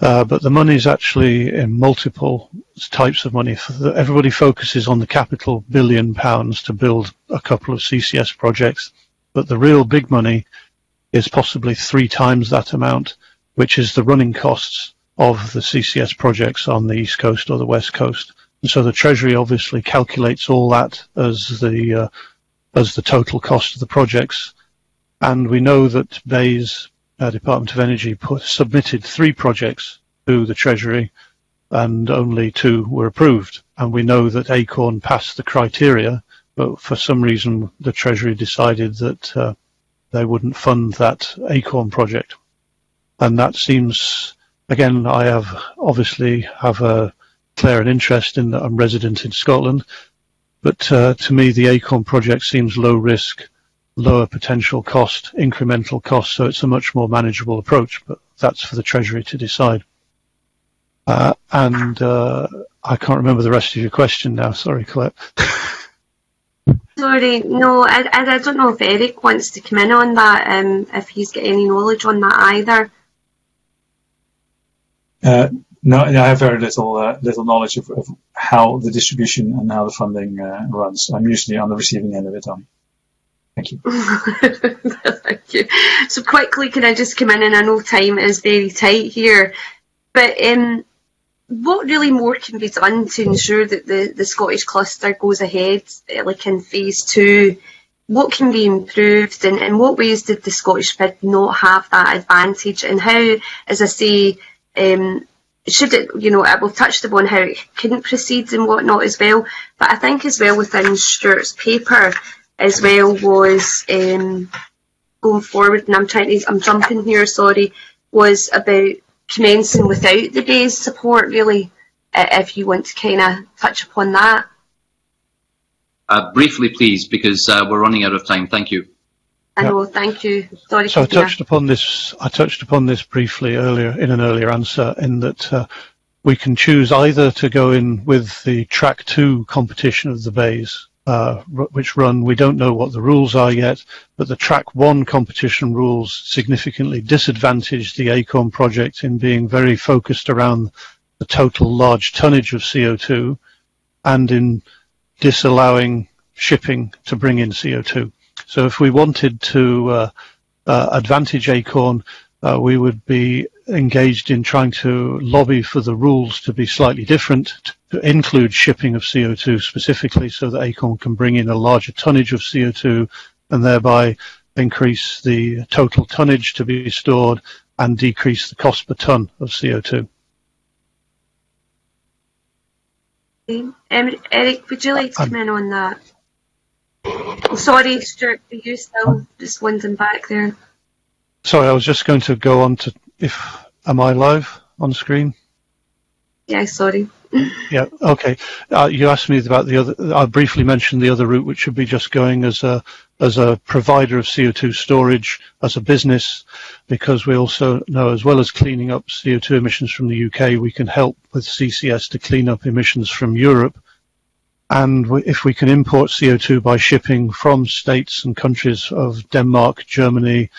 Uh, but the money is actually in multiple types of money. Everybody focuses on the capital billion pounds to build a couple of CCS projects, but the real big money is possibly three times that amount, which is the running costs of the CCS projects on the East Coast or the West Coast. And so the Treasury obviously calculates all that as the uh, as the total cost of the projects. And we know that BEIS uh, Department of Energy put, submitted three projects to the Treasury and only two were approved. And we know that Acorn passed the criteria, but for some reason the Treasury decided that uh, they wouldn't fund that Acorn project. And that seems, again, I have obviously have a clear an interest in that I'm resident in Scotland, but uh, to me the Acorn project seems low risk lower potential cost, incremental cost, so it's a much more manageable approach, but that's for the Treasury to decide. Uh, and uh, I can't remember the rest of your question now. Sorry, Collette. <laughs> Sorry, no, I, I, don't know if Eric wants to come in on that, um, if he's got any knowledge on that either. No, I have very little uh, little knowledge of, of, how the distribution and how the funding uh, runs. I'm usually on the receiving end of it. On. Thank you. <laughs> Thank you. So quickly, can I just come in? And I know time is very tight here, but um, what really more can be done to ensure that the, the Scottish cluster goes ahead, eh, like in phase two? What can be improved, and in what ways did the Scottish bid not have that advantage? And how, as I say, um, should it, you know, we've touched upon how it couldn't proceed and whatnot as well. But I think as well within Stuart's paper, as well was um, going forward, and I'm trying to, I'm jumping here, sorry, was about commencing without the BEIS support, really, if you want to kind of touch upon that. Uh, briefly, please, because uh, we're running out of time. Thank you. I know. Thank you. Sorry. So I touched upon this. I touched upon this briefly earlier in an earlier answer, in that uh, we can choose either to go in with the track two competition of the BEIS, uh, which run, we don't know what the rules are yet, but the track one competition rules significantly disadvantage the ACORN project in being very focused around the total large tonnage of CO2 and in disallowing shipping to bring in CO2. So if we wanted to uh, uh, advantage ACORN, uh, we would be engaged in trying to lobby for the rules to be slightly different, to include shipping of CO2 specifically so that ACORN can bring in a larger tonnage of CO2 and thereby increase the total tonnage to be stored and decrease the cost per ton of CO2. Um, Eric, would you like to come in on that? Sorry, Stuart, are you still just winding back there? Sorry, I was just going to go on to if am I live on screen? Yeah, sorry. <laughs> yeah, okay. Uh, you asked me about the other. I briefly mentioned the other route, which should be just going as a as a provider of CO2 storage as a business, because we also know, as well as cleaning up CO2 emissions from the UK, we can help with CCS to clean up emissions from Europe. And if we can import CO2 by shipping from states and countries of Denmark, Germany,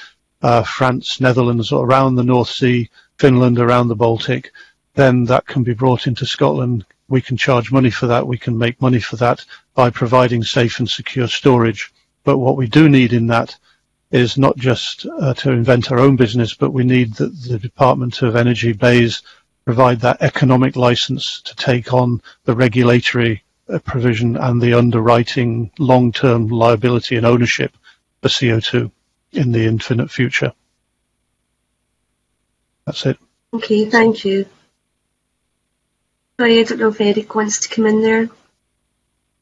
uh, France, Netherlands, around the North Sea, Finland, around the Baltic, then that can be brought into Scotland. We can charge money for that. We can make money for that by providing safe and secure storage. But what we do need in that is not just uh, to invent our own business, but we need that the Department of Energy BEIS provide that economic license to take on the regulatory provision and the underwriting long-term liability and ownership for CO2 in the infinite future. That's it. Okay, thank you. Sorry, I don't know if Eric wants to come in there.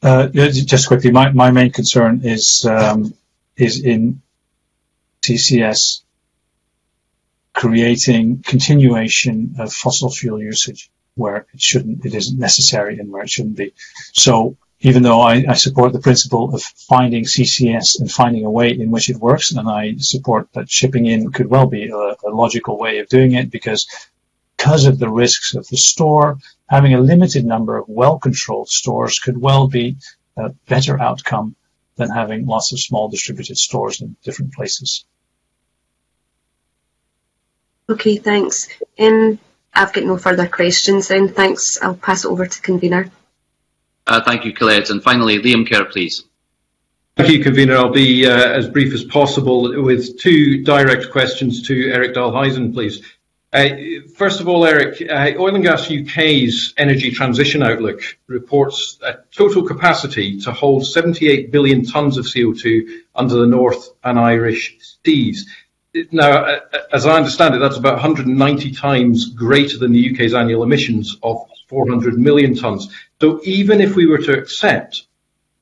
Uh, just quickly, my, my main concern is um, is in CCS creating continuation of fossil fuel usage where it shouldn't, it isn't necessary and where it shouldn't be. So even though I, I, support the principle of finding CCS and finding a way in which it works, and I support that shipping in could well be a, a logical way of doing it because because of the risks of the store, having a limited number of well-controlled stores could well be a better outcome than having lots of small distributed stores in different places. Okay, thanks. Um, I've got no further questions then. Thanks. I'll pass it over to convener. Uh, thank you, Collette. And finally, Liam Kerr, please. Thank you, Convener. I'll be uh, as brief as possible with two direct questions to Eric Dahlhausen, please. Uh, first of all, Eric, uh, Oil and Gas UK's Energy Transition Outlook reports a total capacity to hold 78 billion tonnes of CO2 under the North and Irish seas. Now, uh, as I understand it, that's about 190 times greater than the UK's annual emissions of 400 million tonnes. So even if we were to accept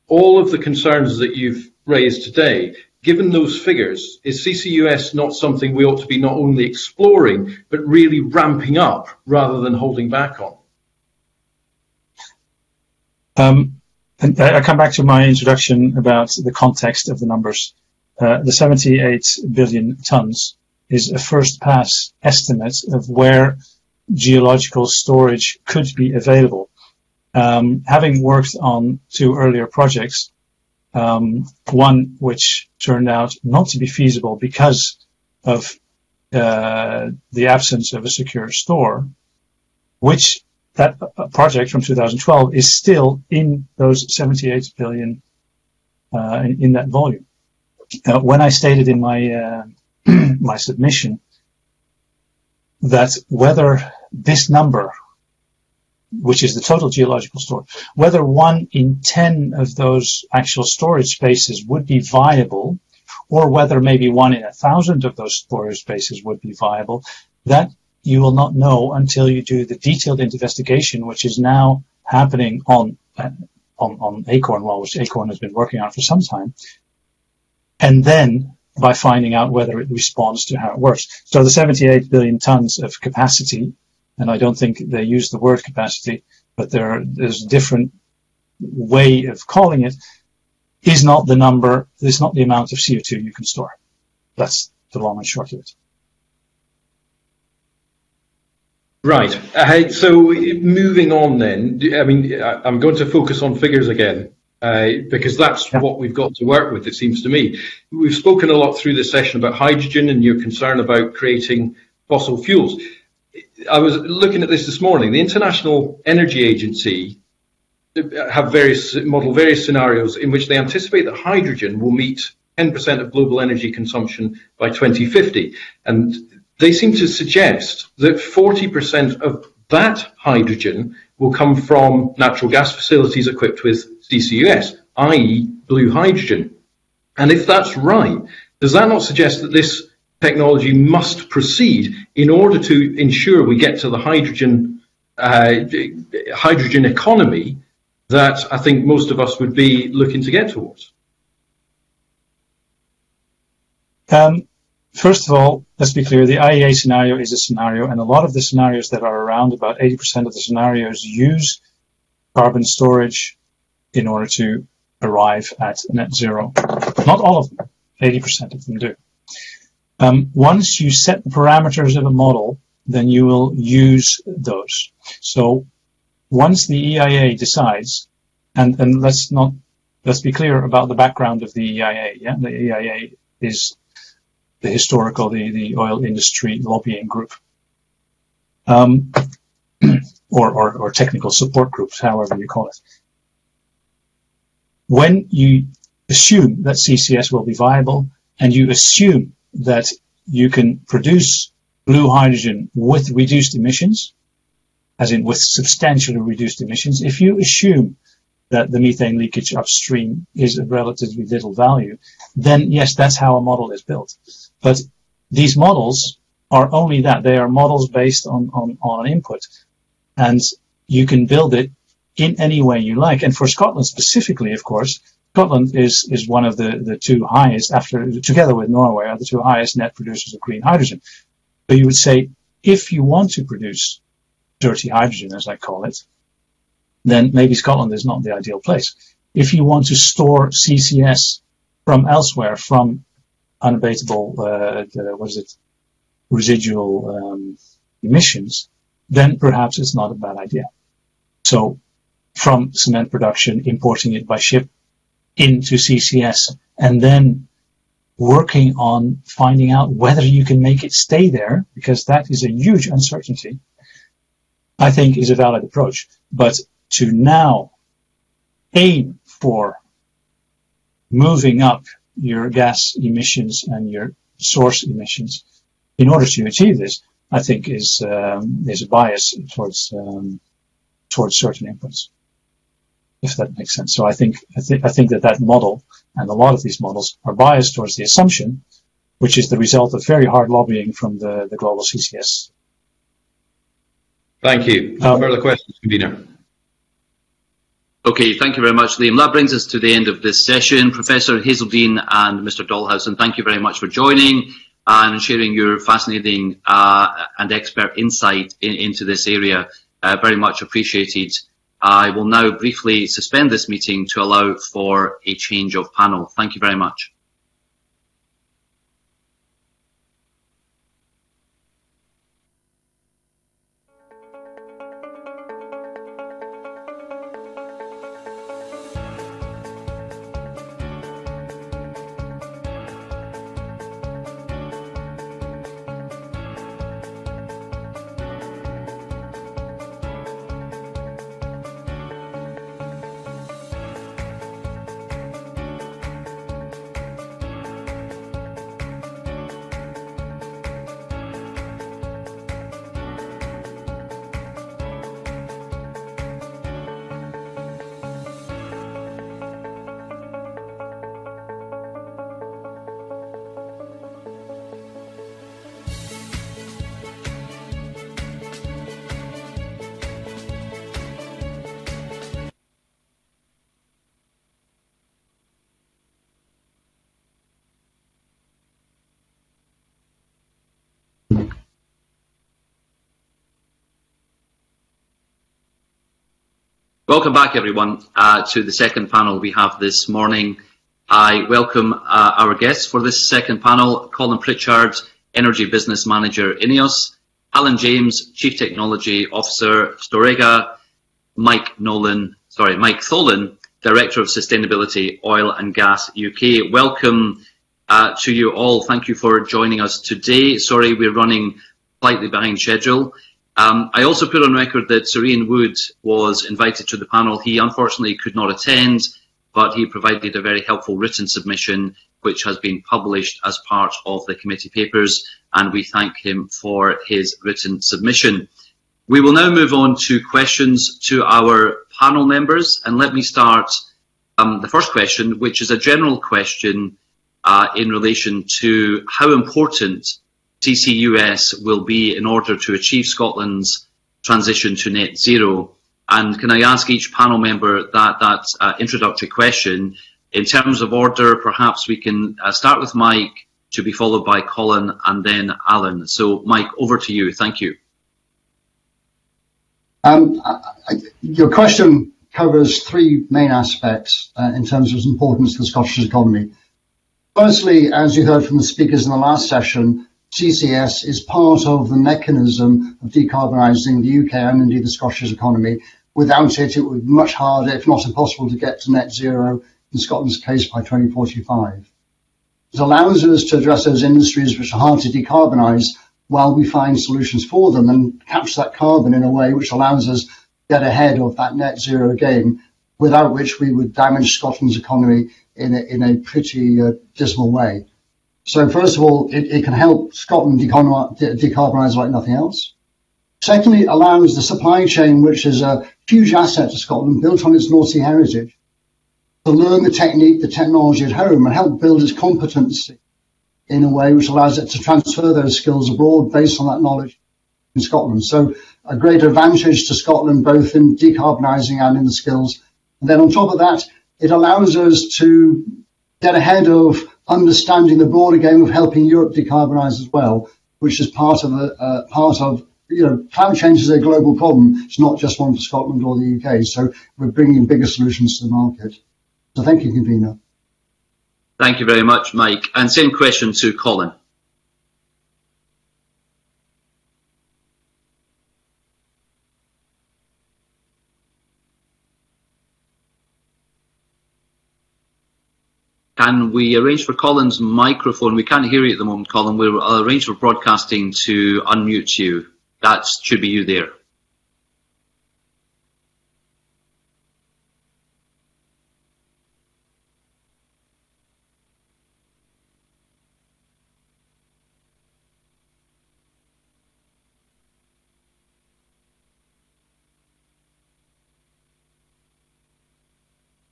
all of the concerns that you've raised today, given those figures, is CCUS not something we ought to be not only exploring, but really ramping up rather than holding back on? Um, I come back to my introduction about the context of the numbers. Uh, the 78 billion tons is a first pass estimate of where geological storage could be available. Um, having worked on two earlier projects, um, one which turned out not to be feasible because of uh, the absence of a secure store, which that project from 2012 is still in those 78 billion uh, in, in, that volume. Uh, when I stated in my uh, <clears throat> my submission that whether this number, which is the total geological store, whether one in 10 of those actual storage spaces would be viable, or whether maybe one in a thousand of those storage spaces would be viable, that you will not know until you do the detailed investigation, which is now happening on, on, on Acorn, well, which Acorn has been working on for some time. And then by finding out whether it responds to how it works. So the 78 billion tons of capacity, and I don't think they use the word capacity, but there, there's a different way of calling it, is not the number, is not the amount of CO2 you can store. That's the long and short of it. Right. Uh, so moving on then, I mean, I'm going to focus on figures again. Uh, because that's yeah. what we've got to work with, it seems to me. We've spoken a lot through this session about hydrogen and your concern about creating fossil fuels. I was looking at this this morning. The International Energy Agency have various model various scenarios in which they anticipate that hydrogen will meet 10% of global energy consumption by 2050, and they seem to suggest that 40% of that hydrogen will come from natural gas facilities equipped with CCUS, i.e. blue hydrogen. And if that's right, does that not suggest that this technology must proceed in order to ensure we get to the hydrogen uh, hydrogen economy that I think most of us would be looking to get towards? Um, first of all, let's be clear, the IEA scenario is a scenario, and a lot of the scenarios that are around, about 80% of the scenarios use carbon storage in order to arrive at net zero. Not all of them, 80% of them do. Um, once you set the parameters of a model, then you will use those. So once the EIA decides, and, and let's not, let's be clear about the background of the EIA. Yeah, the EIA is the historical, the, the oil industry lobbying group. Um, <clears throat> or, or, or technical support groups, however you call it. When you assume that CCS will be viable and you assume that you can produce blue hydrogen with reduced emissions, as in with substantially reduced emissions, if you assume that the methane leakage upstream is of relatively little value, then yes, that's how a model is built. But these models are only that. They are models based on, on, on an input. And you can build it in any way you like. And for Scotland specifically, of course, Scotland is, is one of the, the two highest, after together with Norway, are the two highest net producers of green hydrogen. So you would say, if you want to produce dirty hydrogen, as I call it, then maybe Scotland is not the ideal place. If you want to store CCS from elsewhere, from unabatable, uh, what is it, residual um, emissions, then perhaps it's not a bad idea. So from cement production, importing it by ship into CCS, and then working on finding out whether you can make it stay there, because that is a huge uncertainty, I think is a valid approach. But to now aim for moving up your gas emissions and your source emissions in order to achieve this, I think is um, is a bias towards um, towards certain inputs if that makes sense. So I think I, th- I think that that model and a lot of these models are biased towards the assumption, which is the result of very hard lobbying from the, the global CCS. Thank you. Um, further questions, convener. Okay, thank you very much, Liam. That brings us to the end of this session. Professor Haszeldine and Mr. Dahlhausen, thank you very much for joining and sharing your fascinating uh, and expert insight in, into this area. Uh, very much appreciated. I will now briefly suspend this meeting to allow for a change of panel. Thank you very much. Welcome back, everyone, uh, to the second panel we have this morning. I welcome uh, our guests for this second panel, Colin Pritchard, Energy Business Manager, INEOS, Alan James, Chief Technology Officer, Storegga, Mike Nolan, sorry, Mike Tholen, Director of Sustainability, Oil and Gas UK. Welcome uh, to you all. Thank you for joining us today. Sorry, we're running slightly behind schedule. Um, I also put on record that Ian Wood was invited to the panel. He unfortunately could not attend, but he provided a very helpful written submission which has been published as part of the committee papers, and we thank him for his written submission. We will now move on to questions to our panel members, and let me start um, the first question, which is a general question uh, in relation to how important CCUS will be in order to achieve Scotland's transition to net zero. And can I ask each panel member that, that uh, introductory question? In terms of order, perhaps we can uh, start with Mike to be followed by Colin and then Alan. So Mike, over to you. Thank you. Um, I, your question covers three main aspects uh, in terms of its importance to the Scottish economy. Firstly, as you heard from the speakers in the last session, CCS is part of the mechanism of decarbonising the UK and indeed the Scottish economy. Without it, it would be much harder, if not impossible, to get to net zero in Scotland's case by 2045. It allows us to address those industries which are hard to decarbonise while we find solutions for them and capture that carbon in a way which allows us to get ahead of that net zero game, without which we would damage Scotland's economy in a, in a pretty uh, dismal way. So first of all, it, it can help Scotland decarbonise like nothing else. Secondly, it allows the supply chain, which is a huge asset to Scotland, built on its North Sea heritage, to learn the technique, the technology at home and help build its competency in a way which allows it to transfer those skills abroad based on that knowledge in Scotland. So a great advantage to Scotland, both in decarbonising and in the skills. And then on top of that, it allows us to get ahead of understanding the broader game of helping Europe decarbonise as well, which is part of a uh, part of you know climate change is a global problem. It's not just one for Scotland or the UK. So we're bringing bigger solutions to the market. So thank you, convener. Thank you very much, Mike. And same question to Colin. Can we arrange for Colin's microphone? We can't hear you at the moment, Colin. We'll arrange for broadcasting to unmute you. That should be you there.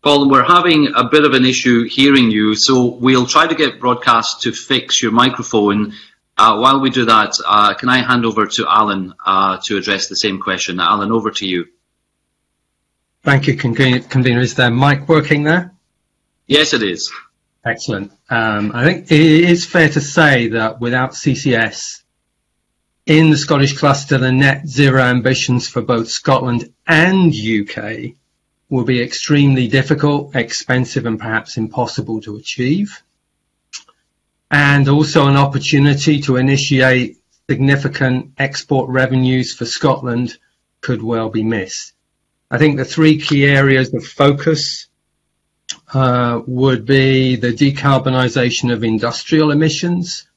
Colin, we're having a bit of an issue hearing you, so we'll try to get broadcast to fix your microphone. Uh, while we do that, uh, can I hand over to Alan uh, to address the same question? Alan, over to you. Thank you, convener. Is there mic working there? Yes, it is. Excellent. Um, I think it is fair to say that without CCS in the Scottish cluster, the net zero ambitions for both Scotland and UK will be extremely difficult, expensive, and perhaps impossible to achieve. And also an opportunity to initiate significant export revenues for Scotland could well be missed. I think the three key areas of focus uh, would be the decarbonisation of industrial emissions,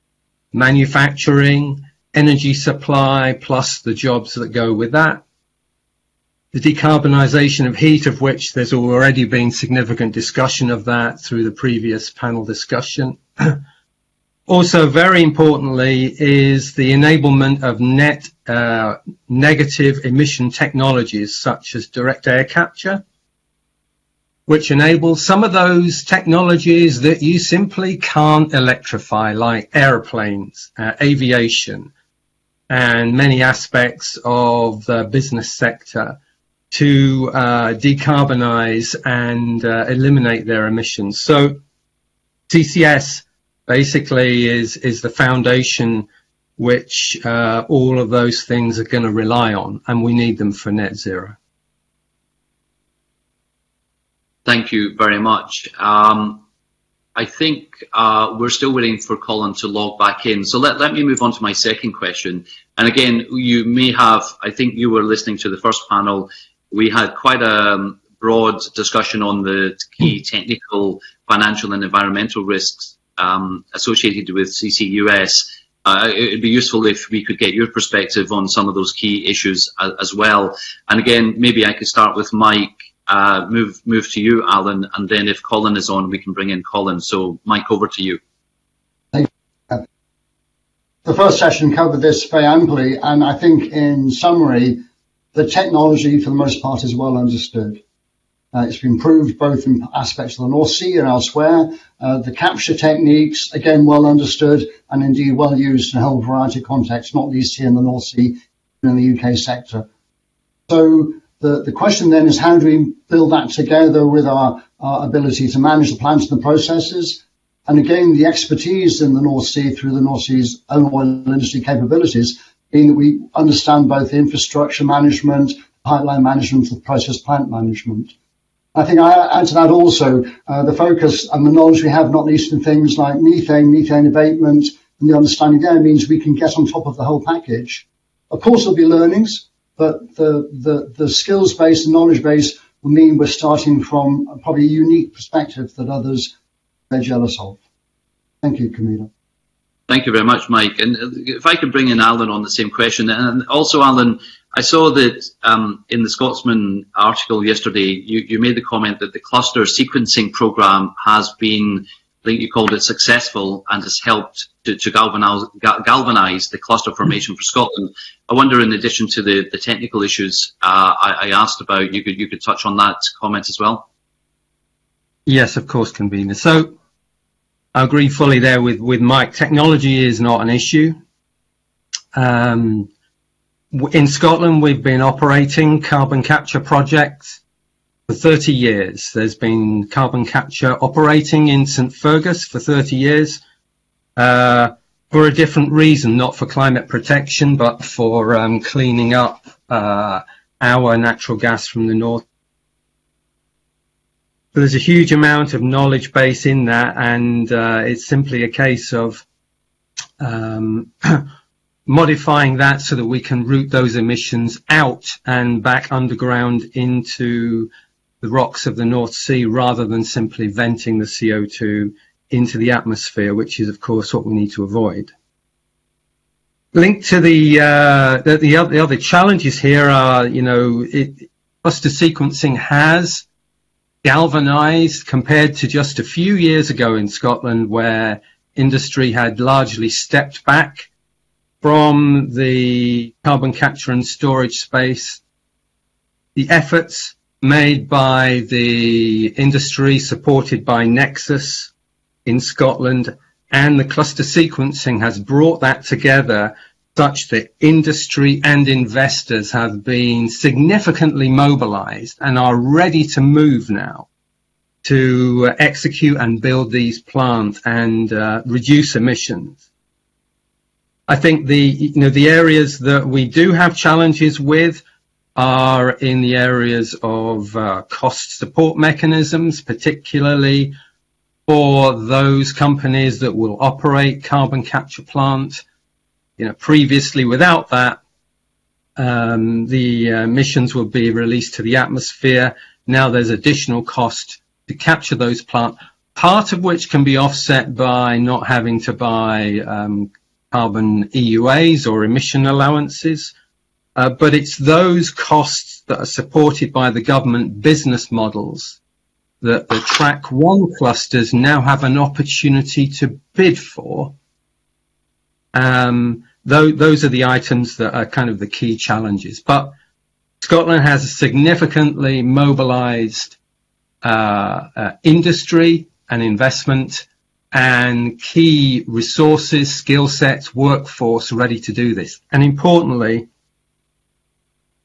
manufacturing, energy supply, plus the jobs that go with that, the decarbonisation of heat, of which there's already been significant discussion of that through the previous panel discussion. <clears throat> also, very importantly, is the enablement of net uh, negative emission technologies such as direct air capture, which enables some of those technologies that you simply can't electrify, like airplanes, uh, aviation, and many aspects of the business sector to uh, decarbonize and uh, eliminate their emissions. So CCS basically is, is the foundation which uh, all of those things are going to rely on, and we need them for net zero. Thank you very much. Um, I think uh, we're still waiting for Colin to log back in. So let, let me move on to my second question. And again, you may have, I think you were listening to the first panel, we had quite a broad discussion on the key technical, financial and environmental risks um, associated with CCUS. Uh, it would be useful if we could get your perspective on some of those key issues as, as well. And again, maybe I could start with Mike uh, move move to you, Alan, and then if Colin is on, we can bring in Colin. So, Mike, over to you. Thank you. The first session covered this very amply, and I think, in summary, the technology, for the most part, is well understood. Uh, it's been proved both in aspects of the North Sea and elsewhere. Uh, the capture techniques, again, well understood and indeed well used in a whole variety of contexts, not least here in the North Sea, and in the UK sector. So the, the question then is how do we build that together with our, our ability to manage the plants and the processes? And again, the expertise in the North Sea through the North Sea's own oil industry capabilities, being that we understand both infrastructure management, pipeline management, and process plant management. I think I add to that also uh, the focus and the knowledge we have, not least in things like methane, methane abatement, and the understanding there means we can get on top of the whole package. Of course, there'll be learnings but the, the, the skills base and knowledge base will mean we're starting from probably a unique perspective that others are jealous of. Thank you, Camilla. Thank you very much, Mike. And if I could bring in Alan on the same question, and also Alan, I saw that um, in the Scotsman article yesterday, you, you made the comment that the cluster sequencing program has been I think you called it successful and has helped to, to galvanise, galvanise the cluster formation for Scotland. I wonder, in addition to the, the technical issues uh, I, I, asked about, you could you could touch on that comment as well. Yes, of course, convener. So I agree fully there with with Mike. Technology is not an issue. Um, in Scotland, we've been operating carbon capture projects for 30 years. There's been carbon capture operating in St Fergus for 30 years uh, for a different reason, not for climate protection, but for um, cleaning up uh, our natural gas from the north. So there's a huge amount of knowledge base in that, and uh, it's simply a case of um, <clears throat> modifying that so that we can route those emissions out and back underground into the rocks of the North Sea rather than simply venting the CO2 into the atmosphere, which is, of course, what we need to avoid. Linked to the, uh, the, the, other, the, other, challenges here are, you know, it, cluster sequencing has galvanized compared to just a few years ago in Scotland where industry had largely stepped back from the carbon capture and storage space. The efforts made by the industry supported by NECCUS in Scotland and the cluster sequencing has brought that together such that industry and investors have been significantly mobilized and are ready to move now to execute and build these plants and uh, reduce emissions. I think the you know the areas that we do have challenges with are in the areas of uh, cost support mechanisms, particularly for those companies that will operate carbon capture plant. You know, previously without that, um, the emissions would be released to the atmosphere. Now there's additional cost to capture those plants, part of which can be offset by not having to buy um, carbon EUAs or emission allowances. Uh, but it's those costs that are supported by the government business models that the track one clusters now have an opportunity to bid for. Um, those are the items that are kind of the key challenges. But Scotland has a significantly mobilized uh, uh, industry and investment and key resources, skill sets, workforce ready to do this. And importantly,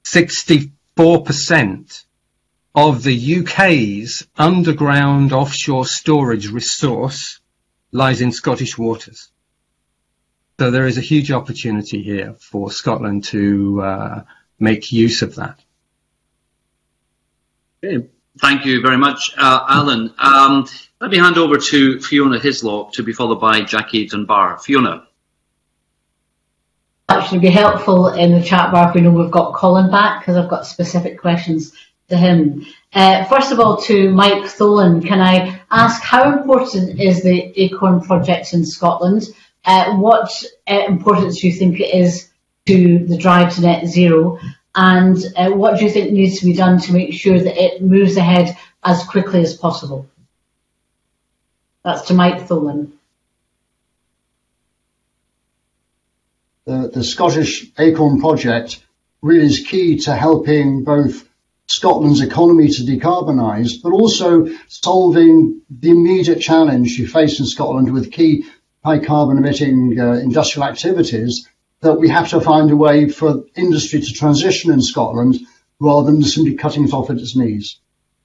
64% of the UK's underground offshore storage resource lies in Scottish waters. So there is a huge opportunity here for Scotland to uh, make use of that. Okay. Thank you very much, uh, Alan. Um, Let me hand over to Fiona Hyslop to be followed by Jackie Dunbar. Fiona. Actually, be helpful in the chat bar if we know we've got Colin back because I've got specific questions to him. Uh, first of all, to Mike Tholen, can I ask how important is the ACORN project in Scotland? Uh, what uh, importance do you think it is to the drive to net zero? And uh, what do you think needs to be done to make sure that it moves ahead as quickly as possible? That's to Mike Tholen. The, the Scottish Acorn project really is key to helping both Scotland's economy to decarbonise, but also solving the immediate challenge you face in Scotland with key high carbon emitting uh, industrial activities that we have to find a way for industry to transition in Scotland rather than simply cutting it off at its knees.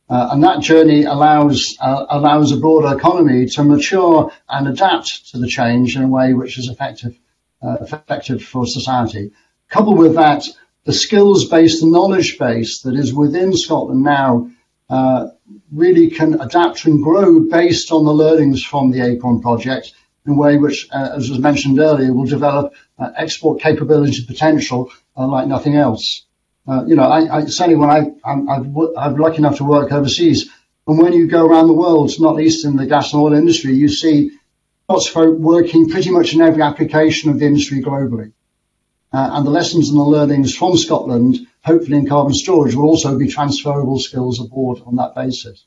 Uh, and that journey allows uh, allows a broader economy to mature and adapt to the change in a way which is effective uh, effective for society. Coupled with that, the skills based and knowledge base that is within Scotland now uh, really can adapt and grow based on the learnings from the ACORN project in a way which, uh, as was mentioned earlier, will develop uh, export capability potential like nothing else. Uh, you know, certainly when I, I'm, lucky enough to work overseas, and when you go around the world, not least in the gas and oil industry, you see lots of folk working pretty much in every application of the industry globally. Uh, and the lessons and the learnings from Scotland, hopefully in carbon storage, will also be transferable skills aboard on that basis.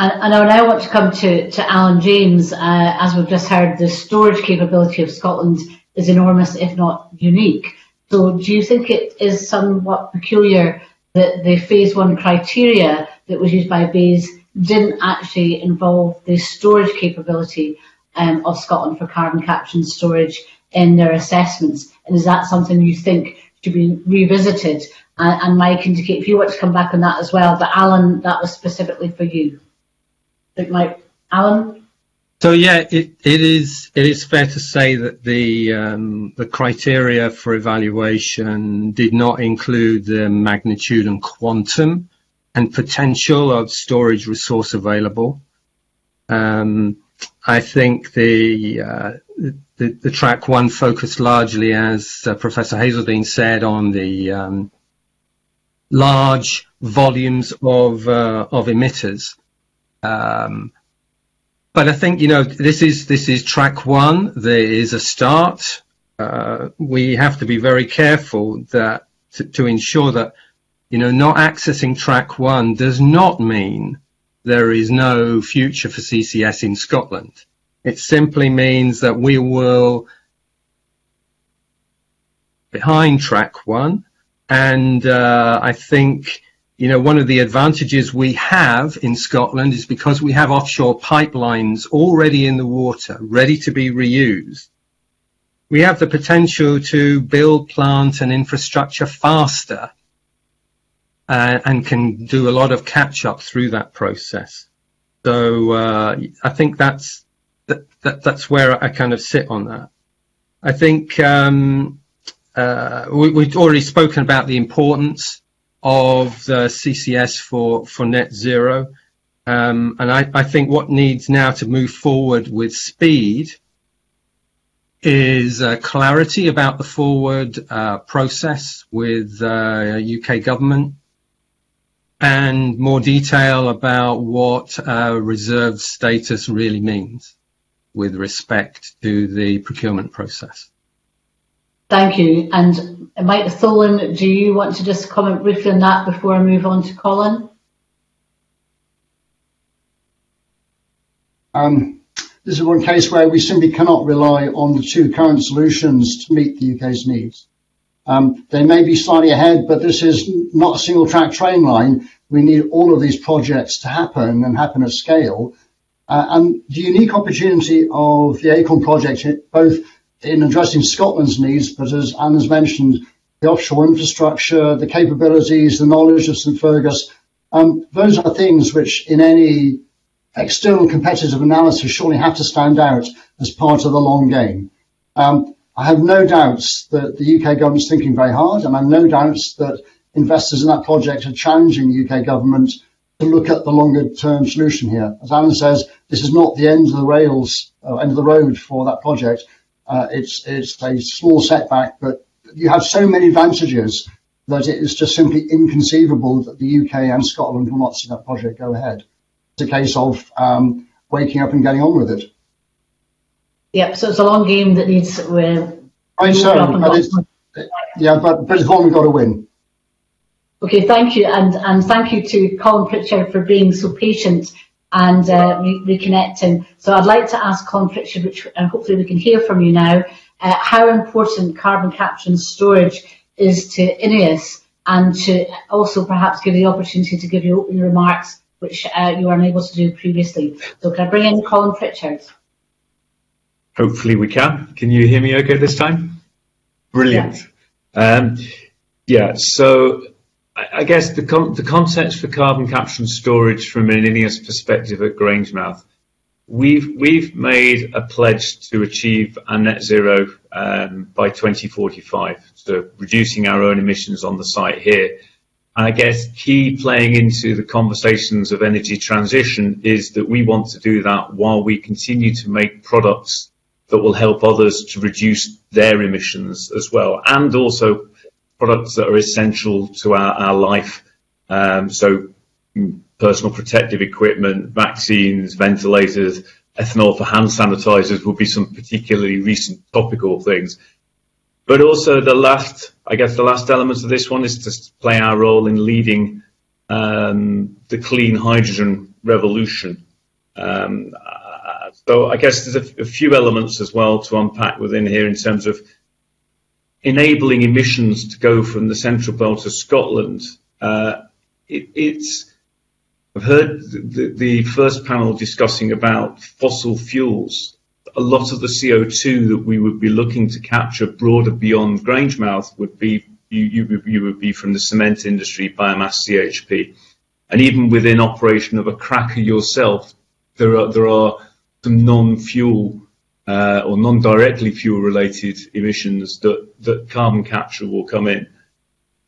And, and I now want to come to, to Alan James. Uh, as we've just heard, the storage capability of Scotland is enormous, if not unique. So do you think it is somewhat peculiar that the phase one criteria that was used by BEIS didn't actually involve the storage capability um, of Scotland for carbon capture and storage in their assessments? And is that something you think should be revisited? Uh, and Mike, indicate if you want to come back on that as well. But Alan, that was specifically for you. Alan. So yeah, it, it is it is fair to say that the um, the criteria for evaluation did not include the magnitude and quantum and potential of storage resource available. Um, I think the, uh, the, the track one focused largely, as uh, Professor Haszeldine said, on the um, large volumes of uh, of emitters. Um, but I think you know this is this is track one. There is a start. Uh, we have to be very careful that to, to, ensure that you know not accessing track one does not mean there is no future for CCS in Scotland. It simply means that we will behind track one, and uh, I think you know, one of the advantages we have in Scotland is because we have offshore pipelines already in the water, ready to be reused. We have the potential to build plant and infrastructure faster uh, and can do a lot of catch up through that process. So uh, I think that's that, that, that's where I kind of sit on that. I think um, uh, we, we've already spoken about the importance of the CCS for, for net zero. Um, and I, I, think what needs now to move forward with speed is uh, clarity about the forward uh, process with uh, UK government and more detail about what uh, reserve status really means with respect to the procurement process. Thank you. And Mike Tholen, do you want to just comment briefly on that before I move on to Colin? Um, this is one case where we simply cannot rely on the two current solutions to meet the UK's needs. Um, they may be slightly ahead, but this is not a single track train line. We need all of these projects to happen and happen at scale. Uh, and the unique opportunity of the ACORN project, both in addressing Scotland's needs, but as Anne has mentioned, the offshore infrastructure, the capabilities, the knowledge of St Fergus, um, those are things which in any external competitive analysis surely have to stand out as part of the long game. Um, I have no doubts that the UK government is thinking very hard, and I have no doubts that investors in that project are challenging the UK government to look at the longer term solution here. As Alan says, this is not the end of the rails, uh, end of the road for that project. Uh, it's, it's a small setback, but you have so many advantages that it is just simply inconceivable that the UK and Scotland will not see that project go ahead. It's a case of um, waking up and getting on with it. Yep, so it's a long game that needs. So, but yeah, but we've got to win. Okay, thank you, and and thank you to Colin Pritchard for being so patient and uh, re reconnecting. So I'd like to ask Colin Pritchard, which and hopefully we can hear from you now, uh, how important carbon capture and storage is to INEOS, and to also perhaps give the opportunity to give your opening remarks, which uh, you were unable to do previously. So can I bring in Colin Pritchard? Hopefully we can. Can you hear me okay this time? Brilliant. Yeah, um, yeah so I guess the, con the context for carbon capture and storage from an INEOS perspective at Grangemouth, we've, we've made a pledge to achieve a net zero um, by 2045, so reducing our own emissions on the site here. And I guess key playing into the conversations of energy transition is that we want to do that while we continue to make products that will help others to reduce their emissions as well, and also products that are essential to our, our life. Um, so mm, personal protective equipment, vaccines, ventilators, ethanol for hand sanitizers would be some particularly recent topical things. But also the last, I guess the last element of this one is to play our role in leading um, the clean hydrogen revolution. Um, so I guess there's a, few elements as well to unpack within here in terms of enabling emissions to go from the central belt of Scotland. Uh, it, it's I've heard the, the, first panel discussing about fossil fuels. A lot of the CO2 that we would be looking to capture broader beyond Grangemouth would be you, you, you would be from the cement industry, biomass CHP. And even within operation of a cracker yourself, there are, there are some non-fuel or non-directly fuel-related emissions that, carbon capture will come in.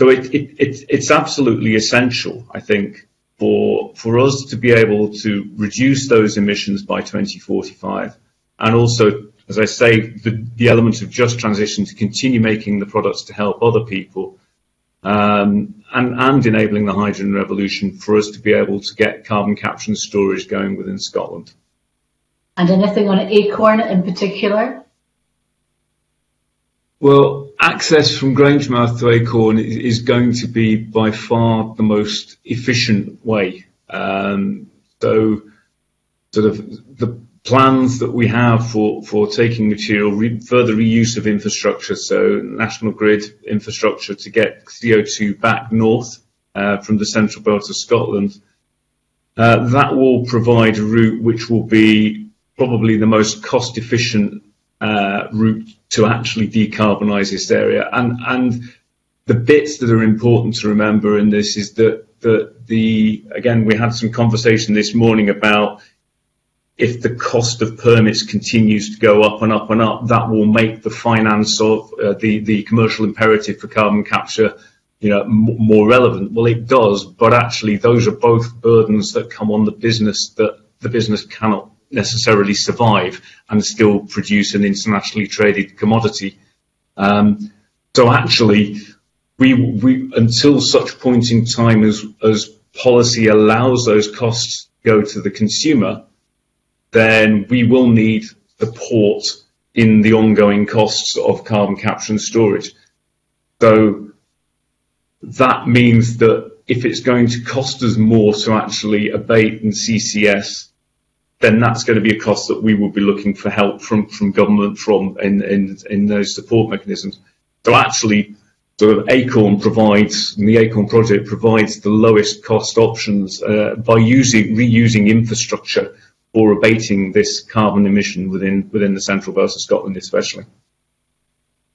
So it, it, it, it's absolutely essential, I think, for, us to be able to reduce those emissions by 2045 and also, as I say, the, element of just transition to continue making the products to help other people um, and, and enabling the hydrogen revolution for us to be able to get carbon capture and storage going within Scotland. And anything on Acorn in particular? Well, access from Grangemouth to Acorn is going to be by far the most efficient way. Um, so, sort of the plans that we have for, for taking material, re, further reuse of infrastructure, so national grid infrastructure to get CO2 back north uh, from the central belt of Scotland, uh, that will provide a route which will be probably the most cost efficient uh, route to actually decarbonise this area. And, and the bits that are important to remember in this is that, that the, again, we had some conversation this morning about if the cost of permits continues to go up and up and up, that will make the finance of uh, the, the commercial imperative for carbon capture you know, more relevant. Well, it does, but actually those are both burdens that come on the business that the business cannot necessarily survive and still produce an internationally traded commodity. Um, so actually, we, we, until such point in time as, as policy allows those costs to go to the consumer, then we will need support in the ongoing costs of carbon capture and storage. So that means that if it's going to cost us more to actually abate than CCS, then that's going to be a cost that we will be looking for help from, from government from in, in, in those support mechanisms. So actually, sort of Acorn provides, the Acorn project provides the lowest cost options uh, by using reusing infrastructure for abating this carbon emission within within the central belt of Scotland, especially.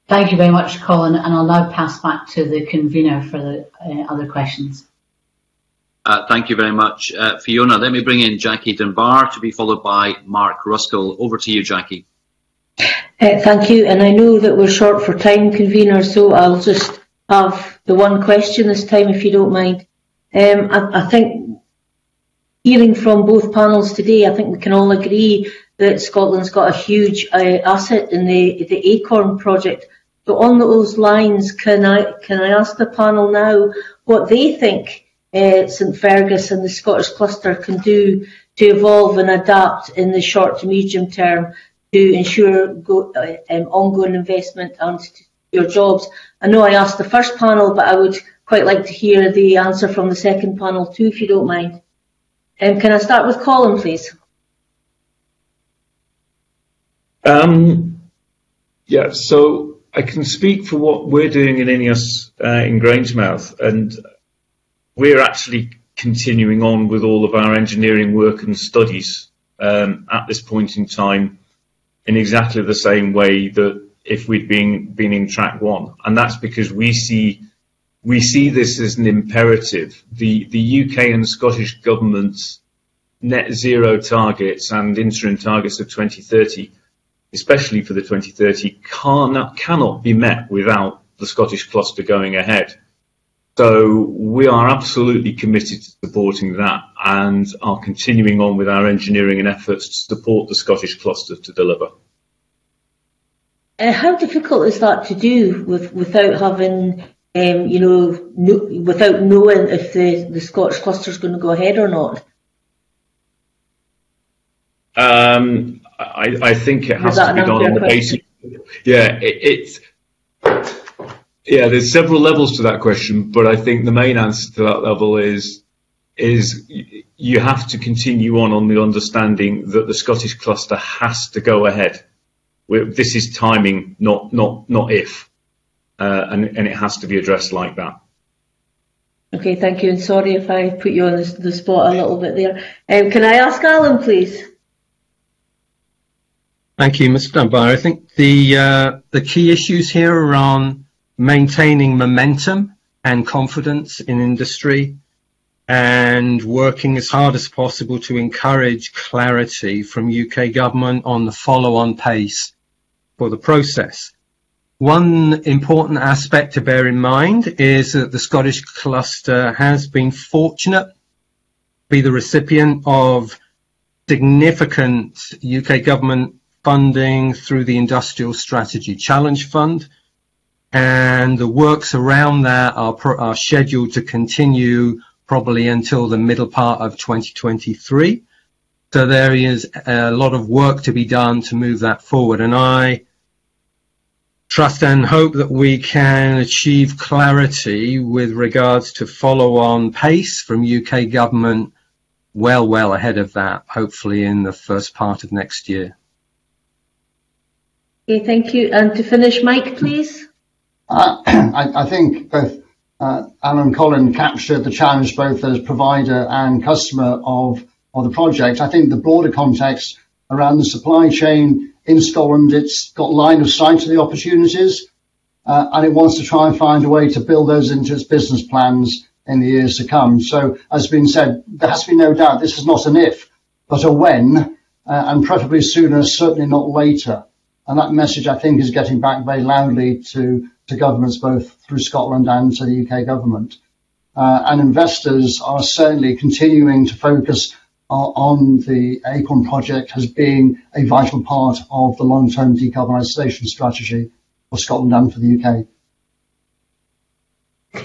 Thank you very much, Colin, and I'll now pass back to the convener for the uh, other questions. Uh, thank you very much, uh, Fiona. Let me bring in Jackie Dunbar to be followed by Mark Ruskell. Over to you, Jackie. Uh, thank you, and I know that we're short for time, convener, so I'll just have the one question this time, if you don't mind. Um, I, I, think hearing from both panels today, I think we can all agree that Scotland's got a huge uh, asset in the, the ACORN project. So on those lines, can I can I ask the panel now what they think uh, St Fergus and the Scottish cluster can do to evolve and adapt in the short to medium term to ensure go, uh, um, ongoing investment and your jobs. I know I asked the first panel, but I would quite like to hear the answer from the second panel too, if you don't mind. Um, can I start with Colin, please? Um, yeah, so I can speak for what we're doing in INEOS uh, in Grangemouth, and we're actually continuing on with all of our engineering work and studies um, at this point in time in exactly the same way that if we'd been been in track one, and that's because we see we see this as an imperative. The the UK and Scottish governments net zero targets and interim targets of 2030, especially for the 2030, cannot cannot be met without the Scottish cluster going ahead. So we are absolutely committed to supporting that and are continuing on with our engineering and efforts to support the Scottish cluster to deliver. Uh, how difficult is that to do with without having, um, you know, no, without knowing if the, the Scottish cluster is going to go ahead or not? Um, I, I, think it has to be done on the basis. Yeah, it, it's. Yeah, there's several levels to that question, but I think the main answer to that level is is you have to continue on on the understanding that the Scottish cluster has to go ahead we're, this is timing, not not not if, uh, and and it has to be addressed like that. Okay, thank you, and sorry if I put you on the, the spot a little bit there. Um, can I ask Alan, please? Thank you, Mr. Dunbar. I think the uh, the key issues here are on maintaining momentum and confidence in industry and working as hard as possible to encourage clarity from UK government on the follow-on pace for the process. One important aspect to bear in mind is that the Scottish cluster has been fortunate to be the recipient of significant UK government funding through the Industrial Strategy Challenge Fund, and the works around that are, are scheduled to continue probably until the middle part of 2023. So there is a lot of work to be done to move that forward. And I trust and hope that we can achieve clarity with regards to follow-on pace from UK government well, well ahead of that, hopefully in the first part of next year. Okay, thank you. And to finish, Mike, please. Uh, <clears throat> I, think both uh, Alan and Colin captured the challenge both as provider and customer of, of the project. I think the broader context around the supply chain in Scotland, it's got line of sight to the opportunities, uh, and it wants to try and find a way to build those into its business plans in the years to come. So, as been said, there has to be no doubt this is not an if, but a when, and preferably sooner, certainly not later. And that message, I think, is getting back very loudly to, to governments both through Scotland and to the UK government. Uh, and investors are certainly continuing to focus on the ACORN project as being a vital part of the long-term decarbonisation strategy for Scotland and for the UK.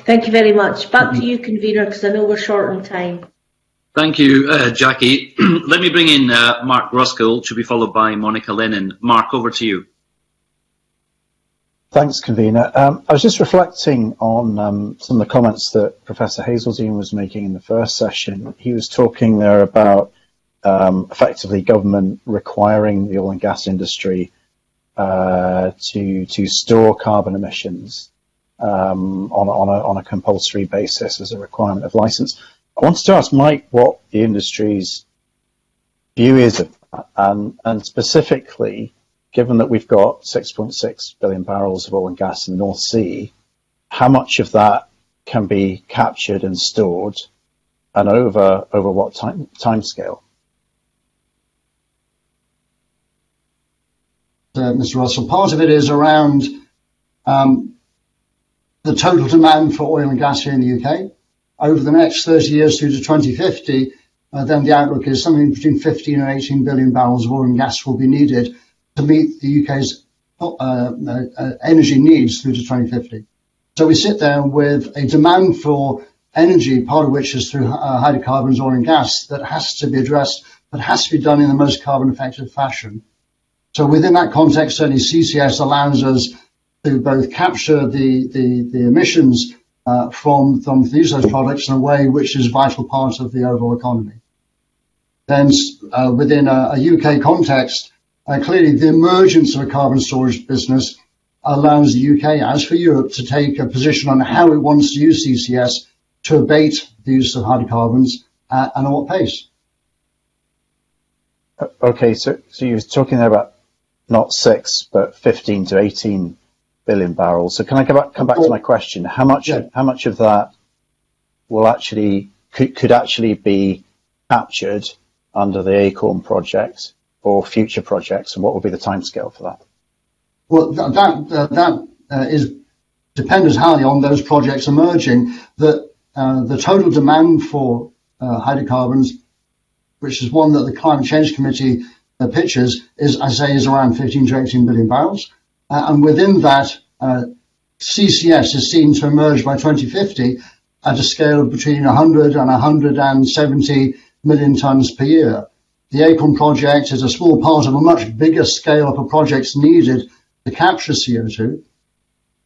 Thank you very much. Back to you, convener, because I know we're short on time. Thank you, uh, Jackie. <clears throat> Let me bring in uh, Mark Ruskell, to be followed by Monica Lennon. Mark, over to you. Thanks, convener. Um, I was just reflecting on um, some of the comments that Professor Haszeldine was making in the first session. He was talking there about um, effectively government requiring the oil and gas industry uh, to to store carbon emissions um, on, on, a, on a compulsory basis as a requirement of license. I wanted to ask Mike what the industry's view is of that, and, and specifically given that we've got 6.6 billion barrels of oil and gas in the North Sea, how much of that can be captured and stored, and over over what time scale? Uh, Mr. Ruskell, part of it is around um, the total demand for oil and gas here in the UK. Over the next 30 years through to 2050, uh, then the outlook is something between 15 and 18 billion barrels of oil and gas will be needed to meet the UK's uh, uh, energy needs through to 2050. So we sit there with a demand for energy, part of which is through uh, hydrocarbons, oil and gas, that has to be addressed, but has to be done in the most carbon effective fashion. So within that context, certainly CCS allows us to both capture the, emissions uh, from, from the use of those products in a way which is a vital part of the overall economy. Then uh, within a, UK context, uh, clearly the emergence of a carbon storage business allows the UK, as for Europe, to take a position on how it wants to use CCS to abate the use of hydrocarbons uh, and at what pace. Okay, so, so you were talking there about not six, but 15 to 18 billion barrels. So can I come back, come back to my question? How much, yeah. how much of that will actually, could, could actually be captured under the Acorn project or future projects, and what will be the timescale for that? Well, that that, uh, uh, is dependent highly on those projects emerging. That uh, the total demand for hydrocarbons, which is one that the Climate Change Committee pictures, is I say is around 15 to 18 billion barrels, and within that, CCS is seen to emerge by 2050 at a scale of between 100 and 170 million tons per year. The Acorn project is a small part of a much bigger scale of projects needed to capture CO2.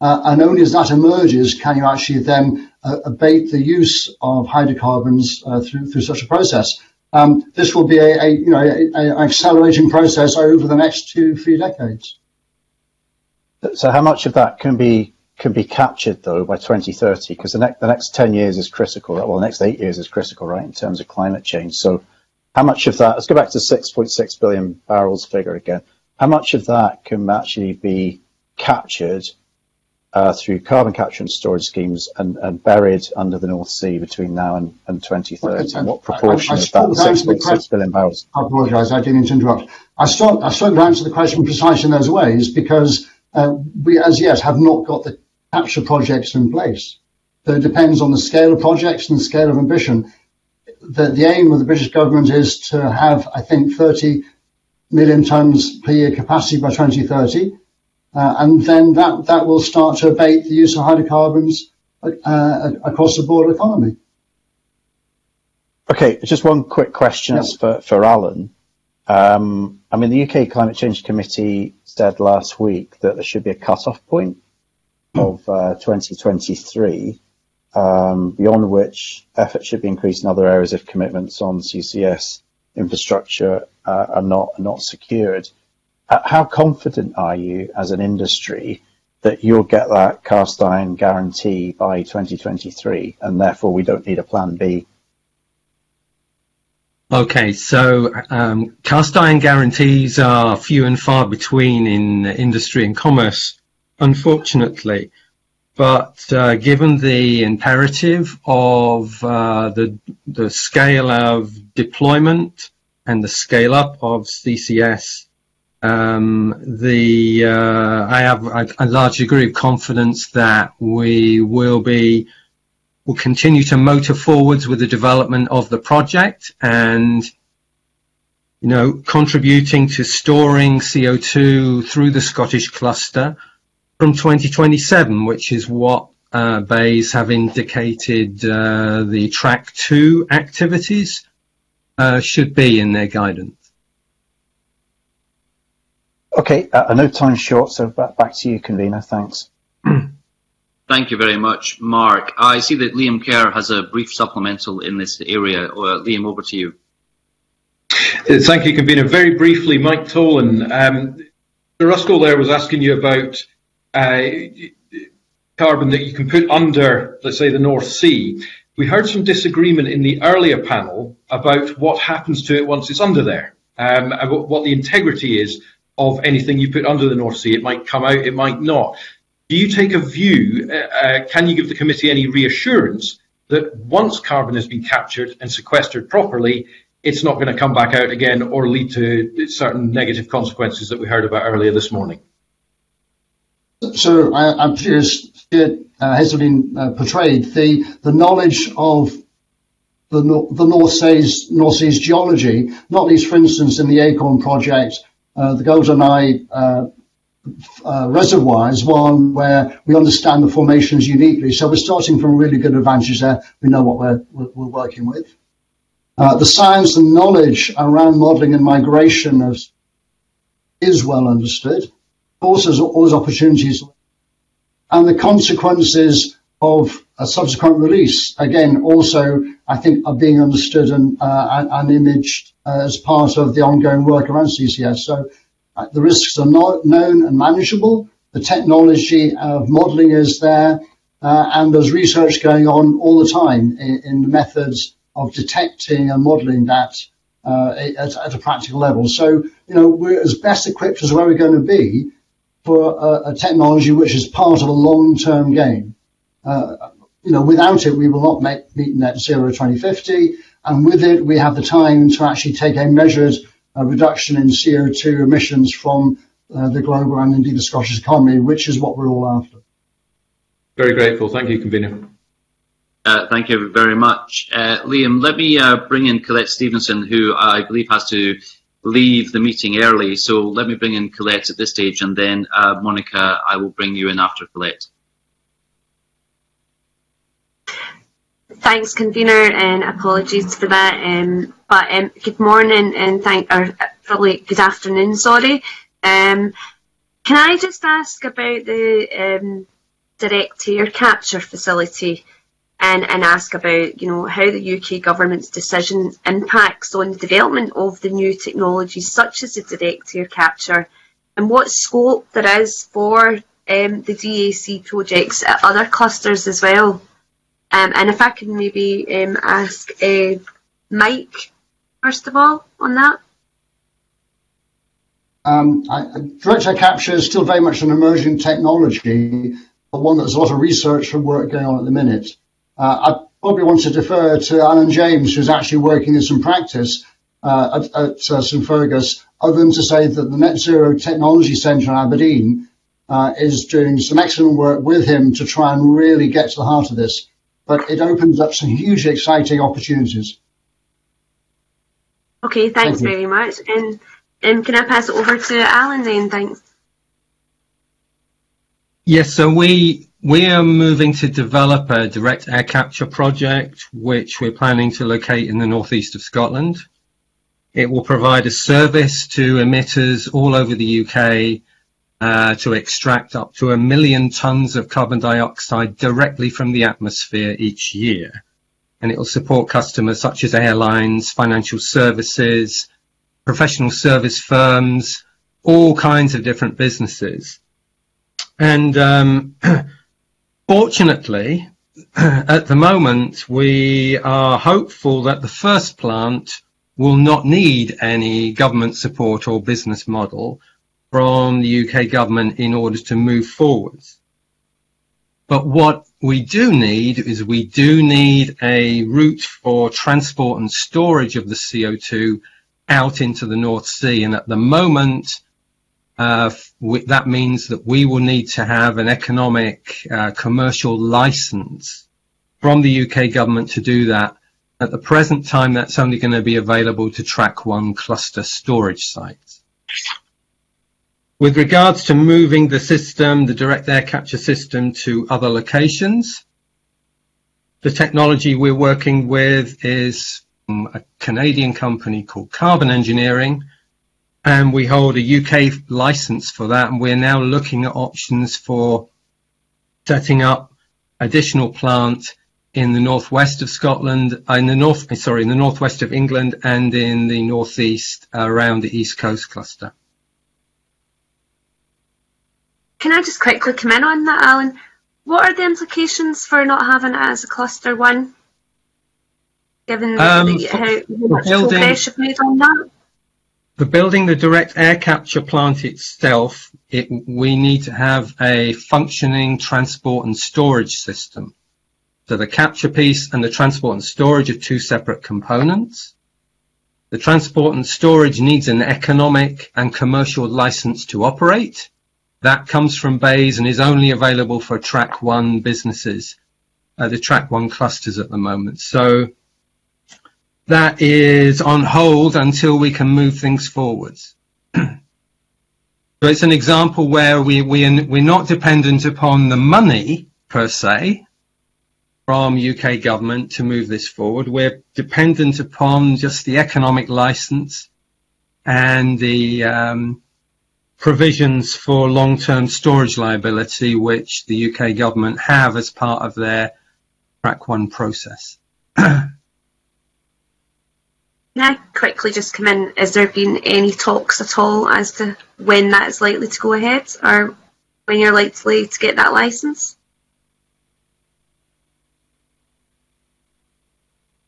Uh, and only as that emerges can you actually then uh, abate the use of hydrocarbons uh, through through such a process. Um, this will be a, a you know an accelerating process over the next two three decades. So how much of that can be can be captured though by 2030? Because the next the next 10 years is critical. Well, the next eight years is critical, right, in terms of climate change. So how much of that? Let's go back to 6.6 billion barrels figure again. How much of that can actually be captured uh, through carbon capture and storage schemes and, and, buried under the North Sea between now and, and 2030? And what proportion I, I, I of that 6.6 billion barrels? I apologise, I didn't interrupt. I struggled, I struggled to answer the question precisely in those ways because uh, we, as yet, have not got the capture projects in place. So it depends on the scale of projects and the scale of ambition. The, the aim of the British government is to have, I think, 30 million tons per year capacity by 2030. Uh, and then that, that will start to abate the use of hydrocarbons uh, across the broader economy. Okay, just one quick question yes. for, for Alan. Um, I mean, the UK Climate Change Committee said last week that there should be a cut-off point of uh, 2023, um, beyond which effort should be increased in other areas if commitments on CCS infrastructure uh, are not not secured. Uh, how confident are you as an industry that you'll get that cast iron guarantee by 2023, and therefore we don't need a plan B? Okay, so um, cast iron guarantees are few and far between in industry and commerce, unfortunately. But uh, given the imperative of uh, the, the scale of deployment and the scale up of CCS, um, the uh, I have a, a, large degree of confidence that we will be will continue to motor forwards with the development of the project and you know contributing to storing CO2 through the Scottish cluster from 2027, which is what uh, BEIS have indicated uh, the track two activities uh, should be in their guidance. Okay, uh, I know time's short, so back, back to you, convener. Thanks. <clears throat> Thank you very much, Mark. I see that Liam Kerr has a brief supplemental in this area. Uh, Liam, over to you. Thank you, convener. Very briefly, Mike Tolan. Um, Ruskell there was asking you about uh, carbon that you can put under, let's say, the North Sea. We heard some disagreement in the earlier panel about what happens to it once it's under there, um, what the integrity is of anything you put under the North Sea. It might come out, it might not. Do you take a view, uh, uh, can you give the committee any reassurance that once carbon has been captured and sequestered properly, it's not going to come back out again or lead to certain negative consequences that we heard about earlier this morning? So I, am curious, uh, Haszeldine uh, portrayed the the knowledge of the, the North, Seas, North Seas geology, not least, for instance, in the Acorn project, uh, the Goldeneye uh, uh, reservoir is one where we understand the formations uniquely. So we're starting from a really good advantage there. We know what we're, we're working with. Uh, the science and knowledge around modeling and migration is, is well understood. Course, there's opportunities and the consequences of a subsequent release, again, also, I think, are being understood and, uh, and, imaged uh, as part of the ongoing work around CCS. So uh, the risks are not known and manageable. The technology of modeling is there, uh, and there's research going on all the time in, in the methods of detecting and modeling that uh, at, at, a practical level. So, you know, we're as best equipped as where we're going to be for a, a technology which is part of a long-term game. Uh, you know, without it, we will not make, meet net zero 2050. And with it, we have the time to actually take a measured uh, reduction in CO2 emissions from uh, the global and indeed the Scottish economy, which is what we're all after. Very grateful. Thank you, Convener. Uh, thank you very much. Uh, Liam, let me uh, bring in Collette Stevenson, who I believe has to leave the meeting early. So let me bring in Collette at this stage, and then uh, Monica, I will bring you in after Collette. Thanks, convener, and apologies for that. Um, but um, good morning and thank, or probably good afternoon. Sorry. Um, can I just ask about the um, direct air capture facility? And, and ask about, you know, how the UK government's decision impacts on the development of the new technologies such as the direct air capture and what scope there is for um, the DAC projects at other clusters as well. Um, and if I can maybe um, ask uh, Mike, first of all, on that. Um, I, direct air capture is still very much an emerging technology, but one that there's a lot of research and work going on at the minute. Uh, I probably want to defer to Alan James, who's actually working in some practice uh, at, at uh, St Fergus, other than to say that the Net Zero Technology Centre in Aberdeen uh, is doing some excellent work with him to try and really get to the heart of this. But it opens up some hugely exciting opportunities. Okay, thanks Thank very much. And um, can I pass it over to Alan then? Thanks. Yes, so we we are moving to develop a direct air capture project, which we're planning to locate in the northeast of Scotland. It will provide a service to emitters all over the UK uh, to extract up to a million tons of carbon dioxide directly from the atmosphere each year. And it will support customers such as airlines, financial services, professional service firms, all kinds of different businesses. And um, <clears throat> Fortunately, <clears throat> at the moment, we are hopeful that the first plant will not need any government support or business model from the UK government in order to move forwards. But what we do need is we do need a route for transport and storage of the CO2 out into the North Sea. And at the moment, uh, that means that we will need to have an economic uh, commercial license from the UK government to do that. At the present time, that's only going to be available to track one cluster storage sites. With regards to moving the system, the direct air capture system to other locations, the technology we're working with is a Canadian company called Carbon Engineering, and we hold a UK license for that, and we're now looking at options for setting up additional plant in the northwest of Scotland, uh, in the north, sorry, in the northwest of England, and in the northeast around the east coast cluster. Can I just quickly come in on that, Alan? What are the implications for not having it as a cluster one? Given um, the, how much progress you've made on that? For building the direct air capture plant itself, it, we need to have a functioning transport and storage system. So the capture piece and the transport and storage are two separate components. The transport and storage needs an economic and commercial license to operate. That comes from BEIS and is only available for track one businesses, uh, the track one clusters at the moment. So that is on hold until we can move things forwards. <clears throat> so it's an example where we, we, we're not dependent upon the money per se from UK government to move this forward. We're dependent upon just the economic license and the um, provisions for long-term storage liability, which the UK government have as part of their track one process. <clears throat> Can I quickly just come in? Has there been any talks at all as to when that is likely to go ahead or when you're likely to get that license?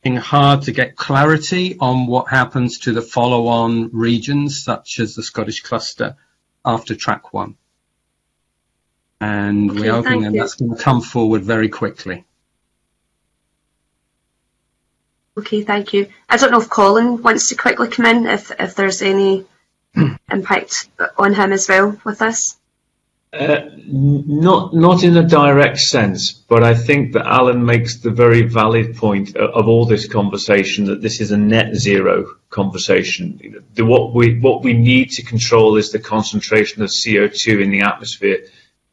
It's hard to get clarity on what happens to the follow-on regions such as the Scottish cluster after track one. And okay, we're hoping that that's going to come forward very quickly. Okay, thank you. I don't know if Colin wants to quickly come in, if, if there's any impact on him as well with this. Uh, not not in a direct sense, but I think that Alan makes the very valid point of, of all this conversation that this is a net zero conversation. The, what we what we need to control is the concentration of CO2 in the atmosphere,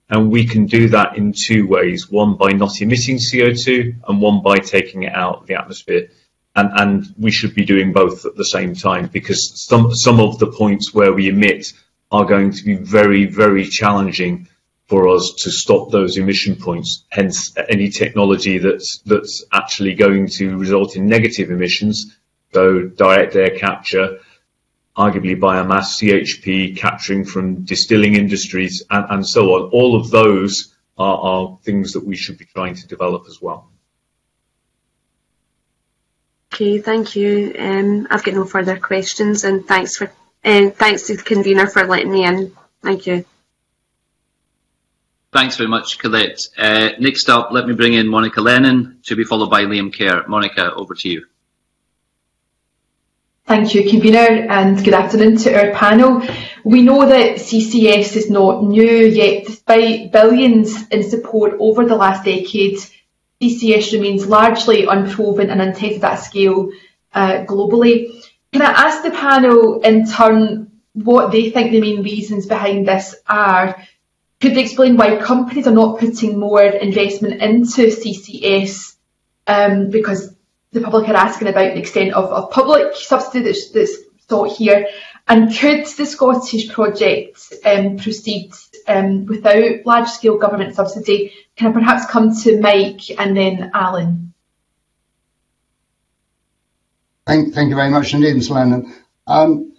and we can do that in two ways: one by not emitting CO2, and one by taking it out of the atmosphere and, and we should be doing both at the same time because some some of the points where we emit are going to be very very challenging for us to stop those emission points. Hence, any technology that's that's actually going to result in negative emissions, so direct air capture, arguably biomass, CHP, capturing from distilling industries, and, and so on. All of those are, are things that we should be trying to develop as well. Okay, thank you. Um, I've got no further questions, and thanks for uh, thanks to the convener for letting me in. Thank you. Thanks very much, Collette. Uh, next up, let me bring in Monica Lennon, to be followed by Liam Kerr. Monica, over to you. Thank you, convener, and good afternoon to our panel. We know that CCS is not new, yet despite billions in support over the last decade, CCS remains largely unproven and untested at scale uh, globally. Can I ask the panel in turn what they think the main reasons behind this are? Could they explain why companies are not putting more investment into CCS? Um, because the public are asking about the extent of, of public subsidy that's, that's sought here. And could the Scottish project um, proceed um, without large-scale government subsidy? Can I perhaps come to Mike and then Alan? Thank, thank you very much indeed, Ms. Lennon. Um,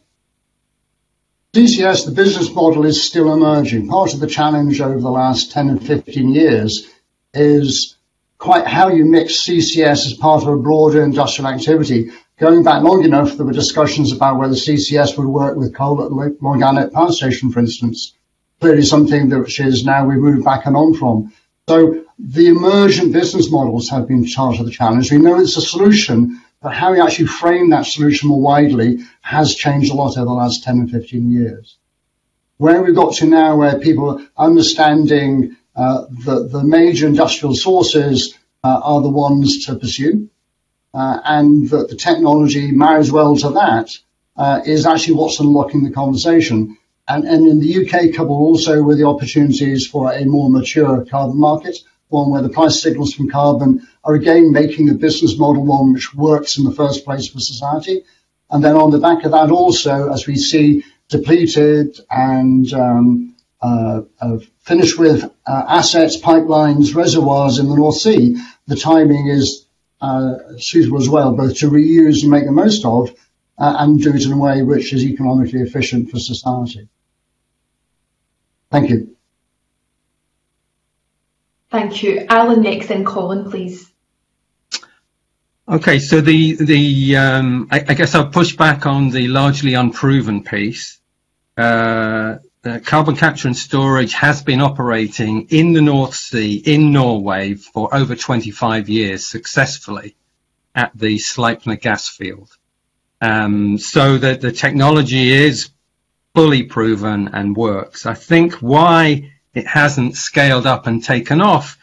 CCS, the business model is still emerging. Part of the challenge over the last 10 and 15 years is quite how you mix CCS as part of a broader industrial activity. Going back long enough, there were discussions about whether CCS would work with coal at the Longannet power station, for instance. Clearly something that which is now we've moved back and on from. So the emergent business models have been part of the challenge. We know it's a solution, but how we actually frame that solution more widely has changed a lot over the last 10 and 15 years. Where we've got to now where people are understanding uh, the, the major industrial sources uh, are the ones to pursue, uh, and that the technology marries well to that uh, is actually what's unlocking the conversation. And, in the UK, coupled also with the opportunities for a more mature carbon market, one where the price signals from carbon are again making the business model one which works in the first place for society. And then on the back of that also, as we see depleted and um, uh, uh, finished with uh, assets, pipelines, reservoirs in the North Sea, the timing is suitable as well, both to reuse and make the most of, and do it in a way which is economically efficient for society. Thank you. Thank you. Alan next, then Colin, please. Okay, so the the um, I, I, guess I'll push back on the largely unproven piece. Uh, uh, carbon capture and storage has been operating in the North Sea in Norway for over 25 years successfully at the Sleipner gas field. Um, so that the technology is fully proven and works. I think why it hasn't scaled up and taken off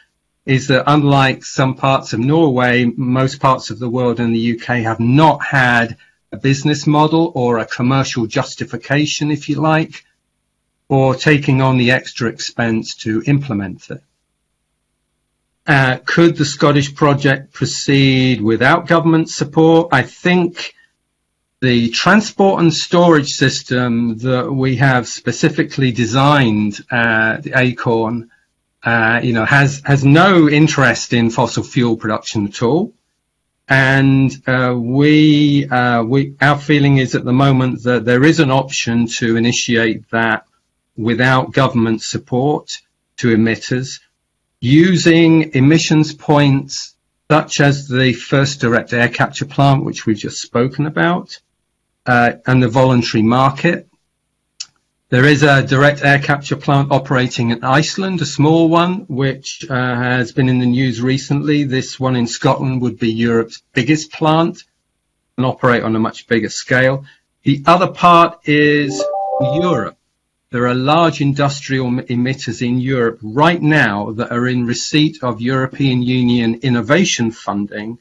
is that unlike some parts of Norway, most parts of the world and the UK have not had a business model or a commercial justification, if you like, for taking on the extra expense to implement it. Uh, could the Scottish project proceed without government support? I think the transport and storage system that we have specifically designed at the Acorn, uh, you know, has has no interest in fossil fuel production at all. And uh, we, uh, we, our feeling is at the moment that there is an option to initiate that without government support to emitters using emissions points such as the first direct air capture plant, which we've just spoken about, uh, and the voluntary market. There is a direct air capture plant operating in Iceland, a small one, which uh, has been in the news recently. This one in Scotland would be Europe's biggest plant and operate on a much bigger scale. The other part is Europe. There are large industrial emitters in Europe right now that are in receipt of European Union innovation funding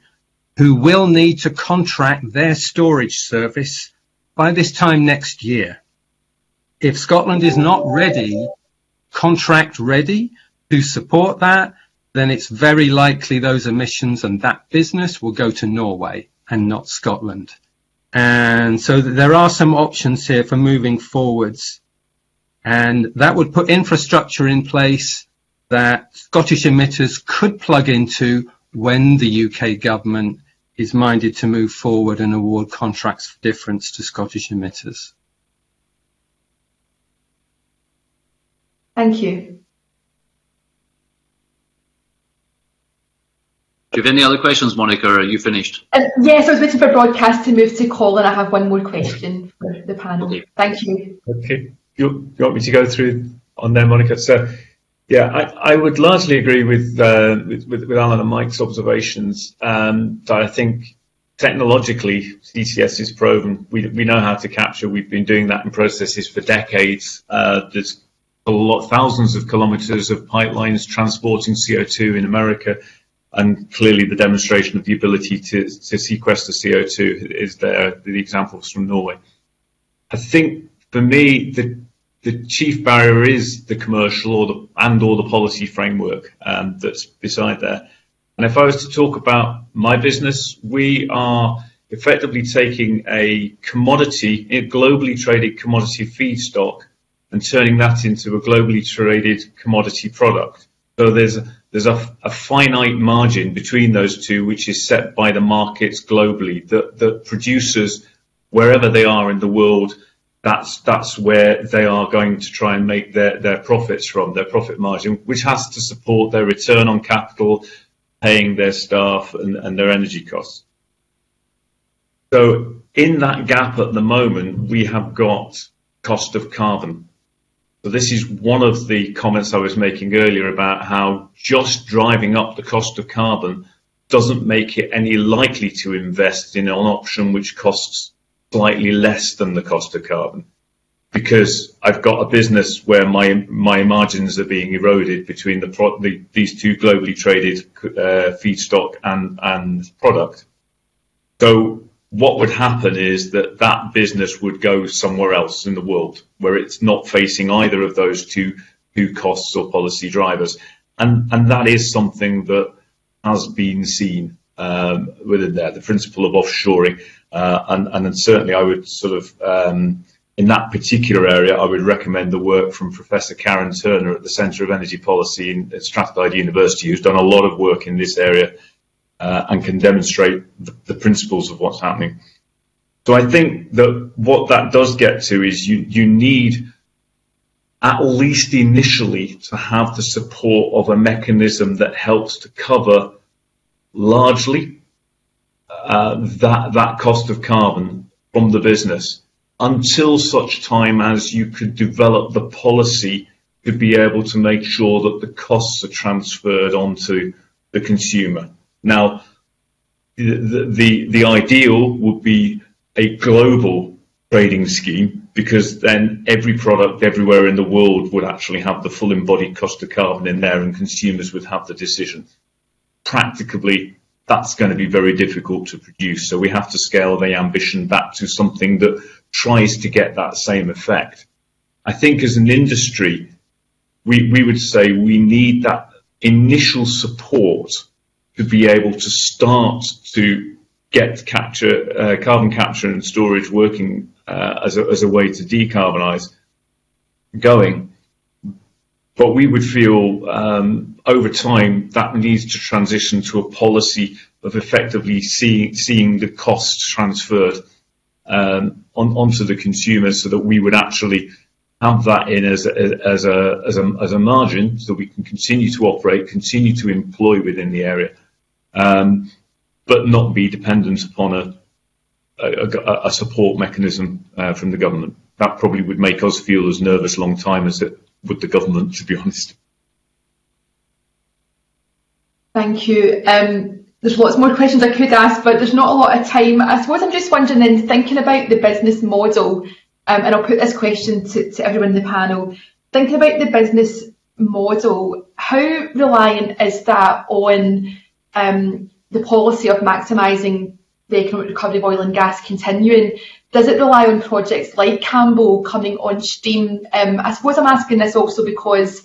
who will need to contract their storage service by this time next year. If Scotland is not ready, contract ready to support that, then it's very likely those emissions and that business will go to Norway and not Scotland. And so there are some options here for moving forwards and that would put infrastructure in place that Scottish emitters could plug into when the UK government is minded to move forward and award contracts for difference to Scottish emitters. Thank you. Do you have any other questions, Monica, or are you finished? Uh, yes, I was waiting for broadcast to move to Colin. And I have one more question for the panel. Okay. Thank you. Okay you, you want me to go through on there, Monica? So, yeah, I, I would largely agree with, uh, with, with, with Alan and Mike's observations. Um, that I think technologically CCS is proven. We, we know how to capture. We've been doing that in processes for decades. Uh, there's a lot, thousands of kilometers of pipelines transporting CO2 in America. And clearly the demonstration of the ability to, to sequester CO2 is there, the examples from Norway. I think for me, the the chief barrier is the commercial or the and or the policy framework um, that's beside there. And if I was to talk about my business, we are effectively taking a commodity, a globally traded commodity feedstock, and turning that into a globally traded commodity product. So there's a, there's a, a finite margin between those two, which is set by the markets globally. That the producers, wherever they are in the world, that's that's where they are going to try and make their, their profits from, their profit margin, which has to support their return on capital, paying their staff and, and their energy costs. So in that gap at the moment, we have got cost of carbon. So this is one of the comments I was making earlier about how just driving up the cost of carbon doesn't make it any likely to invest in an option which costs slightly less than the cost of carbon because I've got a business where my my margins are being eroded between the, pro, the these two globally traded uh, feedstock and and product. So what would happen is that that business would go somewhere else in the world where it's not facing either of those two two costs or policy drivers, and and that is something that has been seen um, within there, the principle of offshoring. Uh, and, and certainly I would sort of, um, in that particular area, I would recommend the work from Professor Karen Turner at the Centre of Energy Policy in, at Strathclyde University, who's done a lot of work in this area uh, and can demonstrate the, the principles of what's happening. So I think that what that does get to is you, you need at least initially to have the support of a mechanism that helps to cover largely uh, that that cost of carbon from the business until such time as you could develop the policy to be able to make sure that the costs are transferred onto the consumer. Now, the, the, the ideal would be a global trading scheme because then every product everywhere in the world would actually have the full embodied cost of carbon in there and consumers would have the decision. Practically, that's going to be very difficult to produce. So we have to scale the ambition back to something that tries to get that same effect. I think as an industry, we, we would say we need that initial support to be able to start to get capture, uh, carbon capture and storage working uh, as, a, as a way to decarbonise going. But we would feel um, over time that needs to transition to a policy of effectively see, seeing the costs transferred um, on, onto the consumer so that we would actually have that in as a, as a, as a, as a margin so that we can continue to operate, continue to employ within the area, um, but not be dependent upon a support mechanism uh, from the government. That probably would make us feel as nervous long time as it would the government, to be honest. Thank you. Um, there's lots more questions I could ask, but there's not a lot of time. I suppose I'm just wondering then, thinking about the business model, um, and I'll put this question to, to everyone in the panel, thinking about the business model, how reliant is that on um, the policy of maximising the economic recovery of oil and gas continuing? Does it rely on projects like Cambo coming on stream? Um, I suppose I'm asking this also because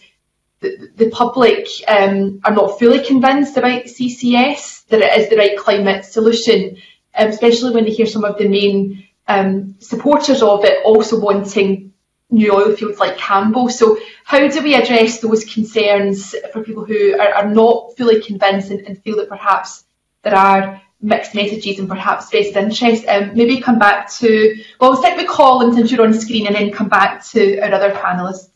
the, public um, are not fully convinced about CCS, that it is the right climate solution, um, especially when they hear some of the main um, supporters of it also wanting new oil fields like Cambo. So how do we address those concerns for people who are, are not fully convinced and, and, feel that perhaps there are mixed messages and perhaps vested interest? Um, maybe come back to, well, we'll stick with Colin since you're on screen and then come back to our other panellists.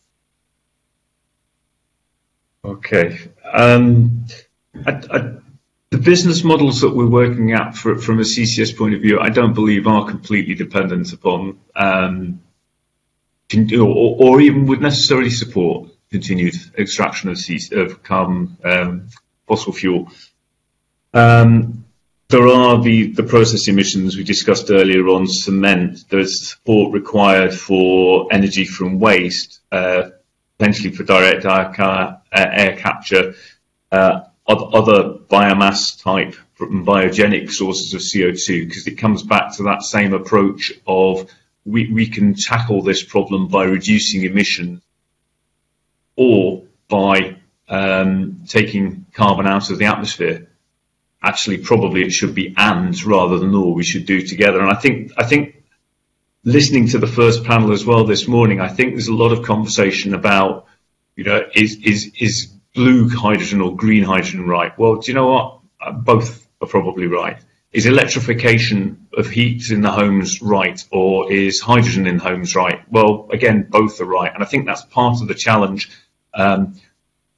Okay. Um, the business models that we're working at from a CCS point of view, I don't believe are completely dependent upon um, or, even would necessarily support continued extraction of, carbon um, fossil fuel. There are the, the process emissions we discussed earlier on cement. There's support required for energy from waste. Potentially for direct air, air capture, uh, other biomass type biogenic sources of CO2, because it comes back to that same approach of we, we can tackle this problem by reducing emissions or by um, taking carbon out of the atmosphere. Actually, probably it should be and rather than or we should do together. And I think I think listening to the first panel as well this morning, I think there's a lot of conversation about, you know, is is is blue hydrogen or green hydrogen right? Well, do you know what? Uh, both are probably right. Is electrification of heat in the homes right, or is hydrogen in homes right? Well, again, both are right, and I think that's part of the challenge. Um,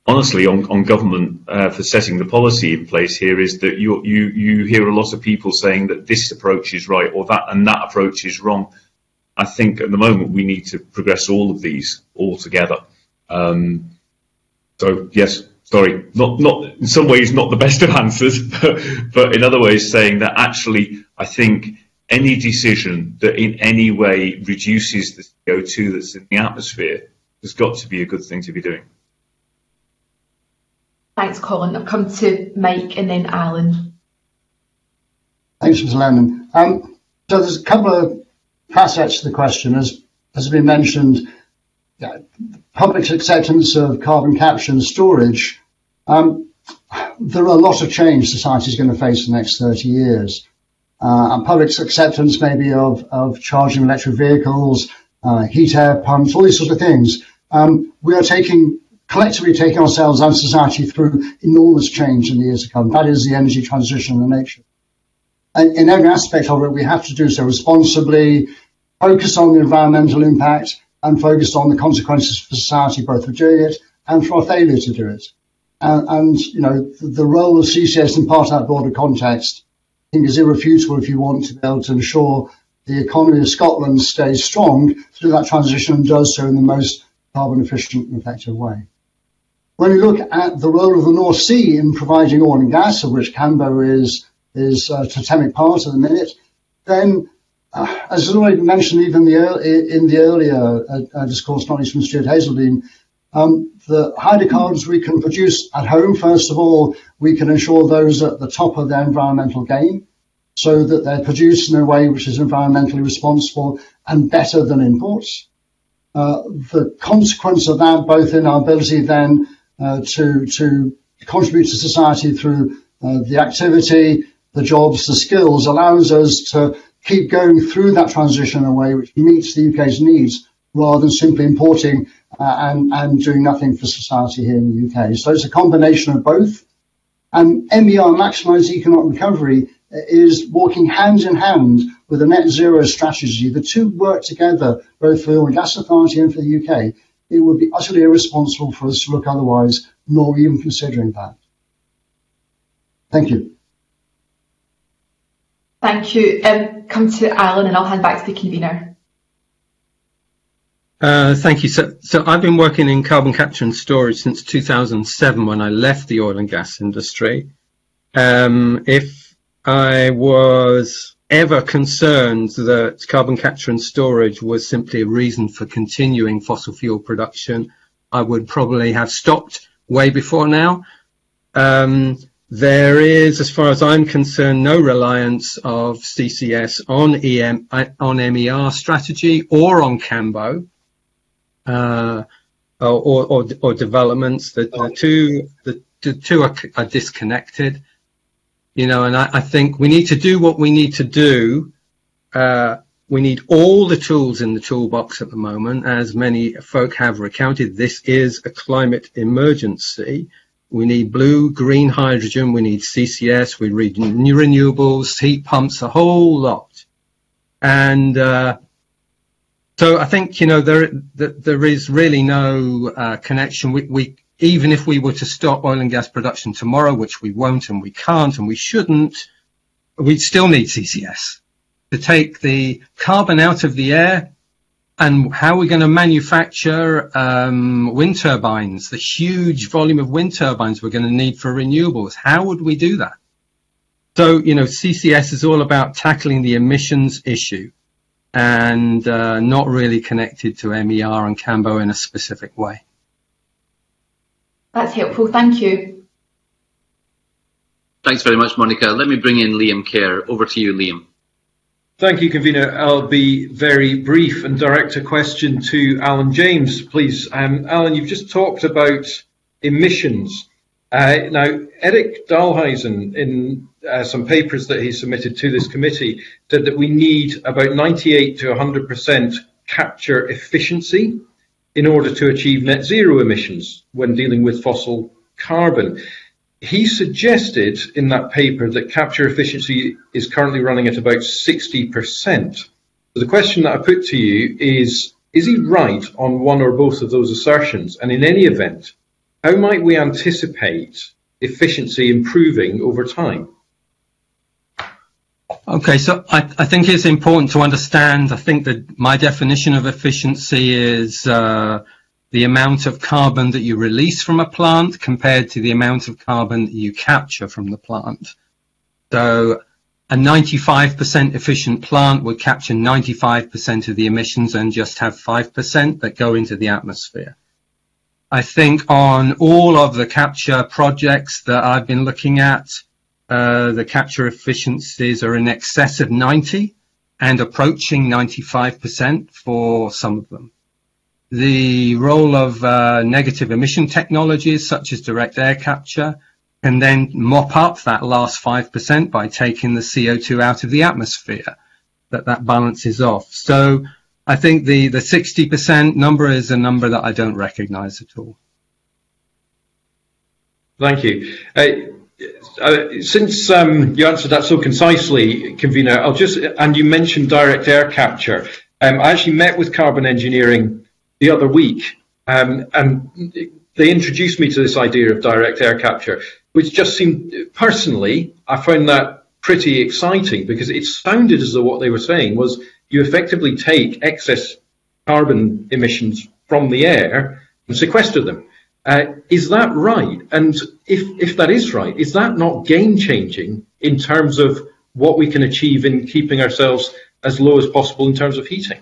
honestly, on, on government uh, for setting the policy in place here is that you you you hear a lot of people saying that this approach is right or that and that approach is wrong. I think at the moment we need to progress all of these all together. Um, so yes, sorry, not not in some ways not the best of answers, <laughs> but, but in other ways saying that actually I think any decision that in any way reduces the CO2 that's in the atmosphere has got to be a good thing to be doing. Thanks, Colin. I've come to Mike and then Alan. Thanks, Mr. Lennon. Um, so there's a couple of facets to the question. As has been mentioned, yeah, public's acceptance of carbon capture and storage, um, there are a lot of change society is going to face in the next 30 years. Uh, and public's acceptance maybe of, of charging electric vehicles, uh, heat air pumps, all these sort of things. Um, we are taking, collectively taking ourselves and society through enormous change in the years to come. That is the energy transition in the nature in every aspect of it, we have to do so responsibly, focus on the environmental impact, and focus on the consequences for society, both for doing it and for our failure to do it. And, and you know, the, the, role of CCS in part of that broader context, I think, is irrefutable if you want to be able to ensure the economy of Scotland stays strong through that transition and does so in the most carbon efficient and effective way. When you look at the role of the North Sea in providing oil and gas, of which Cambo is is a totemic part of the minute, then uh, as already mentioned even the, in the earlier uh, uh, discourse, not least from Stuart Haszeldine, um, the hydrocarbons we can produce at home, first of all, we can ensure those at the top of their environmental game so that they're produced in a way which is environmentally responsible and better than imports. Uh, the consequence of that, both in our ability then uh, to, to contribute to society through uh, the activity, the jobs, the skills, allows us to keep going through that transition in a way which meets the UK's needs rather than simply importing uh, and, and doing nothing for society here in the UK. So it's a combination of both. And MER, maximise economic recovery, is walking hand in hand with a net zero strategy. The two work together, both for the Oil and Gas Authority and for the UK. It would be utterly irresponsible for us to look otherwise, nor even considering that. Thank you. Thank you. Um, come to Alan and I'll hand back to the convener. Uh, thank you. So, so I've been working in carbon capture and storage since 2007 when I left the oil and gas industry. Um, if I was ever concerned that carbon capture and storage was simply a reason for continuing fossil fuel production, I would probably have stopped way before now. Um, there is, as far as I'm concerned, no reliance of CCS on EM on MER strategy or on CAMBO uh, or, or, or developments. The, the two the, the two are, are disconnected you know, and I, I, think we need to do what we need to do. Uh, we need all the tools in the toolbox at the moment, as many folk have recounted. This is a climate emergency. We need blue, green hydrogen. We need CCS. We need new renewables, heat pumps, a whole lot. And uh, so I think you know there there is really no uh, connection. We, we even if we were to stop oil and gas production tomorrow, which we won't and we can't and we shouldn't, we'd still need CCS to take the carbon out of the air. And how are we going to manufacture um, wind turbines, the huge volume of wind turbines we're going to need for renewables? How would we do that? So, you know, CCS is all about tackling the emissions issue and uh, not really connected to MER and CAMBO in a specific way. That's helpful. Thank you. Thanks very much, Monica. Let me bring in Liam Kerr. Over to you, Liam. Thank you, Convener. I'll be very brief and direct a question to Alan James, please. Um, Alan, you've just talked about emissions. Uh, now, Eric Dahlhausen, in uh, some papers that he submitted to this committee, said that we need about 98 to 100% capture efficiency in order to achieve net zero emissions when dealing with fossil carbon. He suggested in that paper that capture efficiency is currently running at about 60%. So the question that I put to you is, is he right on one or both of those assertions? And in any event, how might we anticipate efficiency improving over time? Okay, so I, I, think it's important to understand. I think that my definition of efficiency is uh, the amount of carbon that you release from a plant compared to the amount of carbon that you capture from the plant. So a 95% efficient plant would capture 95% of the emissions and just have 5% that go into the atmosphere. I think on all of the capture projects that I've been looking at, uh, the capture efficiencies are in excess of 90 and approaching 95% for some of them. The role of uh, negative emission technologies such as direct air capture can then mop up that last 5% by taking the CO2 out of the atmosphere, that that balances off. So I think the, the 60% number is a number that I don't recognize at all. Thank you. Uh, uh, since um, you answered that so concisely, convener, I'll just and you mentioned direct air capture. Um, I actually met with Carbon Engineering the other week, um, and they introduced me to this idea of direct air capture, which just seemed personally I found that pretty exciting because it sounded as though what they were saying was you effectively take excess carbon emissions from the air and sequester them. Uh, is that right? And if, if that is right, is that not game changing in terms of what we can achieve in keeping ourselves as low as possible in terms of heating?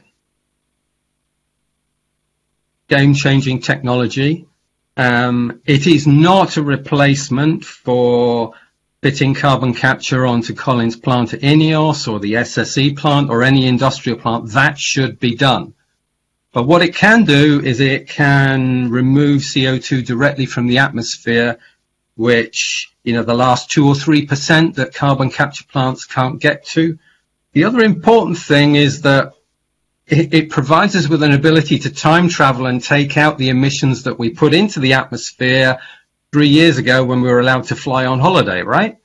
Game-changing technology. Um, it is not a replacement for fitting carbon capture onto Collins plant at INEOS or the SSE plant or any industrial plant. That should be done. But what it can do is it can remove CO2 directly from the atmosphere, which, you know, the last two or three percent that carbon capture plants can't get to. The other important thing is that it, it provides us with an ability to time travel and take out the emissions that we put into the atmosphere three years ago when we were allowed to fly on holiday, right?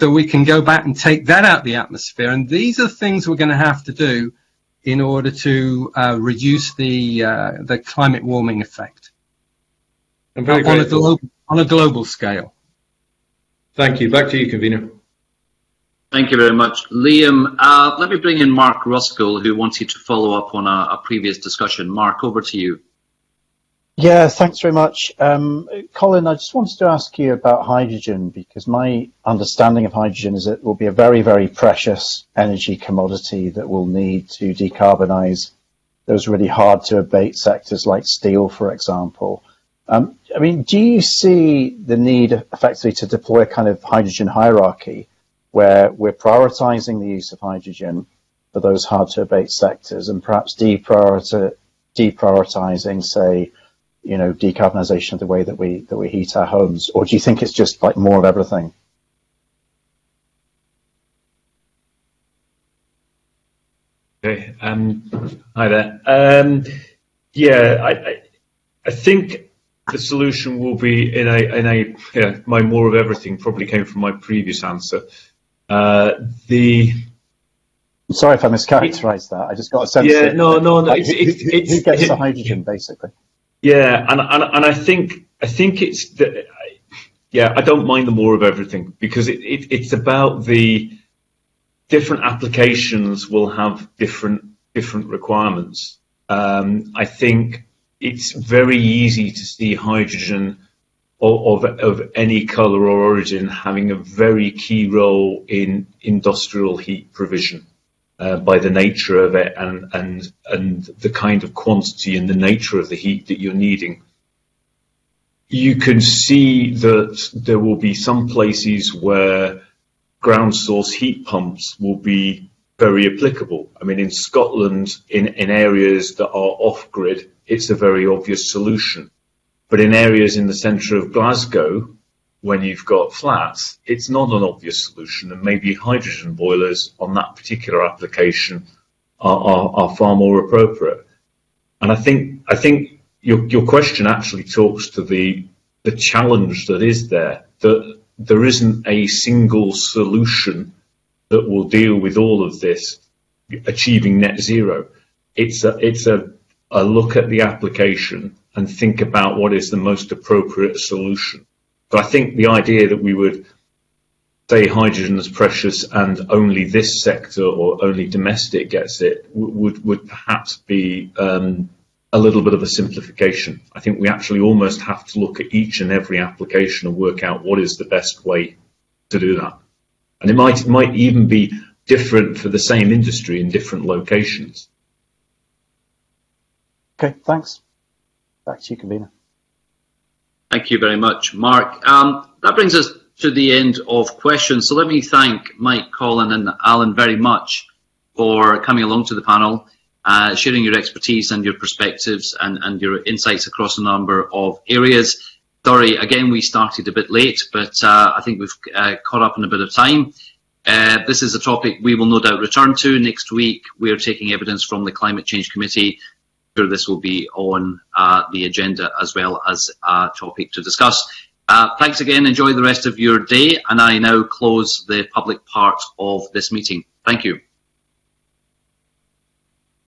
So we can go back and take that out the atmosphere. And these are things we're going to have to do in order to uh, reduce the uh, the climate warming effect on a, global, on a global scale. Thank you. Back to you, convener. Thank you very much. Liam, uh, let me bring in Mark Ruskell, who wanted to follow up on a, a previous discussion. Mark, over to you. Yeah, thanks very much. Um, Colin, I just wanted to ask you about hydrogen because my understanding of hydrogen is it will be a very, very precious energy commodity that will need to decarbonize those really hard to abate sectors like steel, for example. Um, I mean, do you see the need effectively to deploy a kind of hydrogen hierarchy where we're prioritizing the use of hydrogen for those hard to abate sectors and perhaps deprioriti- deprioritizing, say, you know, decarbonisation of the way that we that we heat our homes, or do you think it's just like more of everything? Okay. Um, hi there. Um, yeah, I, I, I think the solution will be in a in a yeah, my more of everything probably came from my previous answer. Uh, the sorry if I mischaracterised that. I just got a sense. Yeah, that, no, no, no, like, it's- who, it's- who- who it's- gets the it- hydrogen, basically? Yeah, and and and I think I think it's the, yeah I don't mind the more of everything because it, it it's about the different applications will have different different requirements. Um, I think it's very easy to see hydrogen of, of, any colour or origin having a very key role in industrial heat provision uh, by the nature of it and, and, and the kind of quantity and the nature of the heat that you're needing. You can see that there will be some places where ground source heat pumps will be very applicable. I mean, in Scotland, in, in areas that are off grid, it's a very obvious solution. But in areas in the centre of Glasgow, when you've got flats, it's not an obvious solution, and maybe hydrogen boilers on that particular application are, are, are far more appropriate. And I think I think your your question actually talks to the the challenge that is there that there isn't a single solution that will deal with all of this achieving net zero. It's a it's a a look at the application and think about what is the most appropriate solution. But I think the idea that we would say hydrogen is precious and only this sector or only domestic gets it would would perhaps be um, a little bit of a simplification. I think we actually almost have to look at each and every application and work out what is the best way to do that. And it might it might even be different for the same industry in different locations. Okay, thanks. Back to you, convener. Thank you very much, Mark. Um, that brings us to the end of questions. So let me thank Mike, Colin, and Alan very much for coming along to the panel, uh, sharing your expertise and your perspectives and, and your insights across a number of areas. Sorry, again, we started a bit late, but uh, I think we've uh, caught up in a bit of time. Uh, this is a topic we will no doubt return to next week. We are taking evidence from the Climate Change Committee. This will be on uh, the agenda as well as a topic to discuss. Uh, thanks again. Enjoy the rest of your day, and I now close the public part of this meeting. Thank you.